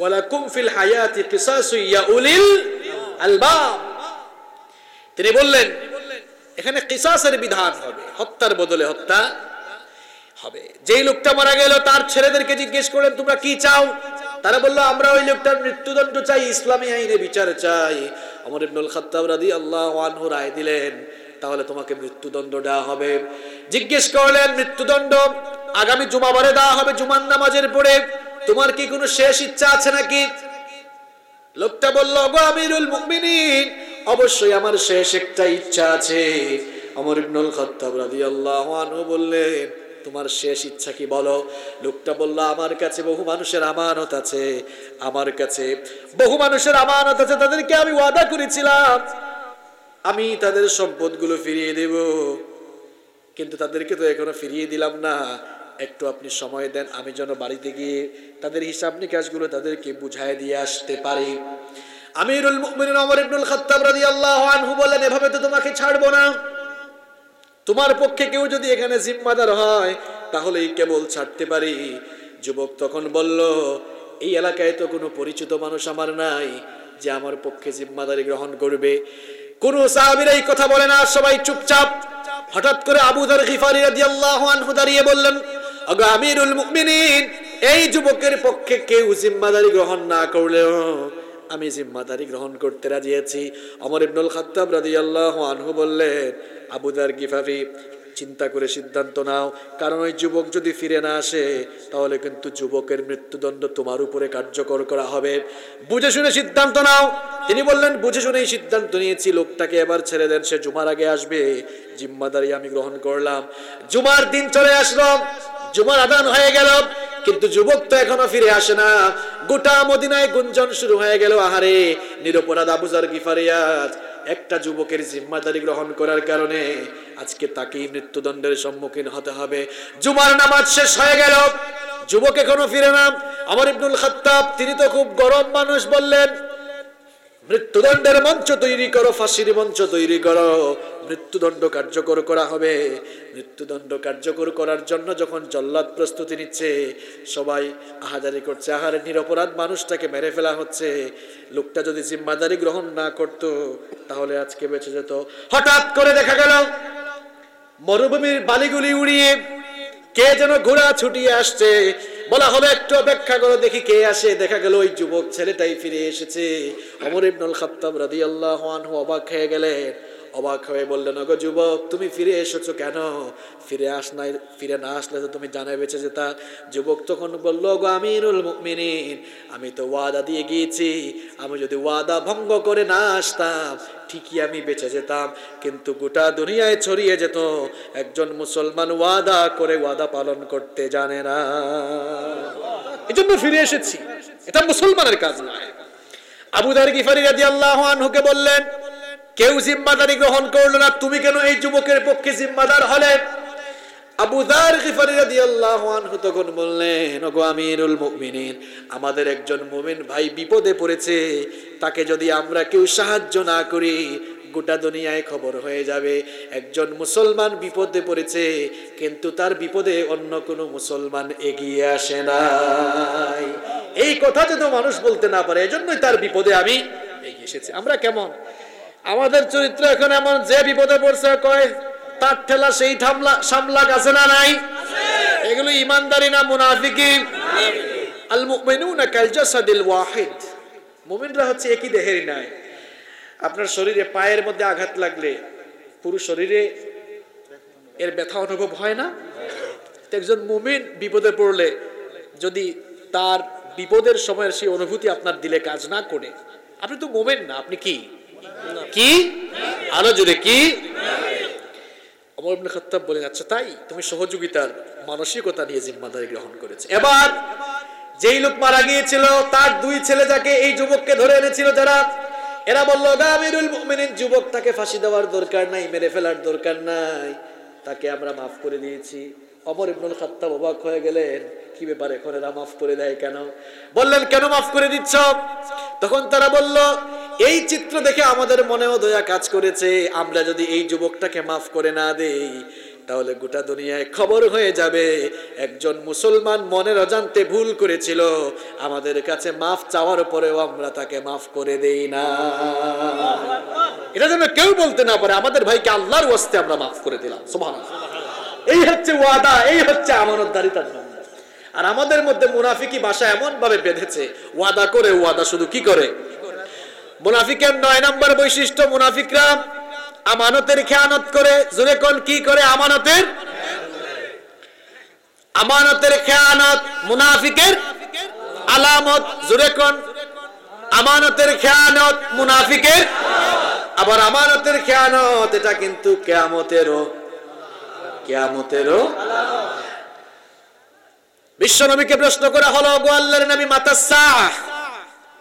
ওয়ালাকুম ফিল হায়াতি কিসাসু ইয়া আলবাব। তিনি বললেন, এখানে কিসাসের বিধান হবে, হত্যার বদলে হত্যা হবে। যেই লোকটা মারা গেল, তার ছেলেদেরকে জিজ্ঞেস করলেন, তোমরা কি চাও? তারা বলল, আমরা ওই লোকটার মৃত্যুদণ্ড চাই, ইসলামী আইনে বিচার চাই। আমর ইবনুল খাত্তাব রাদি আল্লাহ আনহু রায় দিলেন, তাহলে তোমাকে মৃত্যুদণ্ড দেওয়া হবে। জিজ্ঞেস করলেন, মৃত্যুদণ্ড আগামী জুমাবারে দেওয়া হবে, জুমার নামাজের পরে? তোমার কি কোনো শেষ ইচ্ছা আছে নাকি? লোকটা বলল গো আমিরুল মুমিনিন, অবশ্যই আমার শেষ একটা ইচ্ছা আছে। আমর ইবনুল খাত্তাব রাদিয়াল্লাহু আনহু বললেন, তোমার শেষ ইচ্ছা কি বলো? লোকটা বলল, আমার কাছে বহু মানুষের আমানত আছে। আমার কাছে বহু মানুষের আমানত আছে, তাদেরকে আমি ওয়াদা করেছিলাম। আমি তাদের সম্পদগুলো ফিরিয়ে দেব, কিন্তু তাদেরকে তো এখনও ফিরিয়ে দিলাম না। একটু আপনি সময় দেন, আমি যেন বাড়িতে গিয়ে তাদের হিসাব নিকাশগুলো তাদেরকে বুঝায় দিয়ে আসতে পারি। আমিরুল মুমিনিন ওমর ইবনুল খাত্তাব রাদিয়াল্লাহু আনহু বলেন, এভাবে তো তোমাকে ছাড়বো না। তোমার পক্ষে কেউ যদি এখানে জিম্মাদার হয়, তাহলেই কেবল ছাড়তে পারি। যুবক তখন বলল, এই এলাকায় তো কোনো পরিচিত মানুষ আমার নাই যে আমার পক্ষে জিম্মাদারি গ্রহণ করবে। কোন সাহাবীরা এই কথা বলে না, সবাই চুপচাপ। হঠাৎ করে আবু দর গিফারি রাদিয়াল্লাহু আনহু দাঁড়িয়ে বললেন আমিরুল মুমিনিন, এই যুবকের পক্ষে কেউ জিম্মাদারি গ্রহণ না করলেও আমি জিম্মাদারি গ্রহণ করতে রাজি আছি। অমর ইবনুল খাত্তাব রাদিয়াল্লাহু আনহু বললেন, আবু দার গিফাফি চিন্তা করে সিদ্ধান্ত নাও, কারণ ওই যুবক যদি ফিরে না আসে, তাহলে কিন্তু যুবকের মৃত্যুদণ্ড তোমার উপরে কার্যকর করা হবে। বুঝে শুনে সিদ্ধান্ত নাও। তিনি বললেন, বুঝে শুনেই সিদ্ধান্ত নিয়েছি, লোকটাকে এবার ছেড়ে দেন, সে জুমার আগে আসবে। জিম্মাদারি আমি গ্রহণ করলাম। জুমার দিন চলে আসলো। জুমার আদান হয়ে গেল, কিন্তু যুবক তো এখনও ফিরে আসে না। গোটা মদিনায় গুঞ্জন শুরু হয়ে গেল, আহারে, নিরপরাধ আবুজার গিফারিয়াজ একটা যুবকের জিম্মাদারি গ্রহণ করার কারণে আজকে তাকেই মৃত্যুদণ্ডের সম্মুখীন হতে হবে। জুমার নামাজ শেষ হয়ে গেল, যুবক এখনও ফিরে না। আমার ইবনুল খাত্তাব, তিনি তো খুব গরম মানুষ বললেন মৃত্যুদণ্ডের মঞ্চ তৈরি করো, ফাঁসির মঞ্চ তৈরি করো। মৃত্যুদণ্ড কার্যকর করা হবে। মৃত্যুদণ্ড কার্যকর করার জন্য যখন জল্লাদ প্রস্তুতি নিচ্ছে, সবাই আহাজারি করছে। আহারে নিরপরাধ মানুষটাকে মেরে ফেলা হচ্ছে। লোকটা যদি জিম্মাদারি গ্রহণ না করত, তাহলে আজকে বেঁচে যেত। হঠাৎ করে দেখা গেল, মরুভূমির বালিগুলি উড়িয়ে কে যেন ঘোড়া ছুটিয়ে আসছে। বলা হবে, একটু অপেক্ষা করো দেখি কে আসে। দেখা গেল ওই যুবক ছেলেটাই ফিরে এসেছে। অমর ইবনুল খাত্তাব রাদিয়াল্লাহু আনহু অবাক হয়ে গেলেন। অবাক হয়ে বললেন, ওগো যুবক, তুমি ফিরে এসেছ কেন? ফিরে আস নাই ফিরে না আসলে তো তুমি জানাই বেঁচে যেতা যুবক তখন বলল গো আমিরুল মুমিনিন, আমি তো ওয়াদা দিয়ে গিয়েছি। আমি যদি ওয়াদা ভঙ্গ করে না আসতাম, ঠিকই আমি বেঁচে যেতাম। কিন্তু গোটা দুনিয়ায় ছড়িয়ে যেত, একজন মুসলমান ওয়াদা করে ওয়াদা পালন করতে জানে না। এই জন্য ফিরে এসেছি। এটা মুসলমানের কাজ নয়। আবু দার গিফারি রাজি আল্লাহ আনহুকে বললেন কেউ জিম্মাদারি গ্রহণ করল না, তুমি কেন এই যুবকের পক্ষে জিম্মাদার হলে? আবু দার গিফারি রাদিয়াল্লাহু আনহু তখন বললেন, ওগো আমিরুল মুমিনিন, আমাদের একজন মুমিন ভাই বিপদে পড়েছে, তাকে যদি আমরা কেউ সাহায্য না করি, গোটা দুনিয়ায় খবর হয়ে যাবে। একজন মুসলমান বিপদে পড়েছে, কিন্তু তার বিপদে অন্য কোনো মুসলমান এগিয়ে আসে নাই। এই কথা যদি মানুষ বলতে না পারে, এজন্যই তার বিপদে আমি এগিয়ে এসেছি। আমরা কেমন? আমাদের চরিত্র এখন এমন যে বিপদে পড়ছে, কয়, তার ঠেলা সেই থামলা সামলা আছে না নাই? এগুলো ইমানদারি না মুনাফিকি? আল মুমিনুনা কাল জাসাদিল ওয়াহিদ। মুমিনরা হচ্ছে একই দেহেরই নাই। আপনার শরীরে পায়ের মধ্যে আঘাত লাগলে পুরো শরীরে এর ব্যথা অনুভব হয় না? একজন মুমিন বিপদে পড়লে যদি তার বিপদের সময়ের সেই অনুভূতি আপনার দিলে কাজ না করে, আপনি তো মোমেন না, আপনি কি? কি? আরও জোরে, কি? অমর ইবনে আচ্ছা তাই তুমি সহযোগিতার মানসিকতা নিয়ে জিম্মাদারি গ্রহণ করেছে। এবার যেই লোক মারা গিয়েছিল, তার দুই ছেলে যাকে এই যুবককে ধরে এনেছিল যারা, এরা গামিরুল মুমিনিন, যুবক তাকে ফাঁসি দেওয়ার দরকার নাই, মেরে ফেলার দরকার নাই, তাকে আমরা মাফ করে দিয়েছি। অমর ইবনুল খাত্তাব অবাক হয়ে গেলেন, কি ব্যাপার, এখন এরা মাফ করে দেয় কেন? বললেন, কেন মাফ করে দিচ্ছ? তখন তারা বলল এই চিত্র দেখে আমাদের মনেও দয়া কাজ করেছে। আমরা যদি এই যুবকটাকে মাফ করে না দেই, তাহলে গোটা দুনিয়ায় খবর হয়ে যাবে। একজন মুসলমান মনের অজান্তে ভুল করেছিল। আমাদের কাছে মাফ চাওয়ার পরেও আমরা তাকে মাফ করে দেই না। এটা যেন কেউ বলতে না পারে, আমাদের ভাইকে আল্লাহর ওয়াস্তে আমরা মাফ করে দিলাম। সুবহানাল্লাহ। এই হচ্ছে ওয়াদা, এই হচ্ছে আমানতদারিতার আর আমাদের মধ্যে মুনাফিকি বাসা এমন ভাবে বেঁধেছে, ওয়াদা করে, ওয়াদা শুধু কি করে? মুনাফিকের নয় নম্বর বৈশিষ্ট্য মুনাফিকরা আমানতের খেয়ানত করে। জোরে কোন কি করে? আমানতের? আমানতের খেয়ানত মুনাফিকের আলামত। জোরে কোন? আমানতের খেয়ানত মুনাফিকের আবার আমানতের খেয়ানত, এটা কিন্তু কেয়ামতেরও কেয়ামতেরও বিশ্বনবীকে প্রশ্ন করা হলো গো আল্লাহর নবী মাতাসা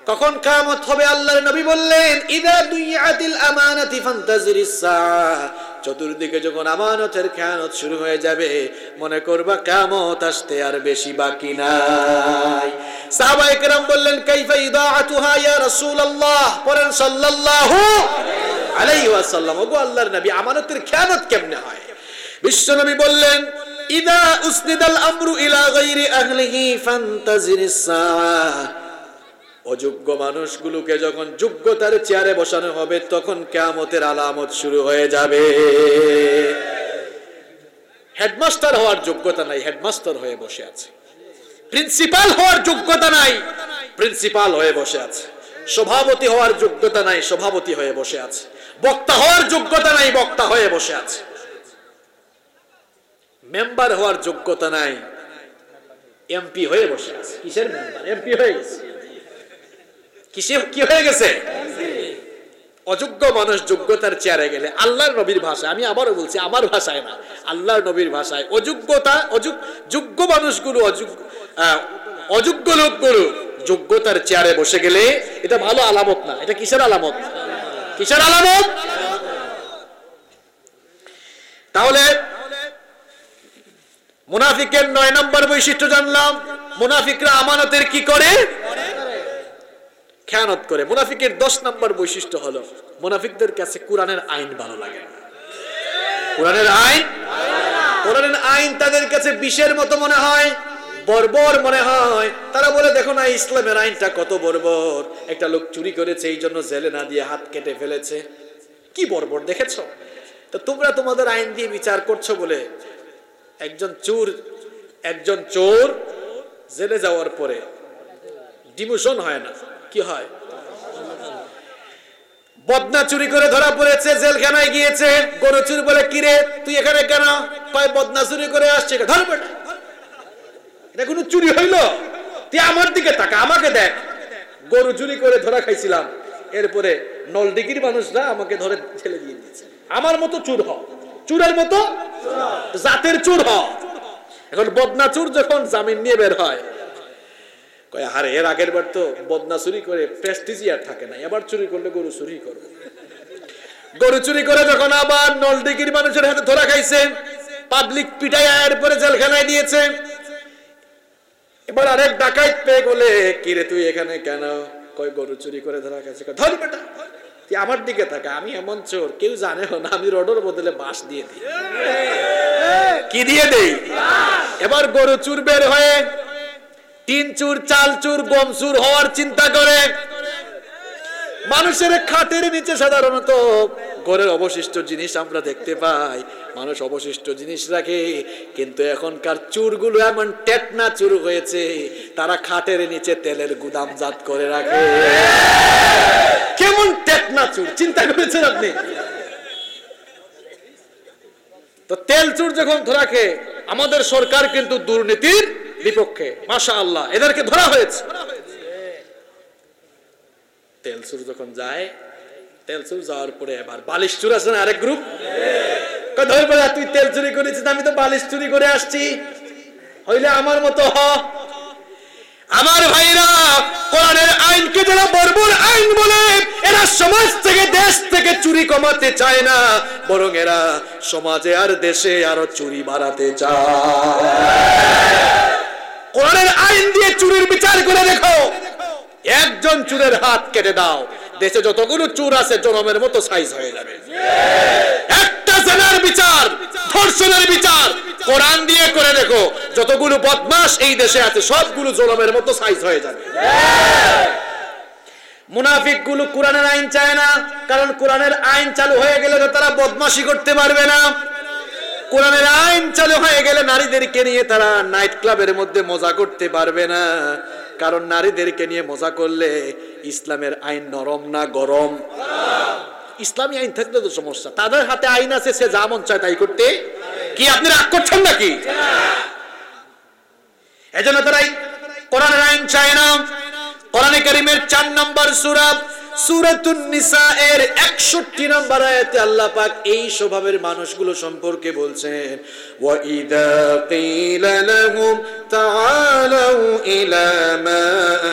কখন কিয়ামত হবে আল্লাহর নবী বললেন, ইদা দুইয়াতিল আমানাতি ফান্তাজিরিস সাআ চতুর্দিকে যখন আমানতের খেয়ানত শুরু হয়ে যাবে, মনে করবা কিয়ামত আসতে আর বেশি বাকি নাই। সাহাবায়ে কেরাম বললেন, কাইফা ইদাআতুহা ইয়া রাসূলুল্লাহ? পড়েন, সাল্লাল্লাহু আলাইহি ওয়াসাল্লাম। ওগো আল্লাহর নবী, আমানতের খেয়ানত কেমনে হয়? বিশ্বনবী বললেন, ইদা উসনিদাল আমরু ইলা গায়রি আহলিহি ফান্তাজিরিস সাআ অযোগ্য মানুষগুলোকে যখন যোগ্যতার চেয়ারে বসানো হবে, তখন কেয়ামতের আলামত শুরু হয়ে যাবে। হেডমাস্টার হওয়ার যোগ্যতা নাই, হেডমাস্টার হয়ে বসে আছে। প্রিন্সিপাল হওয়ার যোগ্যতা নাই, প্রিন্সিপাল হয়ে বসে আছে। সভাপতি হওয়ার যোগ্যতা নাই, সভাপতি হয়ে বসে আছে। বক্তা হওয়ার যোগ্যতা নাই, বক্তা হয়ে বসে আছে। মেম্বার হওয়ার যোগ্যতা নাই, এমপি হয়ে বসে আছে। কিসের মেম্বার? এমপি হয়ে গেছে। কিসে কি হয়ে গেছে? অযোগ্য মানুষ যোগ্যতার চেয়ারে গেলে আল্লাহর নবীর ভাষায়, আমি আবারও বলছি, আমার ভাষায় না, আল্লাহর নবীর ভাষায়। অযোগ্যতা যোগ্য মানুষগুলো অযোগ্য অযোগ্য লোকগুলো যোগ্যতার চেয়ারে বসে গেলে এটা ভালো আলামত না। এটা কিসের আলামত? কিসের আলামত? তাহলে মুনাফিকের নয় নম্বর বৈশিষ্ট্য জানলাম। মুনাফিকরা আমানতের কি করে? খেয়ানত করে। মুনাফিকের দশ নম্বর বৈশিষ্ট্য হলো, মুনাফিকদের কাছে কোরআনের আইন ভালো লাগে না। কোরআনের আইন? কোরআনের আইন তাদের কাছে বিষের মতো মনে হয়, বর্বর মনে হয়। তারা বলে, দেখো না ইসলামের আইনটা কত বর্বর। একটা লোক চুরি করেছে, এই জন্য জেলে না দিয়ে হাত কেটে ফেলেছে। কি বর্বর, দেখেছ? তো তোমরা তোমাদের আইন দিয়ে বিচার করছ বলে একজন চোর একজন চোর জেলে যাওয়ার পরে ডিমোশন হয় না। কি হয়? বদনা চুরি করে ধরা পড়েছে, জেলখানায় গিয়েছে। গরু চুরি বলে কিরে তুই এখানে কেন? কয়, বদনা চুরি করে আসছে ধর এটা কোনো চুরি হইল? তুই আমার দিকে তাকা, আমাকে দেখ। গরু চুরি করে ধরা খাইছিলাম। এরপরে নল নলডিগির মানুষরা আমাকে ধরে ঠেলে দিয়ে দিয়েছে। আমার মতো চুর হ। চুরের মতো জাতের চুর হ। এখন বদনা চুর যখন জামিন নিয়ে বের হয় কয় আরে এর আগের বার তো বদনা চুরি করে প্রেস্টিজিয়ার থাকে না এবার চুরি করলে গরু চুরি করবে গরু চুরি করে যখন আবার নলডিগির মানুষের হাতে ধরা খাইছে পাবলিক পিটাই এরপরে জেলখানায় দিয়েছে এবার আরেক ডাকাইত পেয়ে বলে কিরে তুই এখানে কেন? কয় গরু চুরি করে ধরা খাইছে। ধর বেটা তুই আমার দিকে থাকা আমি এমন চোর কেউ জানে না আমি রোডের বদলে বাঁশ দিয়ে দিই। কি দিয়ে দেই? এবার গরু চুর বের হয়ে তিন চুর চাল চুর গম চুর হওয়ার চিন্তা করে। মানুষের খাটের নিচে সাধারণত ঘরের অবশিষ্ট জিনিস আমরা দেখতে পাই। মানুষ অবশিষ্ট জিনিস রাখে, কিন্তু এখনকার চুরগুলো এমন টেটনা চুর হয়েছে, তারা খাটের নিচে তেলের গুদামজাত করে রাখে। কেমন টেটনা চুর, চিন্তা করেছেন আপনি? তো তেল চুর যখন ধরাকে আমাদের সরকার কিন্তু দুর্নীতির বিপক্ষে। মাশা আল্লাহ এদেরকে ধরা হয়েছে। তেল চুর যখন যায়, তেল চুর যাওয়ার পরে এবার বালিশ চুর আছে না আরেক গ্রুপ ধরবে না তুই তেল চুরি করেছিস, আমি তো বালিশ চুরি করে আসছি। হইলে আমার মতো হ। আমার ভাইরা, কোরআনের আইনকে যারা বর্বর আইন বলে, এরা সমাজ থেকে, দেশ থেকে চুরি কমাতে চায় না, বরং এরা সমাজে আর দেশে আরও চুরি বাড়াতে চায়। কোরআনের আইন দিয়ে চুরির বিচার করে দেখো একজন চুরের হাত কেটে দাও। দেশে যতগুলো চুর আছে, জনমের মতো সাইজ হয়ে যাবে। একটা জেনার বিচার, ধর্ষণের বিচার, কোরআন দিয়ে করে দেখো যতগুলো বদমাস এই দেশে আছে, সবগুলো জনমের মতো সাইজ হয়ে যাবে। মুনাফিকগুলো কোরআনের আইন চায় না, কারণ কোরআনের আইন চালু হয়ে গেলে তারা বদমাশি করতে পারবে না। কোরআনের আইন চালু হয়ে গেলে নারীদেরকে নিয়ে তারা নাইট ক্লাবের মধ্যে মজা করতে পারবে না। কারণ নারীদেরকে নিয়ে মজা করলে ইসলামের আইন নরম না গরম। ইসলামী আইন থাকলে তো সমস্যা। তাদের হাতে আইন আছে, সে যা মন চায় তাই করতে। কি আপনি রাগ করছেন নাকি? এজন্য তারা এই কোরআনের আইন চায় না। কোরআনে কারিমের চার নম্বর সূরা সূরাতুন নিসা এর 61 নম্বর আয়াতে আল্লাহ পাক এই স্বভাবের মানুষগুলো সম্পর্কে বলছেন, ওয়া ইদা কিলা লাহুম তাআলাউ ইলা মা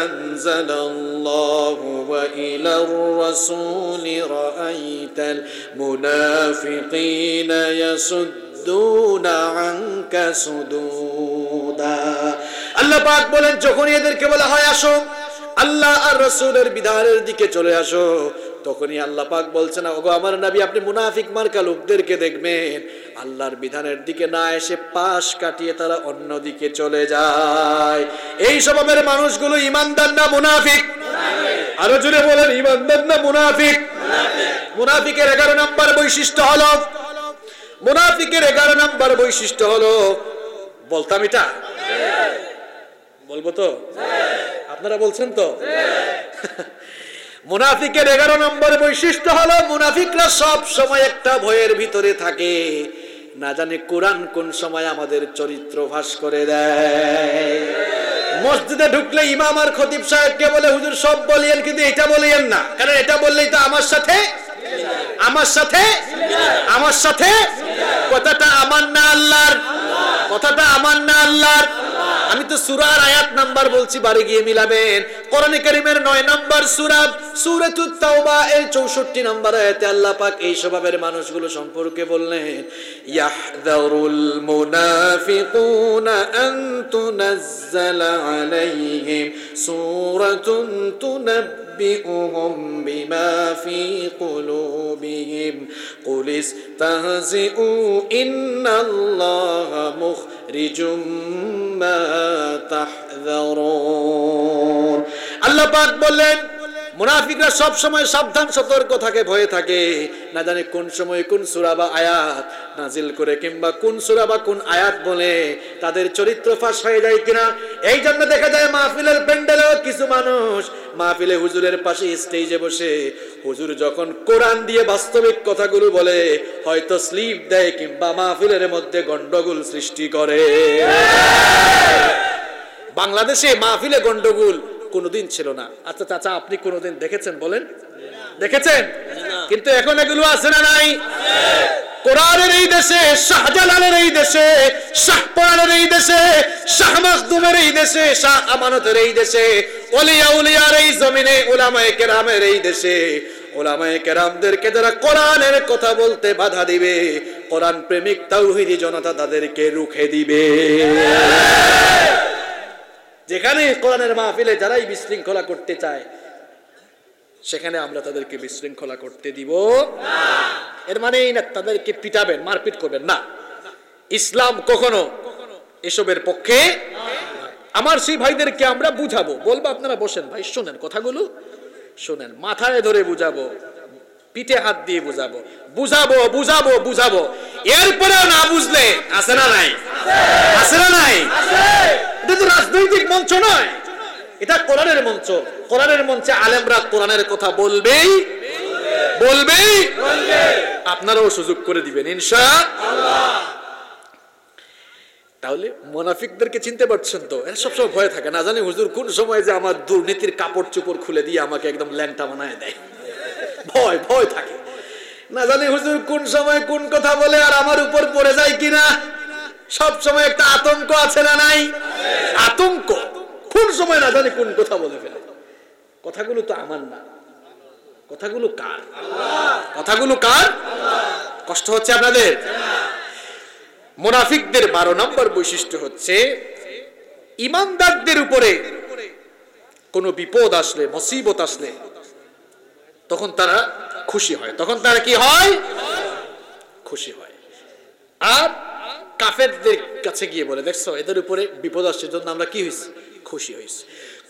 আনজালাল্লাহু ওয়া ইলার রাসূলি রাআইতাল মুনাফিকিনা ইয়াসুদ্দুনা আনকা সুদুদা। আল্লাহ পাক বলেন যখন এদেরকে বলা হয়, আসো। আল্লাহ আর রসুলের বিধানের দিকে চলে আসো। তখনই আল্লাহ পাক বলছেন, ওগো আমার নবী, আপনি মুনাফিক মার্কা লোকদেরকে দেখবেন। আল্লাহর বিধানের দিকে না এসে পাশ কাটিয়ে তারা অন্য দিকে চলে যায়। এই স্বভাবের মানুষগুলো ইমানদার না মুনাফিক? আরও জুড়ে বলেন, ইমানদার না মুনাফিক? মুনাফিকের এগারো নম্বর বৈশিষ্ট্য হলো, মুনাফিকের এগারো নম্বর বৈশিষ্ট্য হলো, বলতাম এটা? বলব তো? আপনারা বলছেন তো? মুনাফিকের এগারো নম্বর বৈশিষ্ট্য হলো, মুনাফিকরা সব সময় একটা ভয়ের ভিতরে থাকে। না জানে কোরআন কোন সময় আমাদের চরিত্র ভাস করে দেয়। মসজিদে ঢুকলে ইমাম আর খতিব সাহেবকে বলে, হুজুর, সব বলিয়েন, কিন্তু এটা বলিয়েন না। কারণ এটা বললেই তো আমার সাথে? আমার সাথে? আমার সাথে? কথাটা আমার না আল্লাহর। কথাটা আমার না আল্লাহর। আমি তো সুরার আয়াত নাম্বার বলছি, বাড়ি গিয়ে মিলাবেন। কোরআন করিমের নয় নাম্বার সূরা, সূরাতুত তাওবা এর 64 নাম্বার আয়াতে আল্লাহ পাক এই স্বভাবের মানুষগুলো সম্পর্কে বললেন, ইয়াহদারুল মুনাফিকুনা আন আলাইহিম সূরাতুন তুনাব্বিউহুম বিমা ফি قلوبهم قل استهزئوا إن الله مخرج ما تحذرون আল্লাহ পাক বললেন মুনাফিকরা সব সময় সাবধান সতর্ক থাকে ভয়ে থাকে না জানে কোন সময় কোন সূরা বা আয়াত নাজিল করে কিংবা কোন সূরা বা কোন আয়াত বলে তাদের চরিত্র ফাঁস হয়ে যায় কিনা এই জন্য দেখা যায় মাহফিলের প্যান্ডেলেও কিছু মানুষ মাহফিলে হুজুরের পাশে স্টেজে বসে হুজুর যখন কোরআন দিয়ে বাস্তবিক কথাগুলো বলে, হয়তো স্লিপ দেয় কিংবা মাহফিলের মধ্যে গন্ডগোল সৃষ্টি করে। বাংলাদেশে মাহফিলে গন্ডগোল কোনোদিন ছিল না। আচ্ছা চাচা, আপনি কোনোদিন দেখেছেন বলেন? দেখেছেন? কিন্তু এখন এগুলো আছে না নাই? কোরআনের এই দেশে, শাহজালালের এই দেশে শাহপানের এই দেশে, শাহ মাখদুমের এই দেশে, শাহ আমানতের এই দেশে ওলিয়া উলিয়ার এই জমিনে ওলামায়ে কেরামের এই দেশে। ওলামায়ে কেরামদেরকে যারা কোরআনের কথা বলতে বাধা দিবে, কোরআন প্রেমিক তাওহীদি জনতা তাদেরকে রুখে দিবে। যেখানে কোরআনের মাহফিলে যারাই বিশৃঙ্খলা করতে চায়, সেখানে আমরা তাদেরকে বিশৃঙ্খলা করতে দিব। এর মানে এই না, তাদেরকে পিটাবেন, মারপিট করবেন না। ইসলাম কখনো এসবের পক্ষে আমার সেই ভাইদেরকে আমরা বুঝাবো। বলব আপনারা বসেন, ভাই শোনেন কথাগুলো, শোনেন, মাথায় ধরে বুঝাবো। পিঠে হাত দিয়ে বুঝাবো। বুঝাবো বুঝাবো বুঝাবো। এরপরেও না বুঝলে আছে না নাই? আছে না নাই? এটা তো রাজনৈতিক মঞ্চ নয়। এটা কোরআনের মঞ্চ। কোরআনের মঞ্চে আলেমরা কোরআনের কথা বলবেই বলবেই। আপনারাও সুযোগ করে দিবেন, ইনশা তাহলে মোনাফিকদেরকে চিনতে পারছেন তো? এরা সবসময় ভয় থাকে। না জানি হুজুর কোন সময় যে আমার দুর্নীতির কাপড় চোপড় খুলে দিয়ে আমাকে একদম ল্যাংটা বানায় দেয়। ভয় ভয় থাকে। না জানি হুজুর কোন সময় কোন কথা বলে আর আমার উপর পড়ে যায় কিনা। সব সময় একটা আতঙ্ক আছে না নাই? আতঙ্ক। কোন সময় না জানি কোন কথা বলে ফেলে। কথাগুলো তো আমার না। কথাগুলো কার? কথাগুলো কার? কষ্ট হচ্ছে আপনাদের? মুনাফিকদের বারো নম্বর বৈশিষ্ট্য হচ্ছে, ইমানদারদের উপরে কোনো বিপদ আসলে, মুসিবত আসলে তখন তারা খুশি হয়। তখন তারা কি হয়? খুশি হয়। আর কাফেরদের কাছে গিয়ে বলে, দেখছ, এদের উপরে বিপদ আসছে জন্য আমরা কি হয়েছি? খুশি হয়েছি।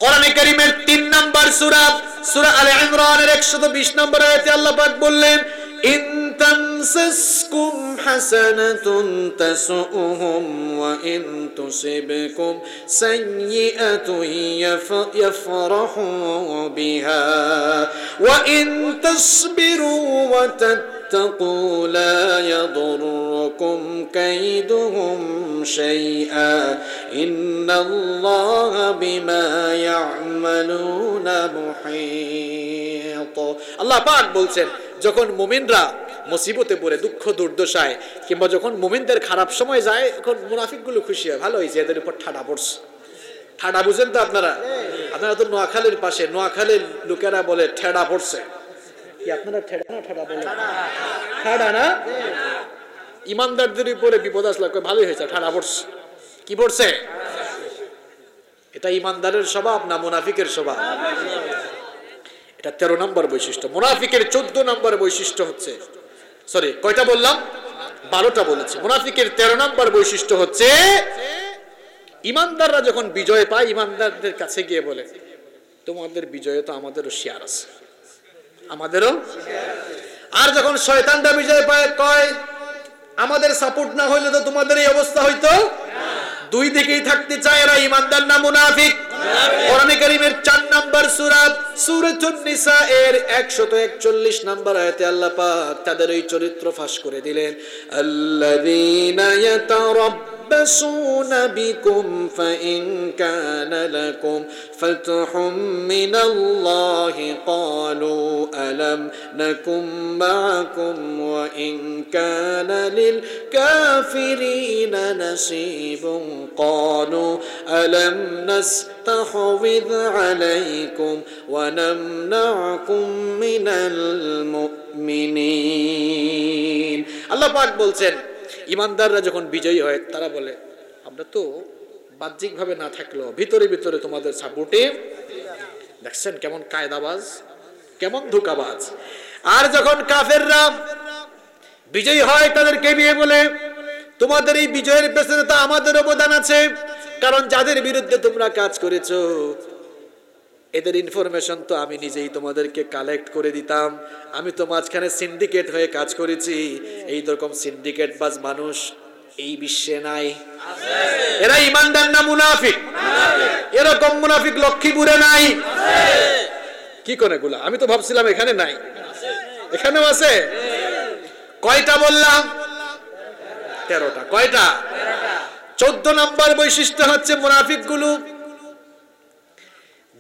কোরআনে কারীমের 3 নাম্বার সুরা, সূরা আলে ইমরানের 120 নম্বর আয়াতে আল্লাহ পাক বললেন, ইন তামসাসকুম হাসানাতুন তাসুহুম ওয়া ইন তুসিবকুম সাইয়্যাতুন ইয়াফরাহু বিহা ওয়া ইন তাসবিরু ওয়া تتقوا لا يضركم كيدهم شيئا إن الله بما يعملون محيط আল্লাহ পাক বলছেন যখন মুমিনরা মুসিবতে পড়ে, দুঃখ দুর্দশায়, কিংবা যখন মুমিনদের খারাপ সময় যায়, তখন মুনাফিকগুলো খুশি হয়, ভালো হয়েছে, এদের উপর ঠাডা পড়ছে। ঠাডা বুঝেন তো আপনারা? আপনারা তো নোয়াখালীর পাশে, নোয়াখালীর লোকেরা বলে ঠেডা পড়ছে। কি আপনারা ঠেডা না ঠাডা না? ইমানদারদের উপরে বিপদ আসলে ভালোই হয়েছে, ঠাডা পড়ছে। কি পড়ছে? এটা ইমানদারের স্বভাব না মুনাফিকের স্বভাব? এটা তেরো নম্বর বৈশিষ্ট্য। মুনাফিকের চোদ্দ নম্বর বৈশিষ্ট্য হচ্ছে সরি কয়টা বললাম? বারোটা বলেছে। মুনাফিকের তেরো নম্বর বৈশিষ্ট্য হচ্ছে, ইমানদাররা যখন বিজয় পায়, ইমানদারদের কাছে গিয়ে বলে, তোমাদের বিজয়ে তো আমাদেরও শেয়ার আছে। আমাদেরও আর যখন শয়তানটা বিজয় পায়, কয়, আমাদের সাপোর্ট না হইলে তো তোমাদের এই অবস্থা হইতো? দুই দিকেই থাকতে চায় এরা ইমানদার না মুনাফিক? কোরআনে কারীমের 4 নাম্বার সূরা সূরাতুন নিসা এর 141 নাম্বার আয়াতে আল্লাহ পাক তাদের এই চরিত্র ফাঁস করে দিলেন। আল্লাযীনা ইয়াতারাব্বাসুনা বিকুম ফাইন কানা লাকুম ফাতহুম মিনাল্লাহি ক্বালু আলাম নাকুম মাআকুম ওয়া ইন কানা লিল কাফিরিনা নাসিবুন ক্বালু আলাম نستحوذ عليكم ونمنعكم من المؤمنين আল্লাহ পাক বলছেন ইমানদাররা যখন বিজয়ী হয় তারা বলে আমরা তো বাহ্যিকভাবে না থাকলেও ভিতরে ভিতরে তোমাদের সাপোর্টে দেখছেন কেমন কায়দাবাজ কেমন ধোকাবাজ আর যখন কাফেররা বিজয়ী হয় তাদেরকে বিয়ে বলে তোমাদের এই বিজয়ের পেছনে তো আমাদের অবদান আছে। কারণ যাদের বিরুদ্ধে তোমরা কাজ করেছ, এদের ইনফরমেশন তো আমি নিজেই তোমাদেরকে কালেক্ট করে দিতাম। আমি তো মাঝখানে সিন্ডিকেট হয়ে কাজ করেছি। এই রকম সিন্ডিকেট বাজ মানুষ এই বিশ্বে নাই। এরা ইমানদার না মুনাফিক? এরকম মুনাফিক লক্ষ্মীপুরে নাই। কি করে গুলা? আমি তো ভাবছিলাম এখানে নাই। এখানেও আছে? কয়টা বললাম? তেরোটা। কয়টা? চোদ্দ নম্বর বৈশিষ্ট্য হচ্ছে মুনাফিকগুলো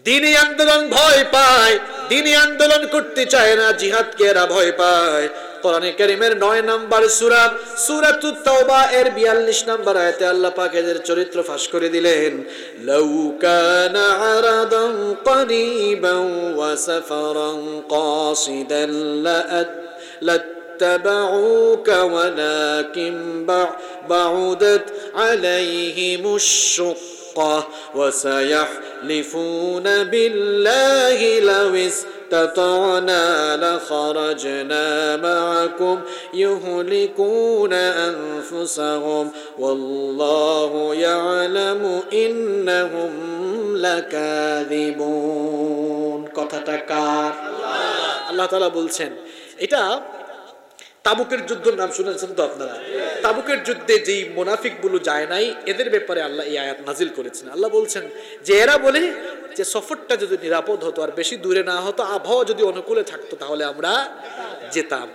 দিনী আন্দোলন ভয় পায়, দিনী আন্দোলন করতে চায় না, জিহাদকে এরা ভয় পায়। কোরআনে কারীমের 9 নম্বর সূরা সূরাতুত তাওবা এর 42 নম্বর আয়াতে আল্লাহ পাক এদের চরিত্র ফাঁস করে দিলেন। লাউ কানা আরাদান করিবান ওয়া সাফারান কাসিদান লাআত لاتبعوك ولكن بعدت عليهم الشقة وسيحلفون بالله لو استطعنا لخرجنا معكم يهلكون أنفسهم والله يعلم إنهم لكاذبون কথাটা কার আল্লাহ তাআলা বলছেন এটা তাবুকের যুদ্ধের নাম শুনেছেন তো আপনারা? তাবুকের যুদ্ধে যেই মোনাফিকগুলো যায় নাই, এদের ব্যাপারে আল্লাহ এই আয়াত নাজিল করেছেন। আল্লাহ বলছেন যে এরা বলে যে সফরটা যদি নিরাপদ হতো আর বেশি দূরে না হতো, আবহাওয়া যদি অনুকূলে থাকতো, তাহলে আমরা যেতাম।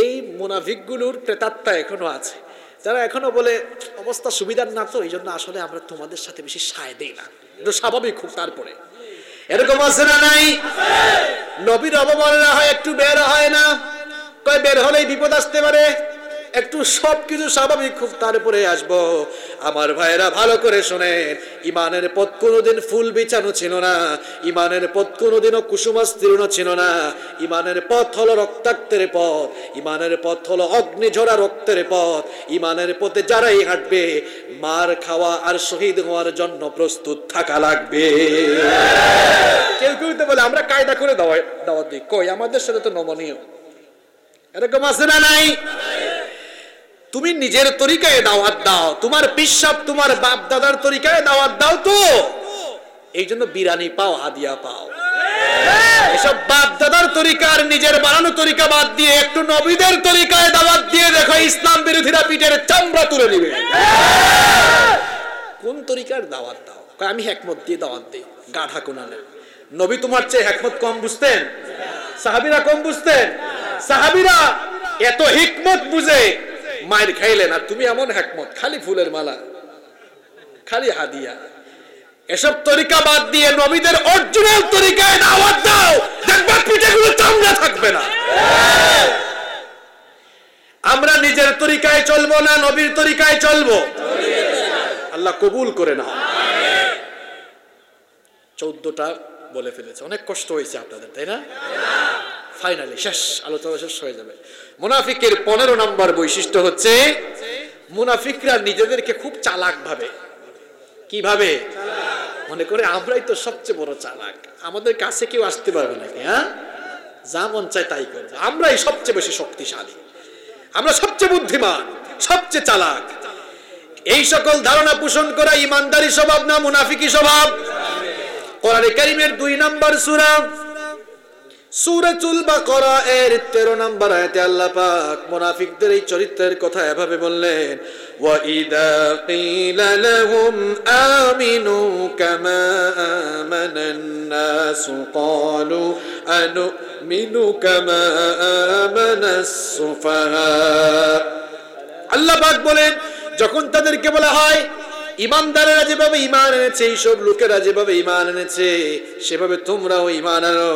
এই মোনাফিকগুলোর প্রেতাত্মা এখনও আছে। যারা এখনও বলে, অবস্থা সুবিধার না তো এই জন্য আসলে আমরা তোমাদের সাথে বেশি সায় দেই না। স্বাভাবিক খুব তারপরে। এরকম আছে না নাই? নবীর অবমাননা হয়, একটু বের হয় না। কয়, বের হলেই বিপদ আসতে পারে। একটু সব কিছু স্বাভাবিক খুব তারপরে আসব। আমার ভাইয়েরা ভালো করে শোনেন, ইমানের পথ কোনোদিন ফুল বিছানো ছিল না, ইমানের পথ কোনোদিনও কুসুমাস্তীর্ণ ছিল না। ইমানের পথ হলো রক্তাক্তের পথ, ইমানের পথ হলো অগ্নিঝরা রক্তের পথ। ইমানের পথে যারাই হাঁটবে, মার খাওয়া আর শহীদ হওয়ার জন্য প্রস্তুত থাকা লাগবে। কেউ কেউ তো বলে, আমরা কায়দা করে দাওয়া দাওয়াত দিই। কই, আমাদের সাথে তো নমনীয়। এরকম আছে না নাই? তুমি নিজের তরিকায় দাওয়াত দাও, তোমার পিসাব তোমার বাপ দাদার তরিকায় দাওয়াত দাও তো। এই জন্য বিরানি পাও, হাদিয়া পাও। এসব বাপ দাদার তরিকার নিজের বানানো তরিকা বাদ দিয়ে একটু নবীদের তরিকায় দাওয়াত দিয়ে দেখো, ইসলাম বিরোধীরা পিঠের চামড়া তুলে নিবে। কোন তরিকার দাওয়াত দাও? আমি হেকমত দিয়ে দাওয়াত দিই। গাধা কোনা না। নবী তোমার চেয়ে হেকমত কম, বুঝতেন? সাহাবিরা কম, বুঝতেন? সাহাবিরা এত হিকমত বুঝে মায়ের খাইলেন। আর তুমি এমন হেকমত, খালি ফুলের মালা, খালি হাদিয়া। এসব তরিকা বাদ দিয়ে নবীদের অরিজিনাল তরিকায় দাওয়াত দাও, দেখবা পিঠেগুলো চামড়া থাকবে না। আমরা নিজের তরিকায় চলবো না, নবীর তরিকায় চলবো। আল্লাহ কবুল করে না চোদ্দটা বলে ফেলেছে। অনেক কষ্ট হয়েছে আপনাদের, তাই না? ফাইনালি শেষ, আলোচনা শেষ হয়ে যাবে। মুনাফিকের পনেরো নম্বর বৈশিষ্ট্য হচ্ছে, মুনাফিকরা নিজেদেরকে খুব চালাক ভাবে। কীভাবে? মনে করে আমরাই তো সবচেয়ে বড় চালাক। আমাদের কাছে কেউ আসতে পারবে নাকি হ্যাঁ? যা মন চায় তাই করবে। আমরাই সবচেয়ে বেশি শক্তিশালী। আমরা সবচেয়ে বুদ্ধিমান, সবচেয়ে চালাক। এই সকল ধারণা পোষণ করা ইমানদারি স্বভাব না মুনাফিকি স্বভাব? কোরআনে কারিমের দুই নম্বর সূরা সূরাতুল বাকারা এর 13 নম্বর আয়াতে আল্লাহ পাক মুনাফিকদের এই চরিত্রের কথা এভাবে বললেন, ওয়া ইদা কিলা লাহুম আমিনু কামা আমানান নাস ক্বালু আনুমিনু কামা আমানাস সুফাহা। আল্লাহ পাক বলেন, যখন তাদেরকে বলা হয়, ইমানদারেরা যেভাবে ইমান এনেছে, এইসব লোকেরা যেভাবে ইমান এনেছে, সেভাবে তোমরাও ইমান আনো।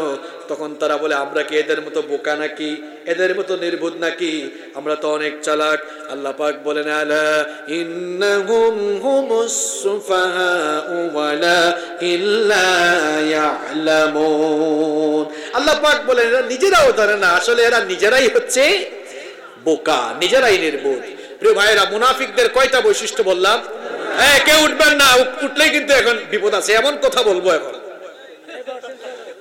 তখন তারা বলে, আমরা কি এদের মতো বোকা নাকি? এদের মতো নির্বোধ নাকি? আমরা তো অনেক চালাক। আল্লাহ পাক বলেন আল্লাহ পাক বলেন, এরা নিজেরাও জানে না। আসলে এরা নিজেরাই হচ্ছে বোকা, নিজেরাই নির্বোধ। প্রিয় ভাইয়েরা, মুনাফিকদের কয়টা বৈশিষ্ট্য বললাম? হ্যাঁ কেউ উঠবেন না, উঠ- উঠলেই কিন্তু এখন বিপদ আছে। এমন কথা বলব এখন।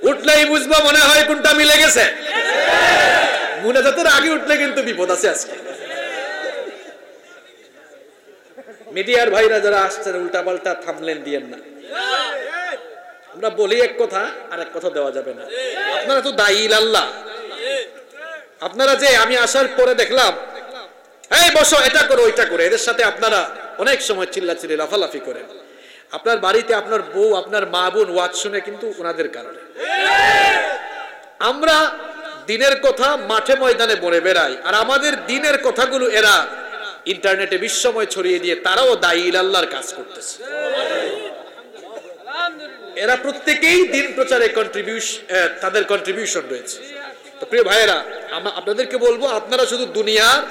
উঠলেই বুঝব, মনে হয় কোনটা মিলে গেছে। মুনাজাতের আগে উঠলে কিন্তু বিপদ আছে আজকে। মিডিয়ার ভাইরা যারা আসছেন উল্টা পাল্টা থামলেন, দিয়েন না। আমরা বলি এক কথা, আর এক কথা দেওয়া যাবে না। আপনারা তো দায়ী আল্লাহ আপনারা যে আমি আসার পরে দেখলাম, এই বসো, এটা করো, ওইটা করো, এদের সাথে আপনারা অনেক সময় চিল্লাচিল্লি, লাফালাফি করেন। আপনার বাড়িতে আপনার বউ, আপনার মা বোন ওয়াজ শুনে কিন্তু ওনাদের কারণে। আমরা দিনের কথা মাঠে ময়দানে বলে বেড়াই, আর আমাদের দিনের কথাগুলো এরা ইন্টারনেটে বিশ্বময় ছড়িয়ে দিয়ে তারাও দায়ী আল্লাহর কাজ করতেছে। এরা প্রত্যেকেই দিন প্রচারে কন্ট্রিবিউশন তাদের কন্ট্রিবিউশন রয়েছে। তো প্রিয় ভাইয়েরা আমরা আপনাদেরকে বলব, আপনারা শুধু দুনিয়ার,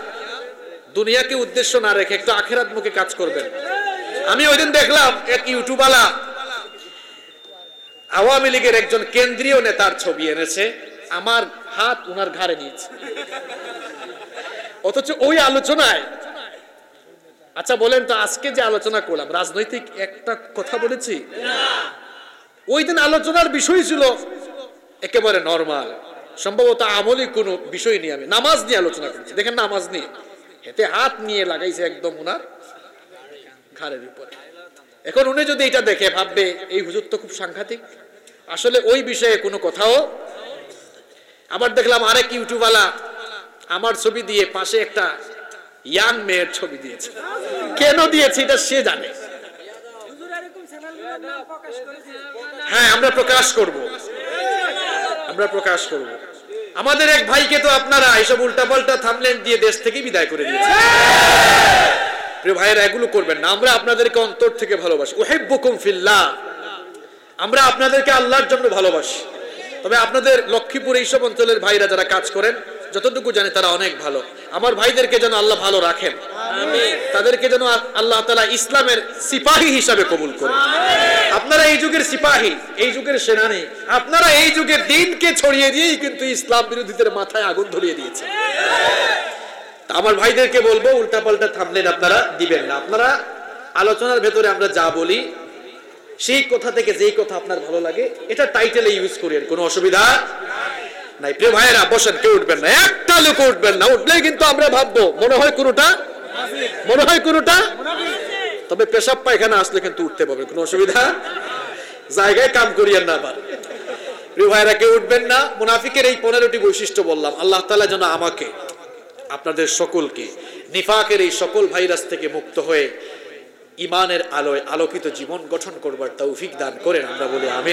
দুনিয়াকে উদ্দেশ্য না রেখে একটু আখেরাত মুখে কাজ করবেন। আমি ওই দিন দেখলাম এক ইউটিউবালা আওয়ামী লীগের একজন কেন্দ্রীয় নেতার ছবি এনেছে, আমার হাত উনার ঘাড়ে নিয়েছে। অথচ ওই আলোচনায় আচ্ছা বলেন তো, আজকে যে আলোচনা করলাম, রাজনৈতিক একটা কথা বলেছি? ওই দিন আলোচনার বিষয় ছিল একেবারে নর্মাল সম্ভবত আমলি কোনো বিষয় নিয়ে আমি নামাজ নিয়ে আলোচনা করেছি। দেখেন নামাজ নিয়ে এতে হাত নিয়ে লাগাইছে একদম ওনার ঘাড়ের উপরে। এখন উনি যদি এটা দেখে, ভাববে এই হুজুর তো খুব সাংঘাতিক। আসলে ওই বিষয়ে কোনো কথাও আবার দেখলাম আরেক ইউটিউবওয়ালা আমার ছবি দিয়ে পাশে একটা ইয়াং মেয়ের ছবি দিয়েছে। কেন দিয়েছে এটা সে জানে। হ্যাঁ আমরা প্রকাশ করব। আমরা প্রকাশ করব। আমাদের এক ভাইকে তো আপনারা এইসব উল্টাপাল্টা থামলেন দিয়ে দেশ থেকে বিদায় করে দিয়েছেন। প্রিয় ভাইয়েরা এগুলো করবেন না। আমরা আপনাদেরকে অন্তর থেকে ভালোবাসি। ওহেব্বুকুম ফিল্লাহ। আমরা আপনাদেরকে আল্লাহর জন্য ভালোবাসি। তবে আপনাদের লক্ষ্মীপুর এইসব অঞ্চলের ভাইরা যারা কাজ করেন যতটুকু জানে তারা অনেক ভালো। আমার ভাইদেরকে যেন আল্লাহ ভালো রাখেন। তাদেরকে যেন আল্লাহ তালা ইসলামের সিপাহী হিসাবে কবুল করে আপনারা এই যুগের সিপাহী এই যুগের সেনানি আপনারা এই যুগের দিনকে ছড়িয়ে দিয়েই কিন্তু ইসলাম বিরোধীদের মাথায় আগুন ধরিয়ে দিয়েছে। আমার ভাইদেরকে বলব, উল্টাপাল্টা থামলেন আপনারা দিবেন না। আপনারা আলোচনার ভেতরে আমরা যা বলি, সেই কথা থেকে যেই কথা আপনার ভালো লাগে, এটা টাইটেলে ইউজ করেন কোনো অসুবিধা নাই। প্রিয় ভাইয়েরা, বসেন, কেউ উঠবেন না। একটা লোক উঠবেন না, উঠলেই কিন্তু আমরা ভাববো, মনে হয় কোনোটা? মনে হয় কোনোটা? তবে পেশাব পায়খানা আসলে কিন্তু উঠতে পারবে কোনো অসুবিধা? জায়গায় কাম করিয়েন না আবার। প্রিয় ভাইয়েরা, কেউ উঠবেন না। মুনাফিকের এই পনেরোটি বৈশিষ্ট্য বললাম, আল্লাহ তালা যেন আমাকে আপনাদের সকলকে, নিফাকের এই সকল ভাইরাস থেকে মুক্ত হয়ে ইমানের আলোয় আলোকিত জীবন গঠন করবার তৌফিক দান করেন, আমরা বলি আমিন।